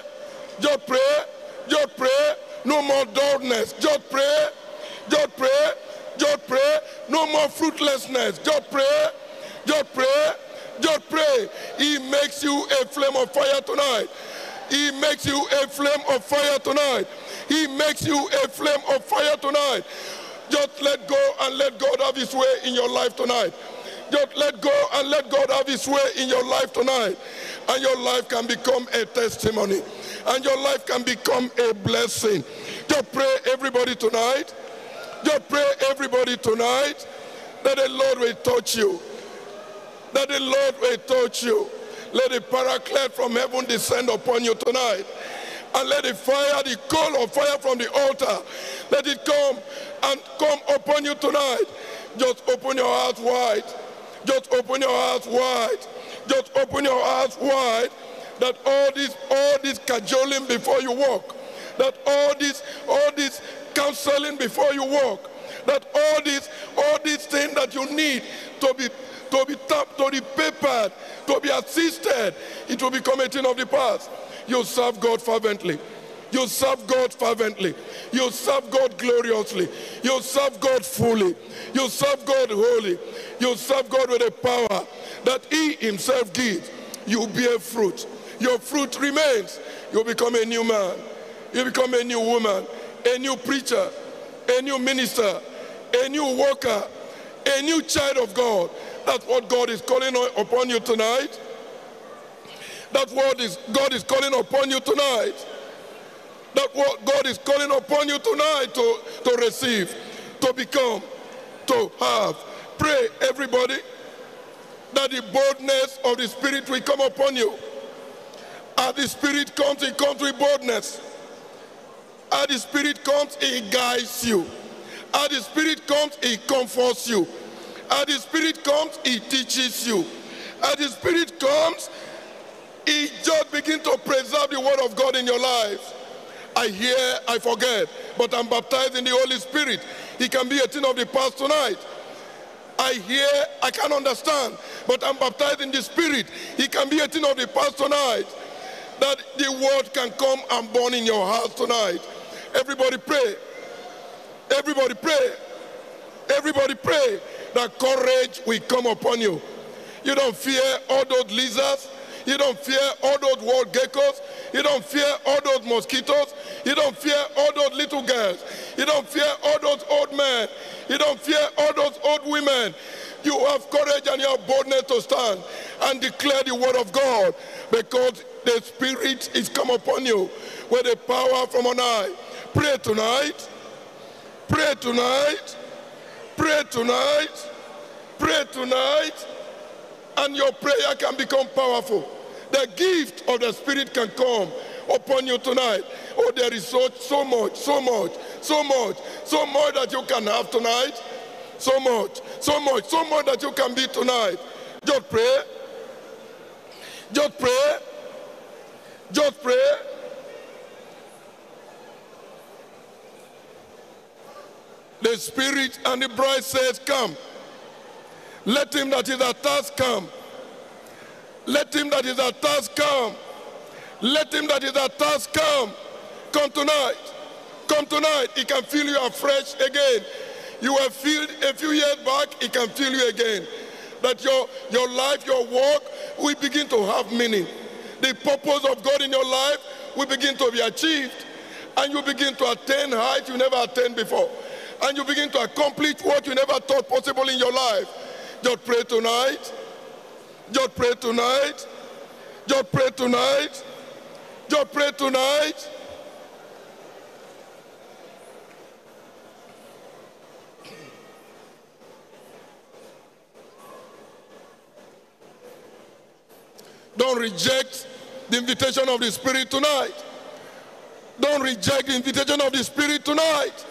Just pray. Just pray. No more dullness. Just pray. Just pray. Just pray. No more fruitlessness. Just pray. Just pray. Just pray. He makes you a flame of fire tonight. He makes you a flame of fire tonight. He makes you a flame of fire tonight. Just let go and let God have his way in your life tonight. Just let go and let God have his way in your life tonight. And your life can become a testimony. And your life can become a blessing. Just pray everybody tonight. Just pray everybody tonight that the Lord will touch you. That the Lord will touch you. Let the paraclete from heaven descend upon you tonight. And let the fire, the coal of fire from the altar, let it come and come upon you tonight. Just open your heart wide. Just open your heart wide. Just open your heart wide. That all this, all this cajoling before you walk, that all this, all this counseling before you walk, that all this, all these things that you need to be to be tapped, to be papered, to be assisted, it will become a thing of the past. You serve God fervently. You serve God fervently. You serve God gloriously. You serve God fully. You serve God wholly. You serve God with a power that He Himself gives. You bear fruit. Your fruit remains. You become a new man. You become a new woman, a new preacher, a new minister, a new worker, a new child of God. That's what God is calling upon you tonight. That's what is God is calling upon you tonight. That's what God is calling upon you tonight to, to receive, to become, to have. Pray, everybody, that the boldness of the Spirit will come upon you. As the Spirit comes, it comes with boldness. As the Spirit comes, it guides you. As the Spirit comes, it comforts you. As the Spirit comes, He teaches you. As the Spirit comes, He just begins to preserve the Word of God in your life. I hear, I forget, but I'm baptized in the Holy Spirit. He can be a thing of the past tonight. I hear, I can't understand, but I'm baptized in the Spirit. He can be a thing of the past tonight. That the Word can come and burn in your heart tonight. Everybody pray. Everybody pray. Everybody pray that courage will come upon you. You don't fear all those lizards. You don't fear all those wild geckos. You don't fear all those mosquitoes. You don't fear all those little girls. You don't fear all those old men. You don't fear all those old women. You have courage and you have boldness to stand and declare the word of God because the Spirit is come upon you with the power from on high. Pray tonight. Pray tonight. Pray tonight. Pray tonight. And your prayer can become powerful. The gift of the Spirit can come upon you tonight. Oh, there is so, so much, so much, so much, so much that you can have tonight. So much, so much, so much that you can be tonight. Just pray. Just pray. Just pray. The Spirit and the bride says, Come. Let him that is athirst come. Let him that is athirst come. Let him that is athirst come. Come tonight. Come tonight. He can fill you afresh again. You were filled a few years back, he can fill you again. That your, your life, your work will begin to have meaning. The purpose of God in your life will begin to be achieved. And you begin to attain heights you never attained before. And you begin to accomplish what you never thought possible in your life. Just pray tonight. Just pray tonight. Just pray tonight. Just pray tonight. Don't reject the invitation of the Spirit tonight. Don't reject the invitation of the Spirit tonight.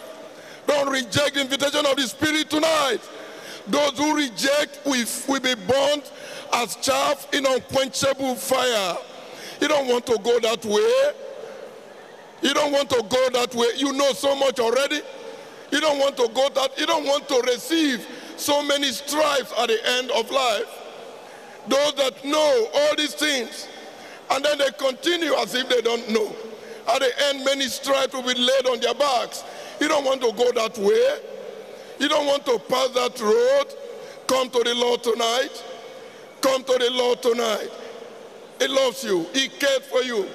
Don't reject the invitation of the Spirit tonight. Those who reject will, will be burnt as chaff in unquenchable fire. You don't want to go that way. You don't want to go that way. You know so much already. You don't want to go that. You don't want to receive so many stripes at the end of life. Those that know all these things, and then they continue as if they don't know. At the end, many stripes will be laid on their backs. You don't want to go that way. You don't want to pass that road. Come to the Lord tonight. Come to the Lord tonight. He loves you. He cares for you.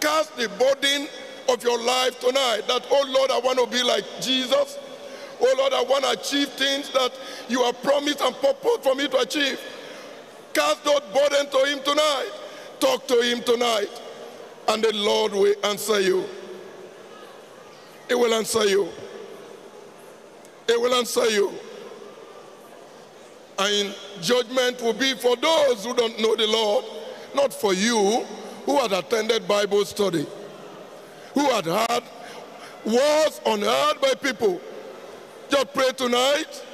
Cast the burden of your life tonight that, oh Lord, I want to be like Jesus. Oh Lord, I want to achieve things that you have promised and purposed for me to achieve. Cast that burden to him tonight. Talk to him tonight. And the Lord will answer you. He will answer you. He will answer you. And judgment will be for those who don't know the Lord, not for you who had attended Bible study, who had heard words unheard by people. Just pray tonight.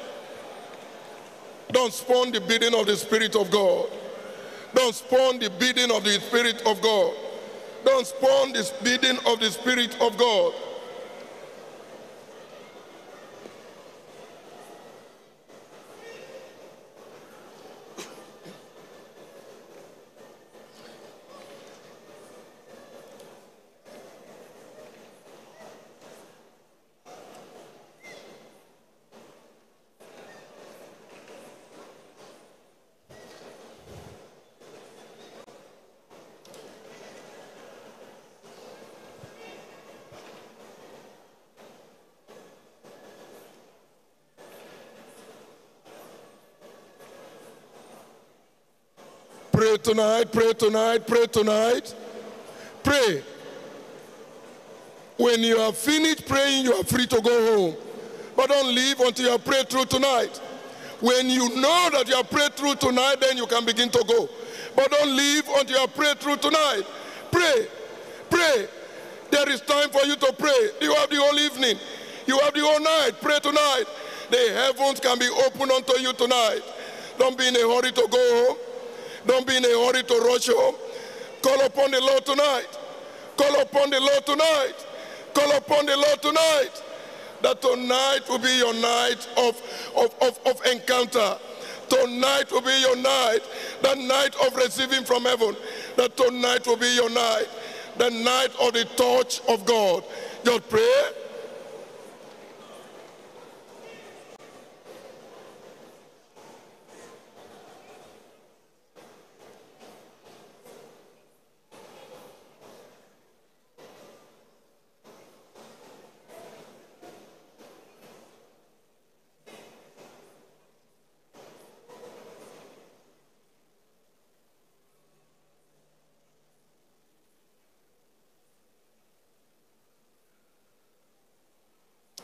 Don't spawn the bidding of the Spirit of God. Don't spawn the bidding of the Spirit of God. Don't spawn the bidding of the Spirit of God. Pray tonight, pray tonight, pray tonight. Pray. When you are finished praying, you are free to go home. But don't leave until you have prayed through tonight. When you know that you have prayed through tonight, then you can begin to go. But don't leave until you have prayed through tonight. Pray. Pray. There is time for you to pray. You have the whole evening. You have the whole night. Pray tonight. The heavens can be opened unto you tonight. Don't be in a hurry to go home. Don't be in a hurry to rush home. Call upon the Lord tonight. Call upon the Lord tonight. Call upon the Lord tonight. That tonight will be your night of, of, of, of encounter. Tonight will be your night. The night of receiving from heaven. That tonight will be your night. The night of the touch of God. Just pray.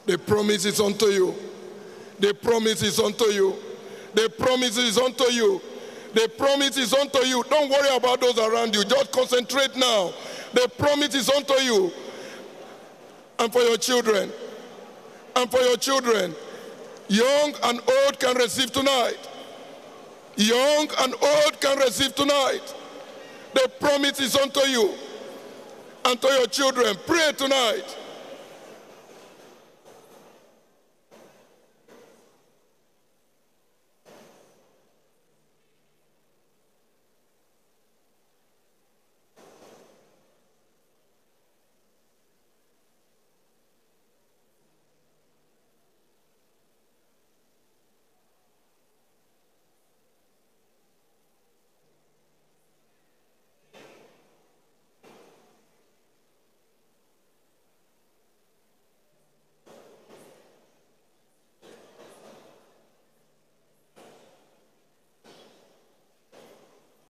The promise is unto you. The promise is unto you. The promise is unto you. The promise is unto you. Don't worry about those around you. Just concentrate now. The promise is unto you. And for your children. And for your children. Young and old can receive tonight. Young and old can receive tonight. The promise is unto you and to your children. Pray tonight